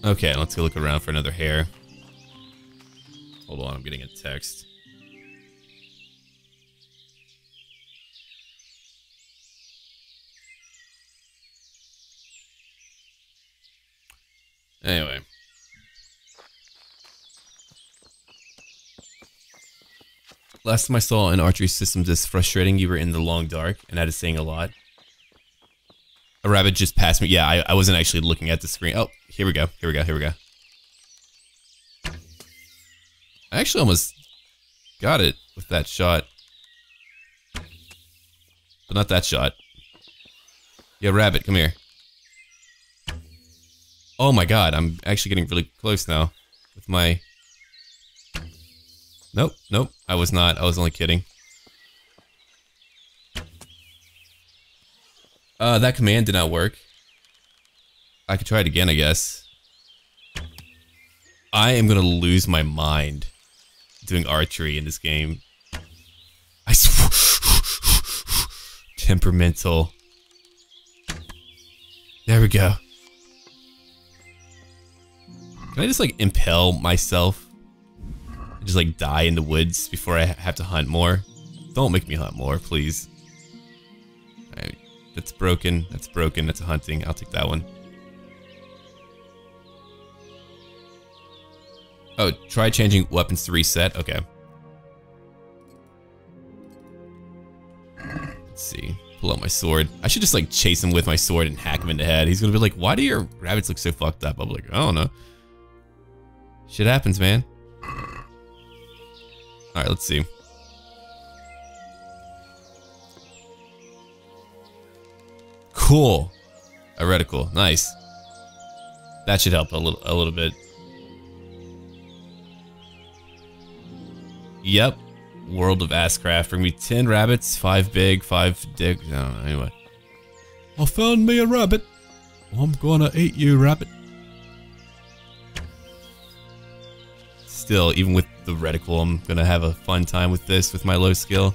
Okay, let's go look around for another hare. Hold on, I'm getting a text. Anyway. Last time I saw an archery system this frustrating, you were in the long dark, and that is saying a lot. A rabbit just passed me. Yeah, I, I wasn't actually looking at the screen. Oh, here we go. Here we go. Here we go. I actually almost got it with that shot. But not that shot. Yeah, rabbit, come here. Oh my god, I'm actually getting really close now with my... Nope, nope, I was not. I was only kidding. Uh, that command did not work. I could try it again, I guess. I am gonna lose my mind doing archery in this game. I temperamental. There we go. Can I just like impale myself? Just like die in the woods before I have to hunt more? Don't make me hunt more, please. That's broken. That's broken. That's hunting. I'll take that one. Oh, try changing weapons to reset. Okay. Let's see. Pull out my sword. I should just like chase him with my sword and hack him in the head. He's gonna be like, why do your rabbits look so fucked up? I'm like, I don't know. Shit happens, man. Alright, let's see. Cool. A reticle. Nice. That should help a little a little bit. Yep. World of Asscraft. Bring me 10 rabbits, 5 big, 5 dick. Anyway. I found me a rabbit. I'm gonna eat you, rabbit. Still, even with the reticle, I'm gonna have a fun time with this with my low skill.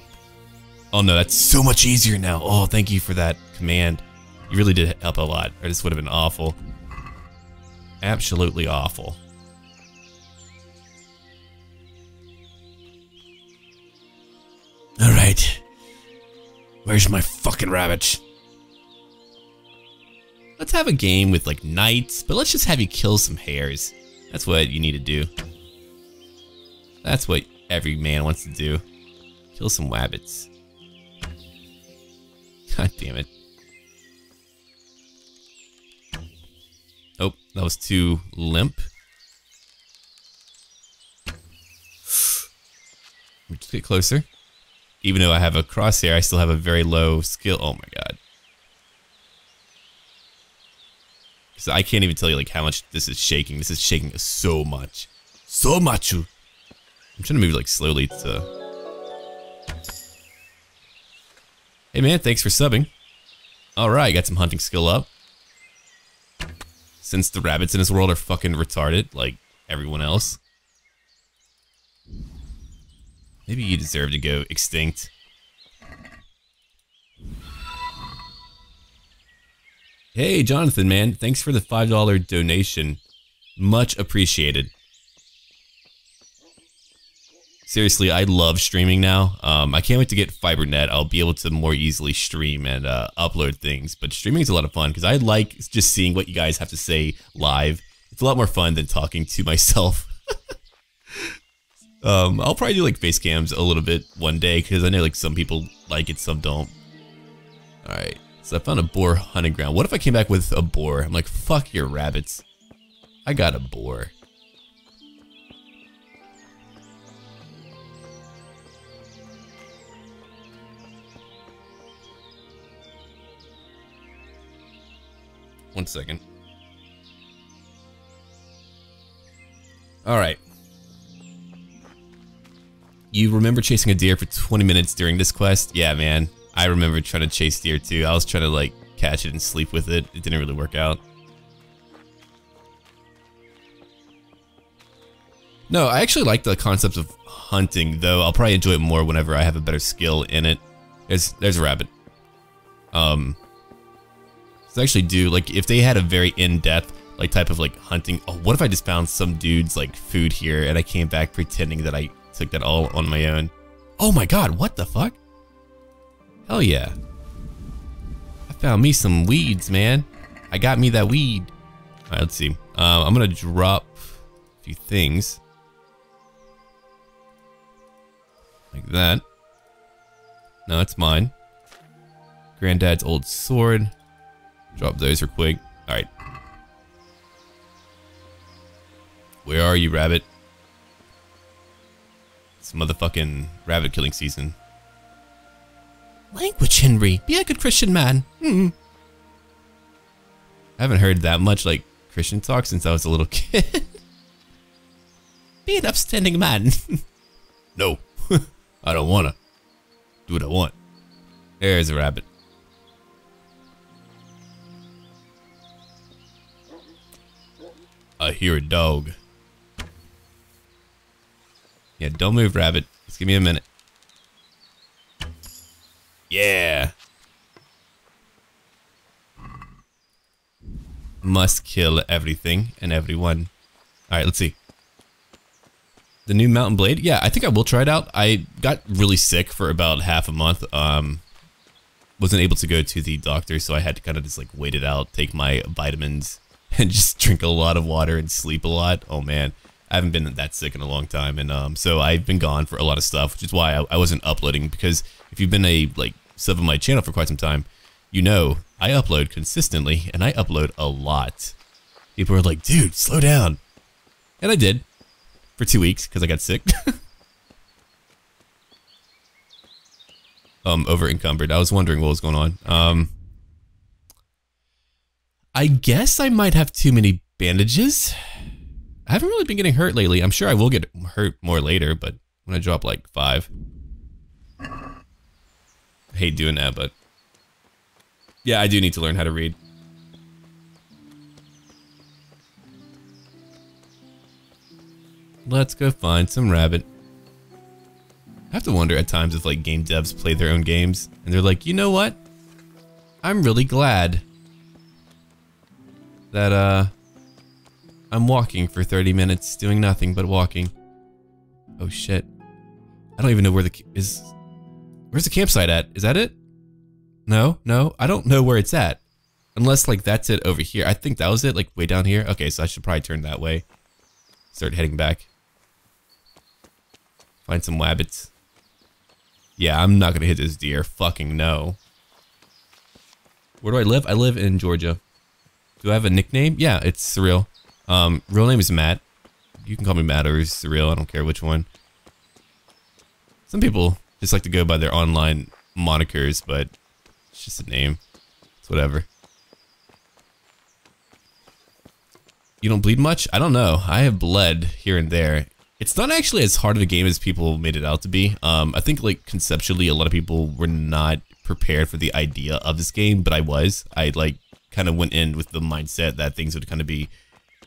Oh no, that's so much easier now. Oh, thank you for that command. You really did help a lot, or this would have been awful. Absolutely awful. Alright. Where's my fucking rabbit? Let's have a game with like knights, but let's just have you kill some hares. That's what you need to do. That's what every man wants to do. Kill some wabbits. God damn it. Oh, that was too limp. Just get closer. Even though I have a crosshair, I still have a very low skill. Oh my god. So I can't even tell you like how much this is shaking. This is shaking so much. So much. I'm trying to move like slowly to... Hey man, thanks for subbing. Alright, got some hunting skill up. Since the rabbits in this world are fucking retarded, like everyone else. Maybe you deserve to go extinct. Hey, Jonathan, man. Thanks for the $5 donation. Much appreciated. Seriously, I love streaming now. Um, I can't wait to get FiberNet. I'll be able to more easily stream and uh, upload things. But streaming is a lot of fun because I like just seeing what you guys have to say live. It's a lot more fun than talking to myself. um, I'll probably do like face cams a little bit one day because I know like some people like it, some don't. All right. So I found a boar hunting ground. What if I came back with a boar? I'm like, fuck your rabbits. I got a boar. One second. Alright. You remember chasing a deer for 20 minutes during this quest? Yeah, man. I remember trying to chase deer too. I was trying to like catch it and sleep with it. It didn't really work out. No, I actually like the concept of hunting, though. I'll probably enjoy it more whenever I have a better skill in it. There's there's a rabbit. Um, actually do like if they had a very in-depth like type of like hunting. Oh, what if I just found some dude's like food here and I came back pretending that I took that all on my own? Oh my god, what the fuck? Hell yeah. I found me some weeds, man. I got me that weed. All right, let's see. Uh, I'm gonna drop a few things. Like that. No, it's mine. Granddad's old sword. Drop those real quick. Alright. Where are you, rabbit? It's motherfucking rabbit killing season. Language, Henry. Be a good Christian man. Hmm. I haven't heard that much like Christian talk since I was a little kid. Be an upstanding man. no. I don't wanna. Do what I want. There's a rabbit. I hear a dog. Yeah, don't move, rabbit. Just give me a minute. Yeah. Must kill everything and everyone. Alright, let's see. The new Mount and Blade? Yeah, I think I will try it out. I got really sick for about half a month. Um, wasn't able to go to the doctor, so I had to kind of just like wait it out, take my vitamins and just drink a lot of water and sleep a lot. Oh man, I haven't been that sick in a long time, and um, so I've been gone for a lot of stuff, which is why I, I wasn't uploading. Because if you've been a like sub of my channel for quite some time, you know I upload consistently, and I upload a lot. People are like, dude, slow down, and I did for two weeks because I got sick. um, over encumbered. I was wondering what was going on. Um, I guess I might have too many bandages. I haven't really been getting hurt lately. I'm sure I will get hurt more later, but when I drop like five. I hate doing that, but yeah, I do need to learn how to read. Let's go find some rabbit. I have to wonder at times if like game devs play their own games and they're like, you know what? I'm really glad that uh I'm walking for 30 minutes doing nothing but walking. Oh shit. I don't even know where the is Where's the campsite at? Is that it? No, no, I don't know where it's at. Unless like that's it over here. I think that was it, like way down here. Okay, so I should probably turn that way. Start heading back. Find some wabbits. Yeah, I'm not gonna hit this deer. Fucking no. Where do I live? I live in Georgia. Do I have a nickname? Yeah, it's Surreal. Um, real name is Matt. You can call me Matt or Surreal. I don't care which one. Some people just like to go by their online monikers, but it's just a name. It's whatever. You don't bleed much? I don't know. I have bled here and there. It's not actually as hard of a game as people made it out to be. Um, I think like conceptually, a lot of people were not prepared for the idea of this game, but I was. I like kind of went in with the mindset that things would kind of be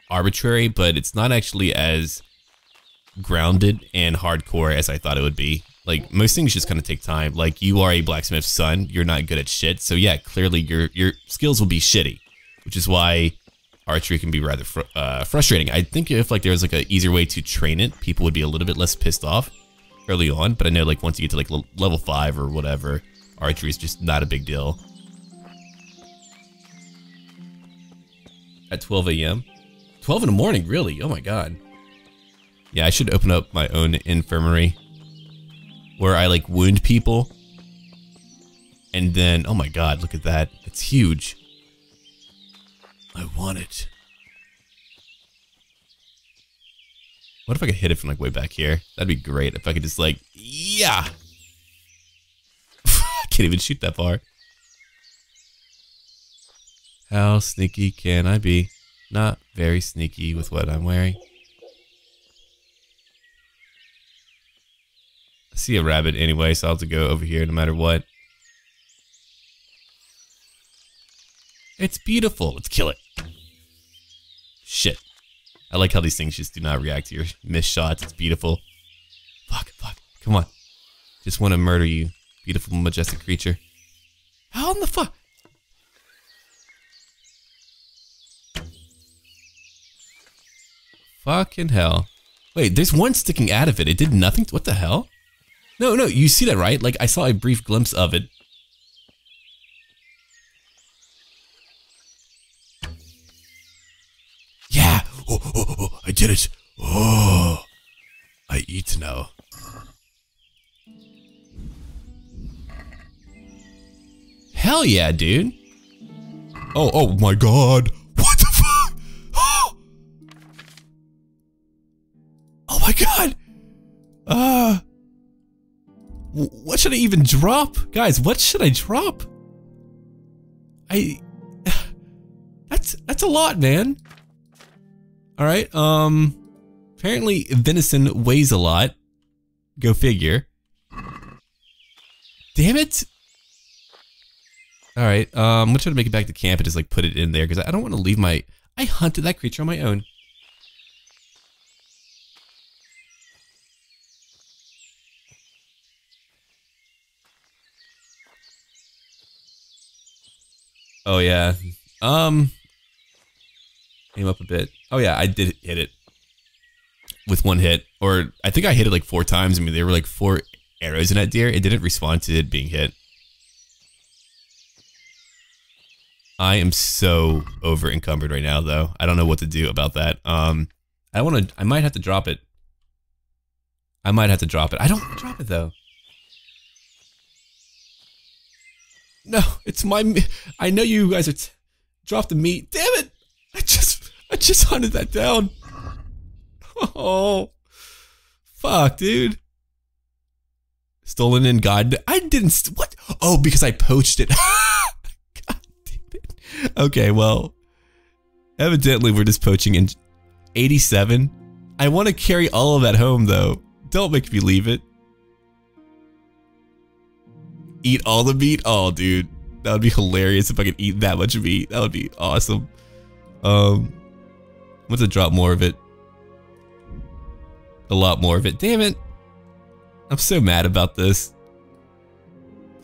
arbitrary, but it's not actually as grounded and hardcore as I thought it would be. Like most things just kind of take time. Like you are a blacksmith's son, you're not good at shit, so yeah, clearly your your skills will be shitty, which is why archery can be rather fr uh, frustrating. I think if like there was like an easier way to train it, people would be a little bit less pissed off early on. But I know like once you get to like level five or whatever, archery is just not a big deal. At 12 a.m. 12 in the morning, really? Oh my god. Yeah, I should open up my own infirmary where I like wound people. And then, oh my god, look at that. It's huge. I want it. What if I could hit it from like way back here? That'd be great if I could just like, yeah. I can't even shoot that far. How sneaky can I be? Not very sneaky with what I'm wearing. I see a rabbit anyway, so I'll have to go over here no matter what. It's beautiful. Let's kill it. Shit. I like how these things just do not react to your missed shots. It's beautiful. Fuck, fuck. Come on. Just want to murder you, beautiful, majestic creature. How in the fuck? Fucking hell. Wait, there's one sticking out of it. It did nothing. What the hell? No, no, you see that, right? Like, I saw a brief glimpse of it. Yeah! Oh, oh, oh, oh I did it! Oh! I eat now. Hell yeah, dude! Oh, oh my god! My god! Uh... What should I even drop? Guys, what should I drop? I... That's, that's a lot, man. Alright, um... Apparently, venison weighs a lot. Go figure. Damn it! Alright, um, I'm gonna try to make it back to camp and just, like, put it in there, because I don't want to leave my... I hunted that creature on my own. Oh yeah. Um Aim up a bit. Oh yeah, I did hit it with one hit, or I think I hit it like four times. I mean, there were like four arrows in that deer. It didn't respond to it being hit. I am so over encumbered right now, though. I don't know what to do about that. Um, I want to. I might have to drop it. I might have to drop it. I don't drop it though. No, it's my. I know you guys are. T- drop the meat. Damn it! I just. I just hunted that down. Oh, fuck, dude. Stolen in God. I didn't. What? Oh, because I poached it. God damn it. Okay, well, evidently we're just poaching in 87. I want to carry all of that home, though. Don't make me leave it. Eat all the meat? Oh, dude. That would be hilarious if I could eat that much meat. That would be awesome. Um, I'm going to drop more of it. A lot more of it. Damn it. I'm so mad about this.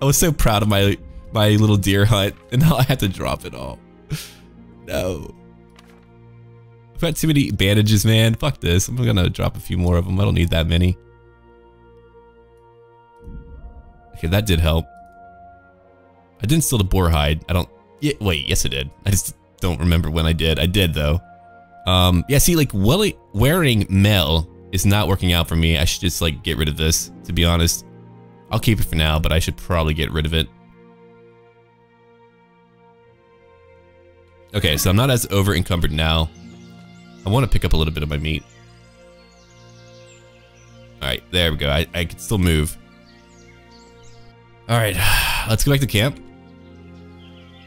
I was so proud of my my little deer hunt, and now I have to drop it all. No. I've got too many bandages, man. Fuck this. I'm gonna drop a few more of them. I don't need that many. Okay, that did help. I didn't steal the boar hide. I don't. Yeah, wait. Yes, I did. I just don't remember when I did. I did though. Um. Yeah. See, like, wearing mail is not working out for me. I should just like get rid of this. To be honest, I'll keep it for now, but I should probably get rid of it. Okay, so I'm not as over encumbered now. I want to pick up a little bit of my meat. Alright, there we go. I, I can still move. Alright, let's go back to camp.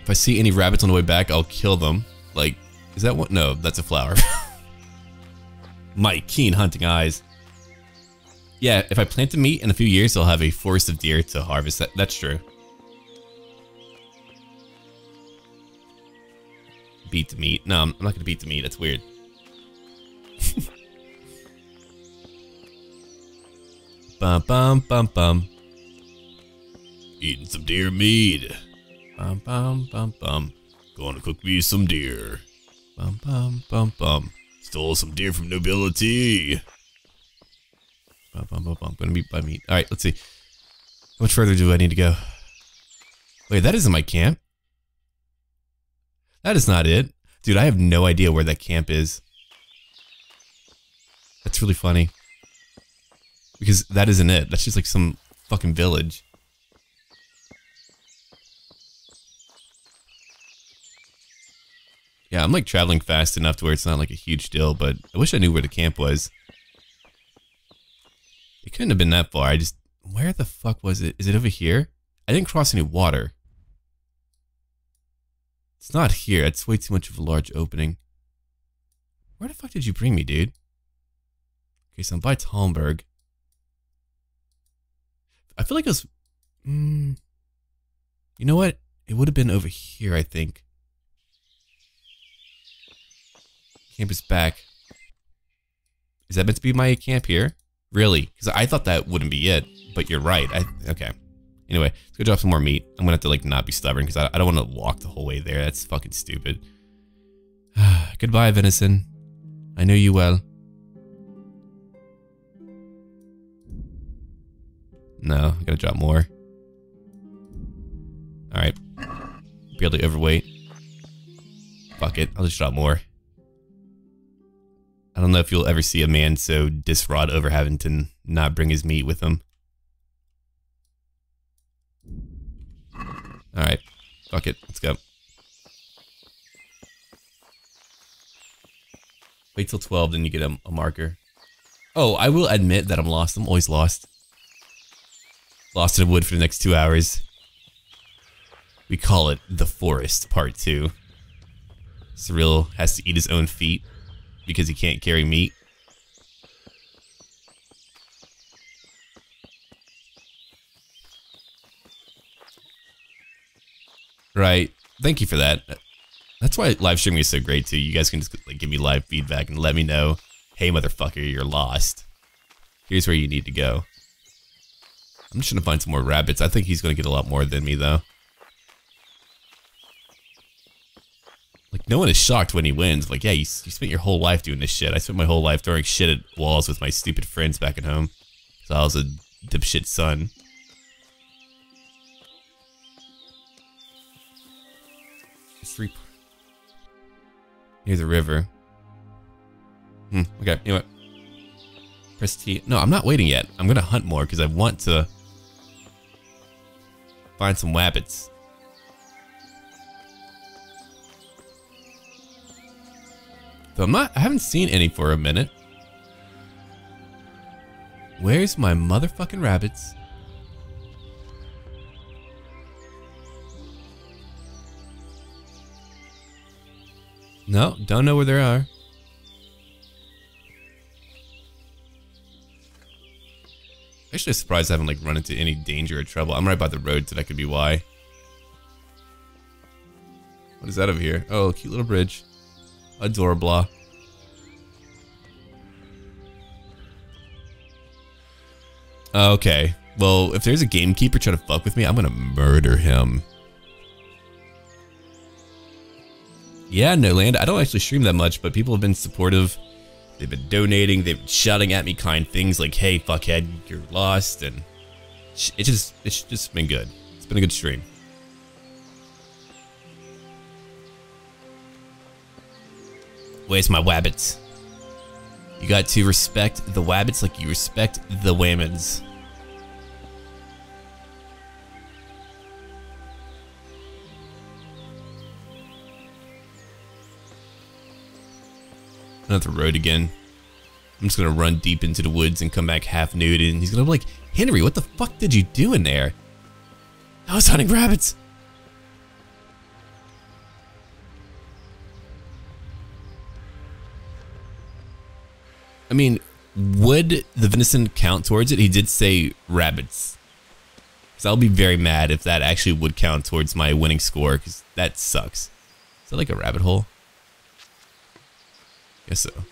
If I see any rabbits on the way back, I'll kill them. Like, is that what? No, that's a flower. my keen hunting eyes. Yeah, if I plant the meat in a few years, I'll have a forest of deer to harvest. That, that's true. Beat the meat. No, I'm not going to beat the meat. That's weird. bum, bum, bum, bum. Eating some deer meat. Bum, bum, bum, bum. Gonna cook me some deer. Bum, bum, bum, bum. Stole some deer from nobility. Bum, bum, bum, bum. Gonna meet by meat. Alright, let's see. How much further do I need to go? Wait, that isn't my camp. That is not it. Dude, I have no idea where that camp is. That's really funny. Because that isn't it. That's just like some fucking village. Yeah, I'm like traveling fast enough to where it's not like a huge deal, but I wish I knew where the camp was. It couldn't have been that far. I just. Where the fuck was it? Is it over here? I didn't cross any water. It's not here. It's way too much of a large opening. Where the fuck did you bring me, dude? Okay, so I'm by Talmberg. I feel like it was. Mm, you know what? It would have been over here, I think. Camp is back. Is that meant to be my camp here? Really? Because I thought that wouldn't be it, but you're right. I okay. Anyway, let's go drop some more meat. I'm gonna have to like not be stubborn because I, I don't want to walk the whole way there. That's fucking stupid. Goodbye, venison. I know you well. No, I gotta drop more. Alright. Barely overweight. Fuck it, I'll just drop more. I don't know if you'll ever see a man so distraught over having to not bring his meat with him. Alright. Fuck it. Let's go. Wait till 12, then you get a, a marker. Oh, I will admit that I'm lost. I'm always lost. Lost in the wood for the next two hours. We call it The Forest Part 2. Cyril has to eat his own feet because he can't carry meat. Right. Thank you for that. That's why live streaming is so great too. You guys can just like give me live feedback and let me know, hey motherfucker, you're lost. Here's where you need to go. I'm just gonna find some more rabbits. I think he's gonna get a lot more than me though. Like, no one is shocked when he wins. Like, yeah, you, you spent your whole life doing this shit. I spent my whole life throwing shit at walls with my stupid friends back at home. So I was a dipshit son. Three. Near the river. Hmm, okay, what? Press T. No, I'm not waiting yet. I'm gonna hunt more because I want to find some wabbits. Though I'm not, I haven't seen any for a minute. Where's my motherfucking rabbits? No, don't know where they are. Actually surprised I haven't like run into any danger or trouble. I'm right by the road, so that could be why. What is that over here? Oh, cute little bridge. Adorable. Okay. Well, if there's a gamekeeper trying to fuck with me, I'm gonna murder him. Yeah, no land. I don't actually stream that much, but people have been supportive. They've been donating. They've been shouting at me kind things like, "Hey, fuckhead, you're lost," and it just it's just been good. It's been a good stream. Where's my wabbits? You got to respect the wabbits like you respect the whammons. Another road again. I'm just gonna run deep into the woods and come back half nude and he's gonna be like, Henry, what the fuck did you do in there? I was hunting rabbits. I mean, would the venison count towards it? He did say rabbits. So I'll be very mad if that actually would count towards my winning score, because that sucks. Is that like a rabbit hole? Guess so.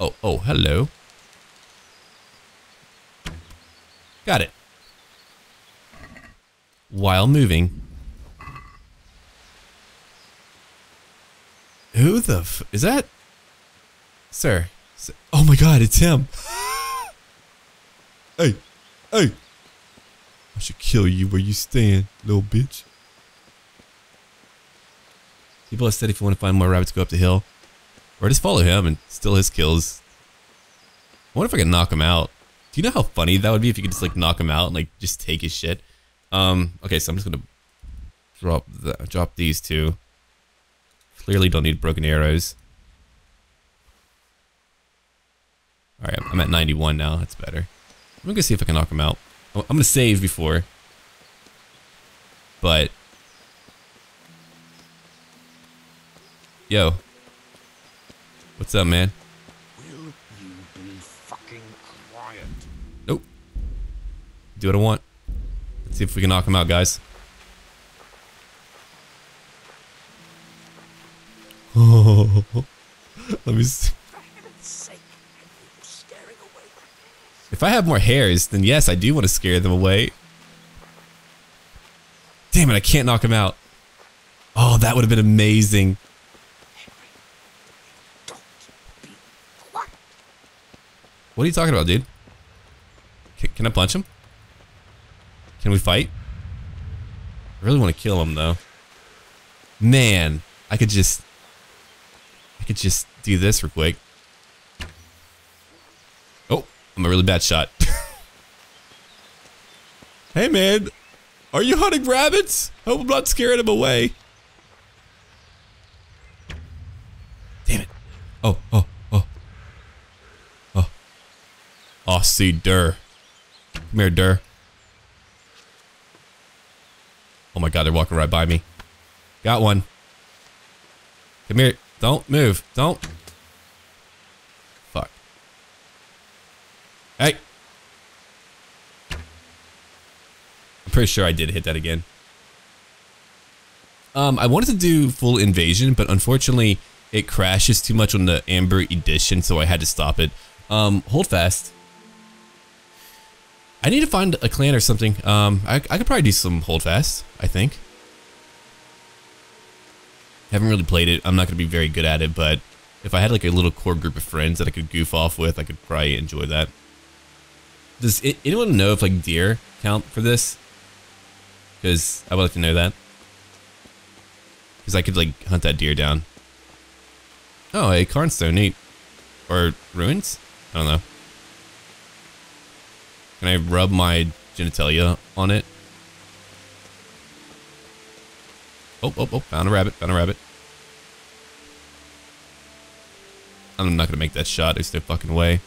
Oh, oh, hello. Got it. While moving. Who the f- is that? Sir. Sir. Oh my god, it's him. hey, hey. I should kill you where you stand, little bitch. People have said if you want to find more rabbits, go up the hill. Or just follow him and steal his kills. I wonder if I can knock him out. Do you know how funny that would be if you could just like knock him out and like just take his shit? Um, okay, so I'm just gonna drop the, drop these two. Clearly don't need broken arrows. Alright, I'm at 91 now. That's better. I'm gonna see if I can knock him out. Oh, I'm gonna save before. But... Yo. What's up, man? Will you be fucking quiet? Nope. Do what I want. Let's see if we can knock him out, guys. Oh, let me see. If I have more hares, then yes, I do want to scare them away. Damn it, I can't knock him out. Oh, that would have been amazing. What are you talking about, dude? Can, can I punch him? Can we fight? I really want to kill him, though. Man, I could just... I could just do this real quick. I'm a really bad shot. hey, man. Are you hunting rabbits? Hope I'm not scaring them away. Damn it. Oh, oh, oh. Oh. Oh, see, Durr. Come here, Durr. Oh my god, they're walking right by me. Got one. Come here. Don't move. Don't. Fuck. Hey. I'm pretty sure I did hit that again. Um, I wanted to do full invasion, but unfortunately, it crashes too much on the Amber Edition, so I had to stop it. Um, hold fast. I need to find a clan or something. Um, I, I could probably do some hold fast, I think. Haven't really played it. I'm not going to be very good at it, but if I had like a little core group of friends that I could goof off with, I could probably enjoy that. Does anyone know if like deer count for this? Because I would like to know that. Because I could like hunt that deer down. Oh, a Carnstone, neat. Or ruins? I don't know. Can I rub my genitalia on it? Oh, oh, oh, found a rabbit, found a rabbit. I'm not gonna make that shot, there's no fucking way.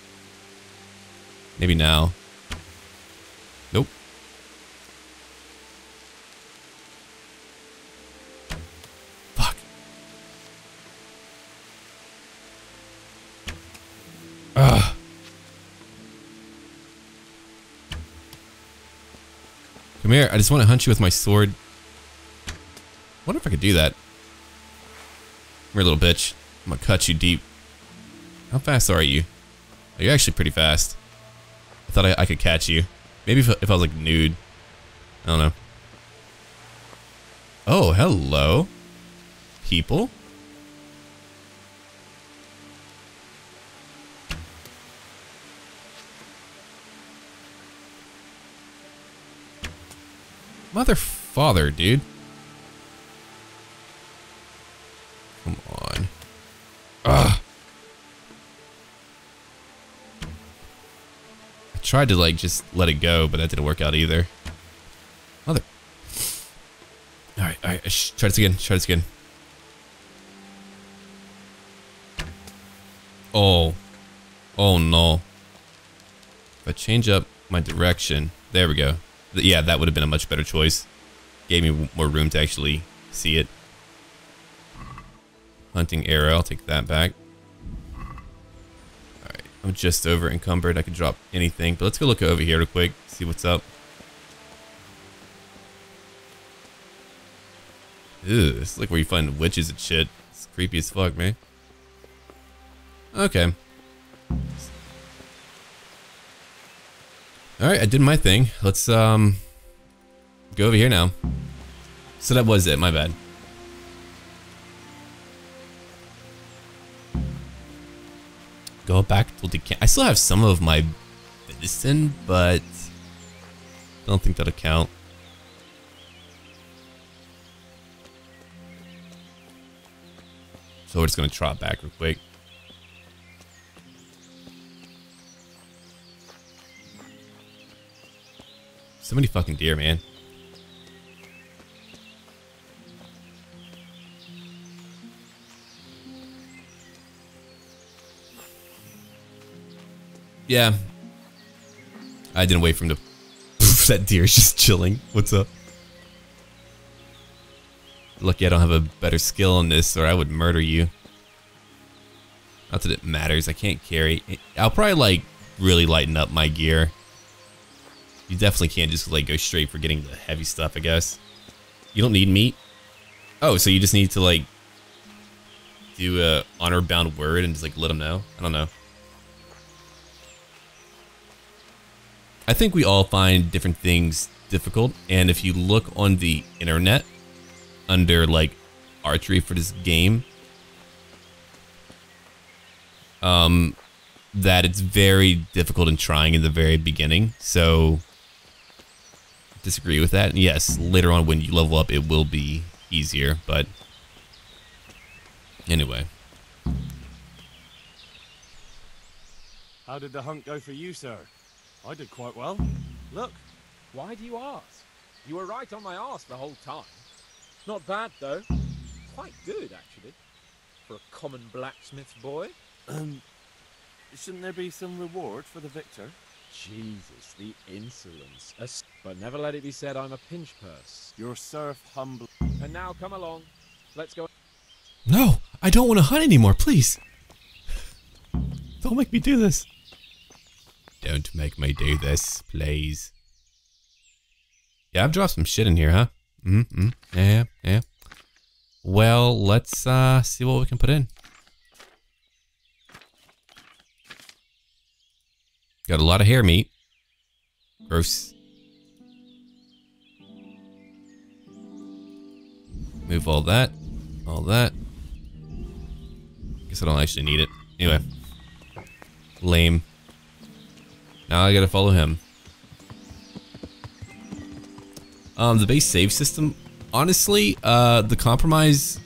Maybe now. Come here, I just want to hunt you with my sword. I wonder if I could do that. Come here, little bitch. I'm gonna cut you deep. How fast are you? Oh, you're actually pretty fast. I thought I, I could catch you. Maybe if, if I was like nude. I don't know. Oh, hello. People? Mother father, dude. Come on. Ugh. I tried to like just let it go, but that didn't work out either. Mother. All right, all right. Shh, try this again. Try this again. Oh. Oh no. If I change up my direction, there we go. Yeah, that would have been a much better choice. Gave me more room to actually see it. Hunting arrow, I'll take that back. Alright, I'm just over encumbered. I could drop anything, but let's go look over here real quick, see what's up. Ew, this is like where you find witches and shit. It's creepy as fuck, man. Okay. Alright, I did my thing. Let's um go over here now. So that was it, my bad. Go back to the camp. I still have some of my venison, but don't think that'll count. So we're just gonna trot back real quick. So many fucking deer, man. Yeah. I didn't wait for him to... that deer's just chilling. What's up? Lucky I don't have a better skill on this or I would murder you. Not that it matters. I can't carry... I'll probably, like, really lighten up my gear. You definitely can't just, like, go straight for getting the heavy stuff, I guess. You don't need meat? Oh, so you just need to, like, do a honor-bound word and just, like, let them know? I don't know. I think we all find different things difficult, and if you look on the internet under like archery for this game, um, that it's very difficult and trying in the very beginning. So disagree with that. And yes, later on when you level up, it will be easier, but anyway. How did the hunt go for you, sir? I did quite well. Look. Why do you ask? You were right on my arse the whole time. Not bad, though. Quite good, actually. For a common blacksmith's boy. Um, shouldn't there be some reward for the victor? Jesus, the insolence. A s- But never let it be said I'm a pinch purse. Your serf humble. And now come along. Let's go. No, I don't want to hunt anymore, please. Don't make me do this. Don't make me do this, please. Yeah, I've dropped some shit in here, huh? Mm-hmm. Yeah, yeah. Well, let's uh see what we can put in. Got a lot of hare meat. Gross. Move all that. All that. Guess I don't actually need it. Anyway. Lame. Now I gotta follow him. Um, the base save system, honestly, uh, the compromise,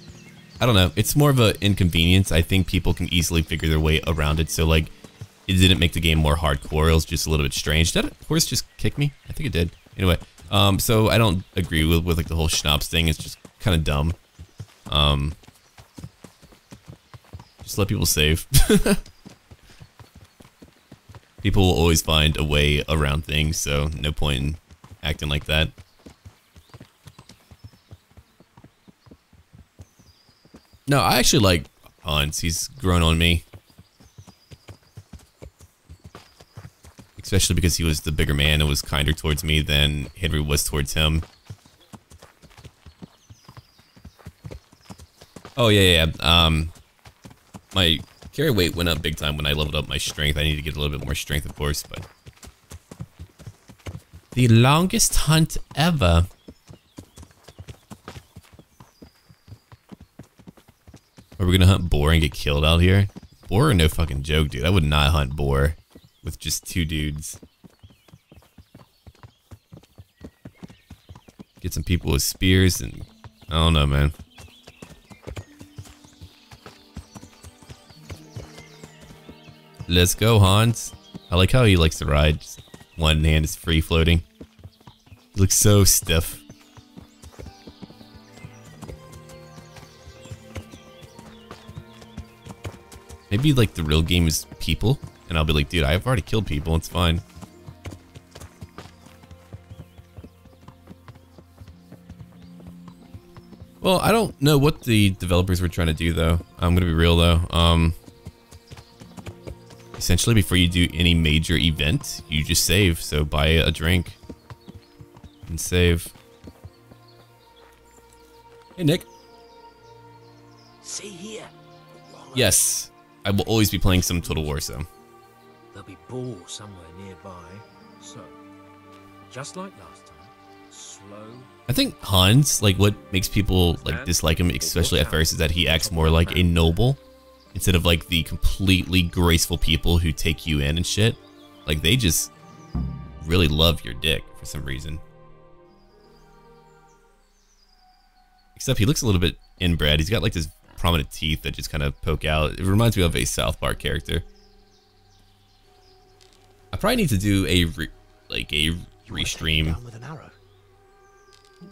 I don't know. It's more of an inconvenience. I think people can easily figure their way around it. So, like, it didn't make the game more hardcore. It was just a little bit strange. Did a horse just kick me? I think it did. Anyway, um, so I don't agree with, with like the whole schnapps thing. It's just kind of dumb. Um, just let people save. people will always find a way around things, so no point in acting like that. No, I actually like Hans. He's grown on me. Especially because he was the bigger man and was kinder towards me than Henry was towards him. Oh, yeah, yeah. Um, my carry weight went up big time when I leveled up my strength. I need to get a little bit more strength, of course, but... The longest hunt ever. Are we gonna hunt boar and get killed out here? Boar no fucking joke, dude. I would not hunt boar with just two dudes. Get some people with spears and I don't know, man. Let's go, Hans. I like how he likes to ride. Just one hand is free floating. He looks so stiff. Maybe like the real game is people, and I'll be like, dude, I've already killed people, it's fine. Well, I don't know what the developers were trying to do though. I'm gonna be real though. Um, essentially, before you do any major event, you just save. So buy a drink and save. Hey, Nick. See here. Yes, I will always be playing some Total War, so. There'll be boar somewhere nearby. So, just like last time, slow. I think Hans, like what makes people like dislike him, especially at first, is that he acts more like a noble instead of like the completely graceful people who take you in and shit. Like they just really love your dick for some reason. Except he looks a little bit inbred. He's got like this prominent teeth that just kind of poke out. It reminds me of a South Park character. I probably need to do a re like a restream. with an arrow?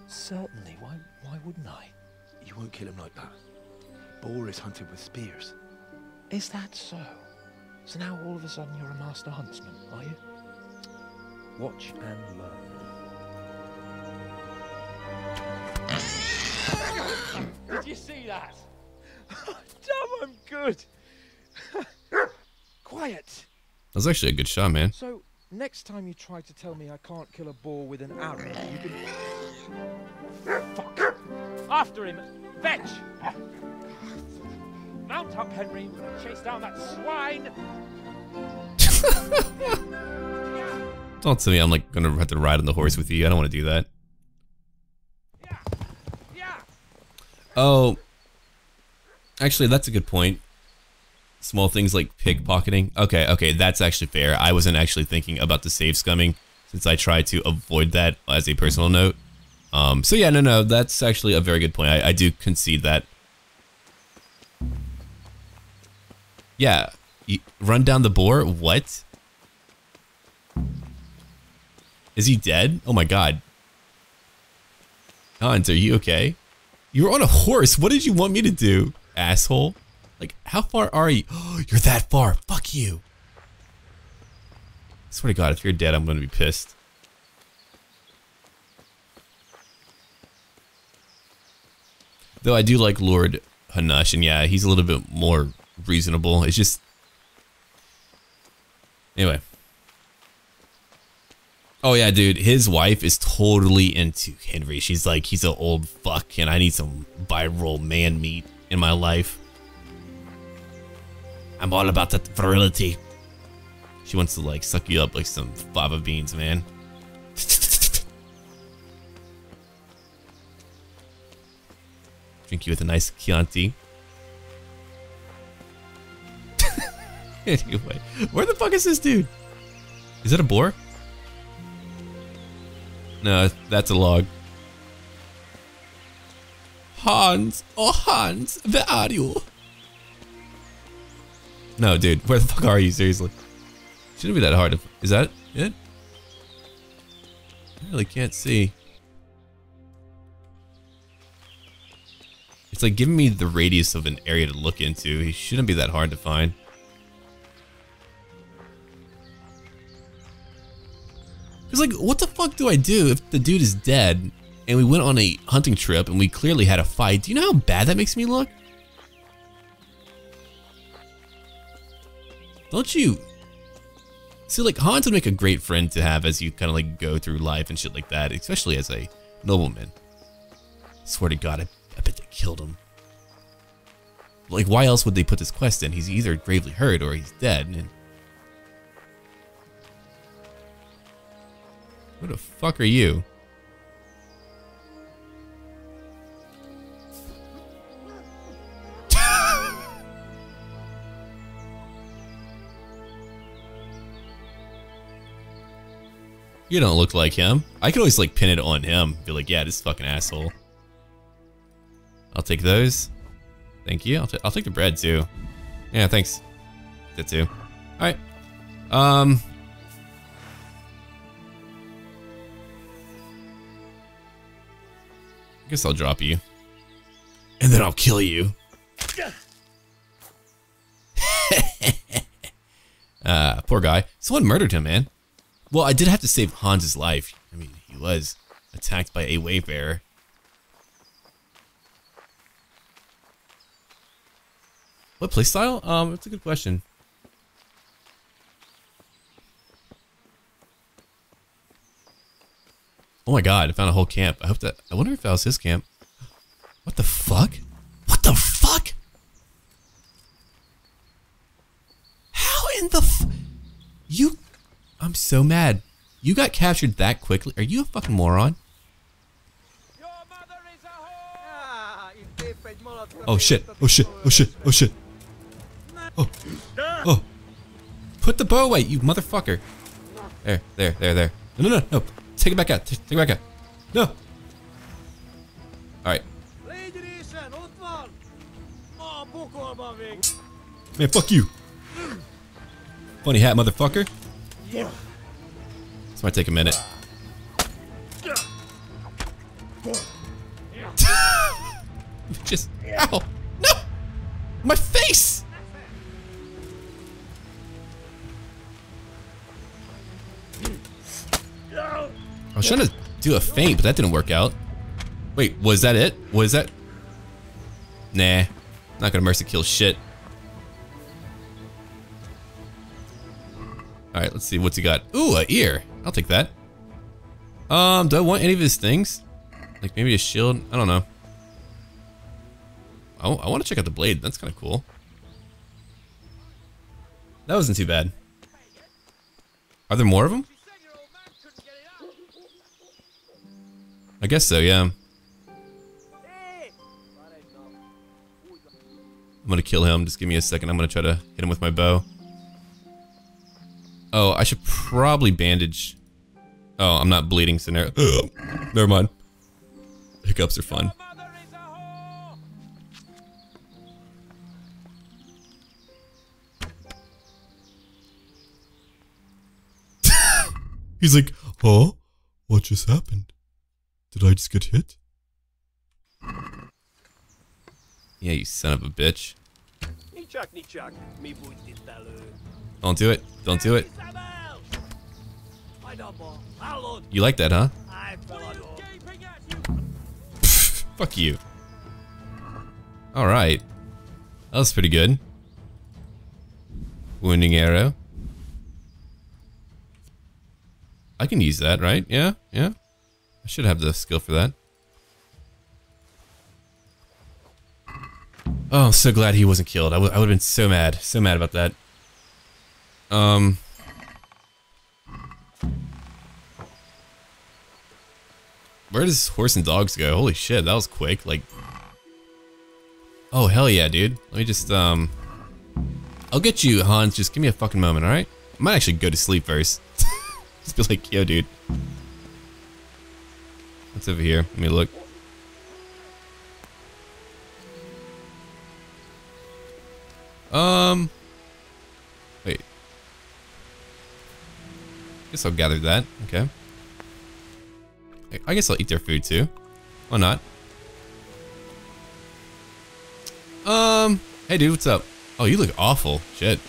Certainly. Why? Why wouldn't I? You won't kill him like that. Boar is hunted with spears. Is that so? So now all of a sudden you're a master huntsman, are you? Watch and learn. Did you see that? Damn, I'm good. Quiet. That was actually a good shot, man. So, next time you try to tell me I can't kill a boar with an arrow, you can. Fuck! After him! Fetch! Mount up, Henry. We're gonna chase down that swine! Don't tell me I'm like gonna have to ride on the horse with you. I don't want to do that. Oh, actually, that's a good point. Small things like pickpocketing. Okay, okay, that's actually fair. I wasn't actually thinking about the save scumming since I try to avoid that as a personal note. Um, so yeah, no, no, that's actually a very good point. I, I do concede that. Yeah, run down the boar. What? Is he dead? Oh my god. Hans, are you okay? You're on a horse. What did you want me to do, asshole? Like, how far are you? you're that far. Fuck you. I swear to God, if you're dead, I'm going to be pissed. Though I do like Lord Hanush, and yeah, he's a little bit more reasonable. It's just... Anyway. Oh yeah, dude, his wife is totally into Henry. She's like, he's an old fuck, and I need some viral man meat in my life. I'm all about that virility. She wants to like suck you up like some fava beans, man. Drink you with a nice Chianti. anyway, where the fuck is this dude? Is that a boar? No, that's a log. Hans, oh Hans, where are you? No, dude, where the fuck are you? Seriously, shouldn't be that hard. To, is that it? I really can't see. It's like giving me the radius of an area to look into. He shouldn't be that hard to find. It's like, what the fuck do I do if the dude is dead and we went on a hunting trip and we clearly had a fight? Do you know how bad that makes me look? Don't you? See, like, Hans would make a great friend to have as you kind of like go through life and shit like that, especially as a nobleman. I Swear to God, I, I bet they killed him. Like, why else would they put this quest in? He's either gravely hurt or he's dead. And Who the fuck are you? You don't look like him. I could always like pin it on him. Be like, yeah, this fucking asshole. I'll take those. Thank you. I'll, I'll take the bread too. Yeah, thanks. That too. All right. Um, I guess I'll drop you. And then I'll kill you. uh, poor guy. Someone murdered him, man. Well, I did have to save Hans's life. I mean, he was attacked by a wayfarer. What playstyle? Um, that's a good question. Oh my god, I found a whole camp. I hope that. I wonder if that was his camp. What the fuck? What the fuck? How in the f. You. I'm so mad. You got captured that quickly. Are you a fucking moron? Oh shit. Oh shit. Oh shit. Oh shit. Oh. Oh. Put the bow away, you motherfucker. There, there, there, there. No, no, no, no. Take it back out. Take it back out. No. Alright. Man, fuck you. Funny hat, motherfucker. This might take a minute. Just, ow, no, my face. I was trying to do a feint, but that didn't work out. Wait, was that it? Was that? Nah, not gonna mercy kill shit. All right, let's see what's he got. Ooh, a ear. I'll take that. Um, do I want any of his things? Like maybe a shield? I don't know. Oh, I want to check out the blade. That's kind of cool. That wasn't too bad. Are there more of them? I guess so, yeah. I'm gonna kill him. Just give me a second. I'm gonna try to hit him with my bow. Oh, I should probably bandage. Oh, I'm not bleeding, so never, never mind. Hiccups are fun. He's like, huh? What just happened? Did I just get hit? Yeah, you son of a bitch. Don't do it. Don't do it. You like that, huh? Fuck you. Alright. That was pretty good. Wounding arrow. I can use that, right? Yeah? Yeah? I should have the skill for that. Oh, I'm so glad he wasn't killed. I would have been so mad. So mad about that. Um... Where does horse and dogs go? Holy shit, that was quick. Like, Oh, hell yeah, dude. Let me just, um... I'll get you, Hans. Just give me a fucking moment, alright? I might actually go to sleep first. just be like, yo, dude. What's over here? Let me look. Um... Guess I'll gather that. Okay. I guess I'll eat their food too. Why not? Um, hey dude, what's up? Oh, you look awful. Shit.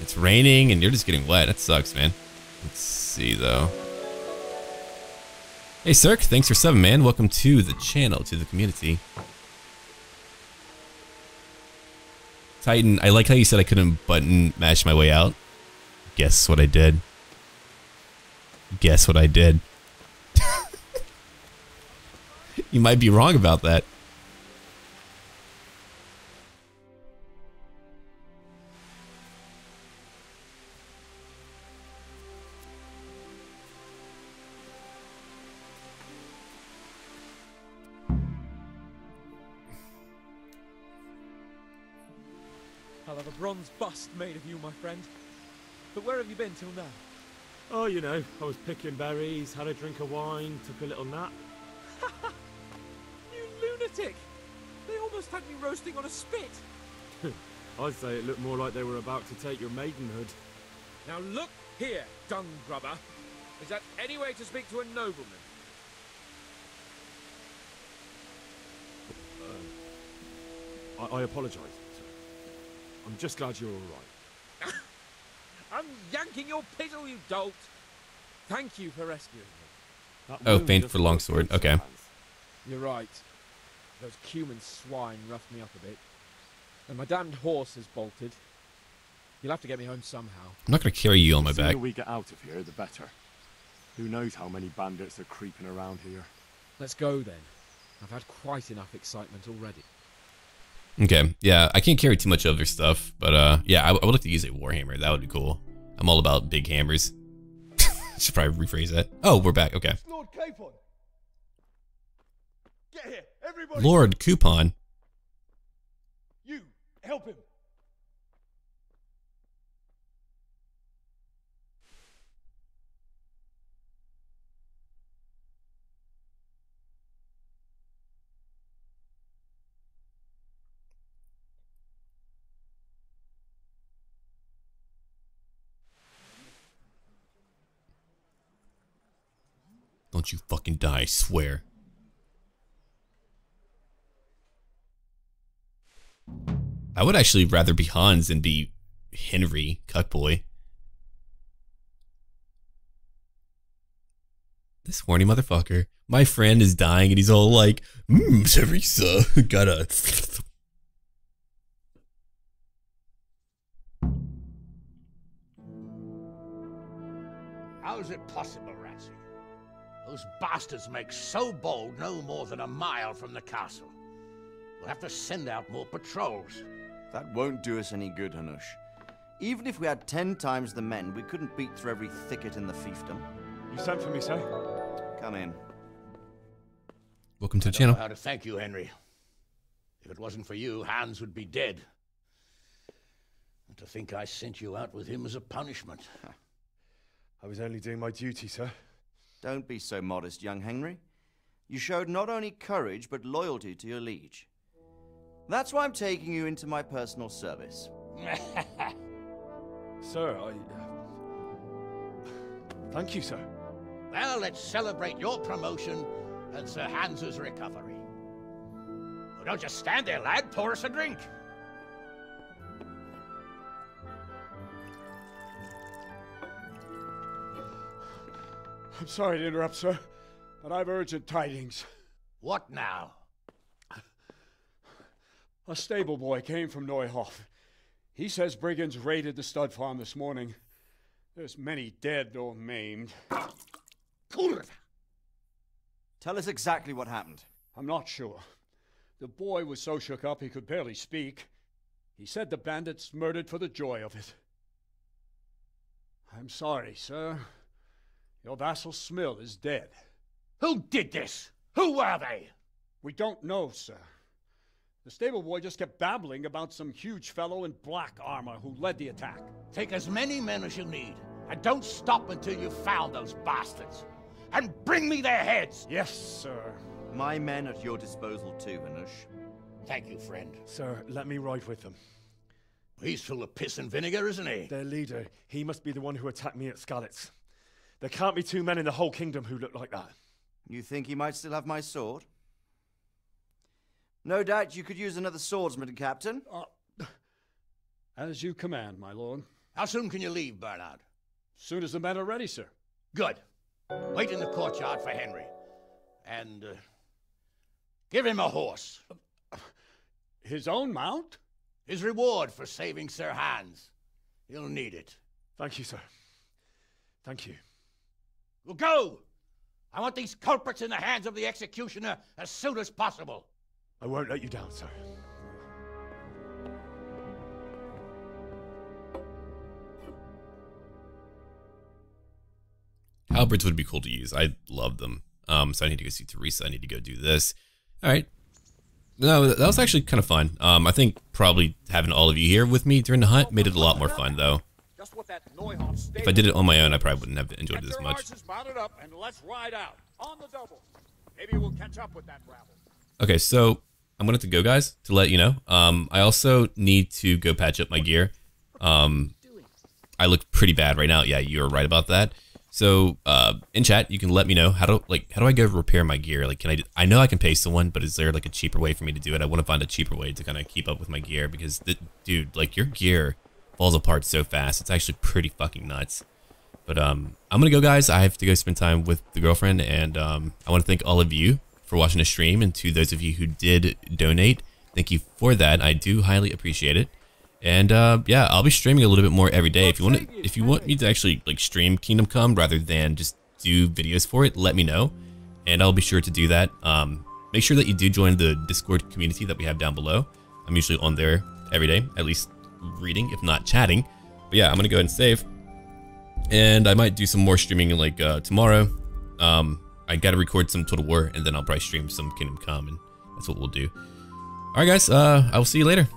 It's raining and you're just getting wet. That sucks, man. Let's see though. Hey Cirque, thanks for seven, man. Welcome to the channel, to the community. Titan, I like how you said I couldn't button mash my way out. Guess what I did. Guess what I did. you might be wrong about that. I'll have a bronze bust made of you, my friend. But where have you been till now? Oh, you know, I was picking berries, had a drink of wine, took a little nap. You lunatic! They almost had me roasting on a spit. I'd say it looked more like they were about to take your maidenhood. Now look here, dung grubber. Is that any way to speak to a nobleman? Uh, I, I apologise. sir. I'm just glad you're all right. I'm yanking your piddle, you dolt! Thank you for rescuing me. Oh, wound feint for longsword. Okay. You're right. Those Cuman swine roughed me up a bit. And my damned horse has bolted. You'll have to get me home somehow. I'm not gonna carry you on my back. The sooner we get out of here, the better. Who knows how many bandits are creeping around here? Let's go then. I've had quite enough excitement already. Okay, yeah, I can't carry too much other stuff, but uh, yeah, I, I would like to use a warhammer. That would be cool. I'm all about big hammers. Should probably rephrase that. Oh, we're back. Okay, Lord Capon! Get here, everybody! Lord Coupon. You, help him! Don't you fucking die, I swear. I would actually rather be Hans than be Henry Cuckboy. This horny motherfucker. My friend is dying and he's all like, Mmm, Theresa, gotta. How's it possible? Those bastards make so bold no more than a mile from the castle. We'll have to send out more patrols. That won't do us any good, Hanush. Even if we had ten times the men, we couldn't beat through every thicket in the fiefdom. You sent for me, sir? Come in. Welcome to I the don't know channel. how to thank you, Henry. If it wasn't for you, Hans would be dead. And to think I sent you out with him as a punishment. I was only doing my duty, sir. Don't be so modest, young Henry. You showed not only courage, but loyalty to your liege. That's why I'm taking you into my personal service. Sir, I. Uh, thank you, sir. Well, let's celebrate your promotion and Sir Hans's recovery. Well, don't just stand there, lad. Pour us a drink. I'm sorry to interrupt, sir, but I've urgent tidings. What now? A stable boy came from Neuhof. He says brigands raided the stud farm this morning. There's many dead or maimed. Tell us exactly what happened. I'm not sure. The boy was so shook up he could barely speak. He said the bandits murdered for the joy of it. I'm sorry, sir. Your vassal Smill is dead. Who did this? Who were they? We don't know, sir. The stable boy just kept babbling about some huge fellow in black armor who led the attack. Take as many men as you need, and don't stop until you've found those bastards. And bring me their heads! Yes, sir. My men at your disposal too, Hanush. Thank you, friend. Sir, let me ride with them. He's full of piss and vinegar, isn't he? Their leader, he must be the one who attacked me at Skalitz. There can't be two men in the whole kingdom who look like that. You think he might still have my sword? No doubt you could use another swordsman, Captain. Uh, as you command, my lord. How soon can you leave, Bernard? Soon as the men are ready, sir. Good. Wait in the courtyard for Henry. And, uh, give him a horse. His own mount? His reward for saving Sir Hans. He'll need it. Thank you, sir. Thank you. Well, go! I want these culprits in the hands of the executioner as soon as possible. I won't let you down, sir. Halberds would be cool to use. I love them. Um, so I need to go see Theresa. I need to go do this. All right. No, that was actually kind of fun. Um, I think probably having all of you here with me during the hunt made it a lot more fun, though. If I did it on my own, I probably wouldn't have enjoyed it as much. Up and let's ride out on the double. Maybe we'll catch up with that rabble. Okay, so I'm gonna have to go, guys, to let you know. Um, I also need to go patch up my gear. Um, I look pretty bad right now. Yeah, you're right about that. So, uh, in chat, you can let me know how do like how do I go repair my gear? Like, can I? I know I can pay someone, but is there like a cheaper way for me to do it? I want to find a cheaper way to kind of keep up with my gear because, the, dude, like your gear falls apart so fast. It's actually pretty fucking nuts. But um, I'm gonna go, guys. I have to go spend time with the girlfriend, and um, I want to thank all of you for watching the stream, and to those of you who did donate, thank you for that. I do highly appreciate it. And uh, yeah, I'll be streaming a little bit more every day. If you want, to, if you want me to actually like stream Kingdom Come rather than just do videos for it, let me know, and I'll be sure to do that. Um, make sure that you do join the Discord community that we have down below. I'm usually on there every day, at least reading, if not chatting. But yeah, I'm gonna go ahead and save, and I might do some more streaming like uh, tomorrow. Um, I gotta record some Total War, and then I'll probably stream some Kingdom Come, and that's what we'll do. All right, guys. Uh, I will see you later.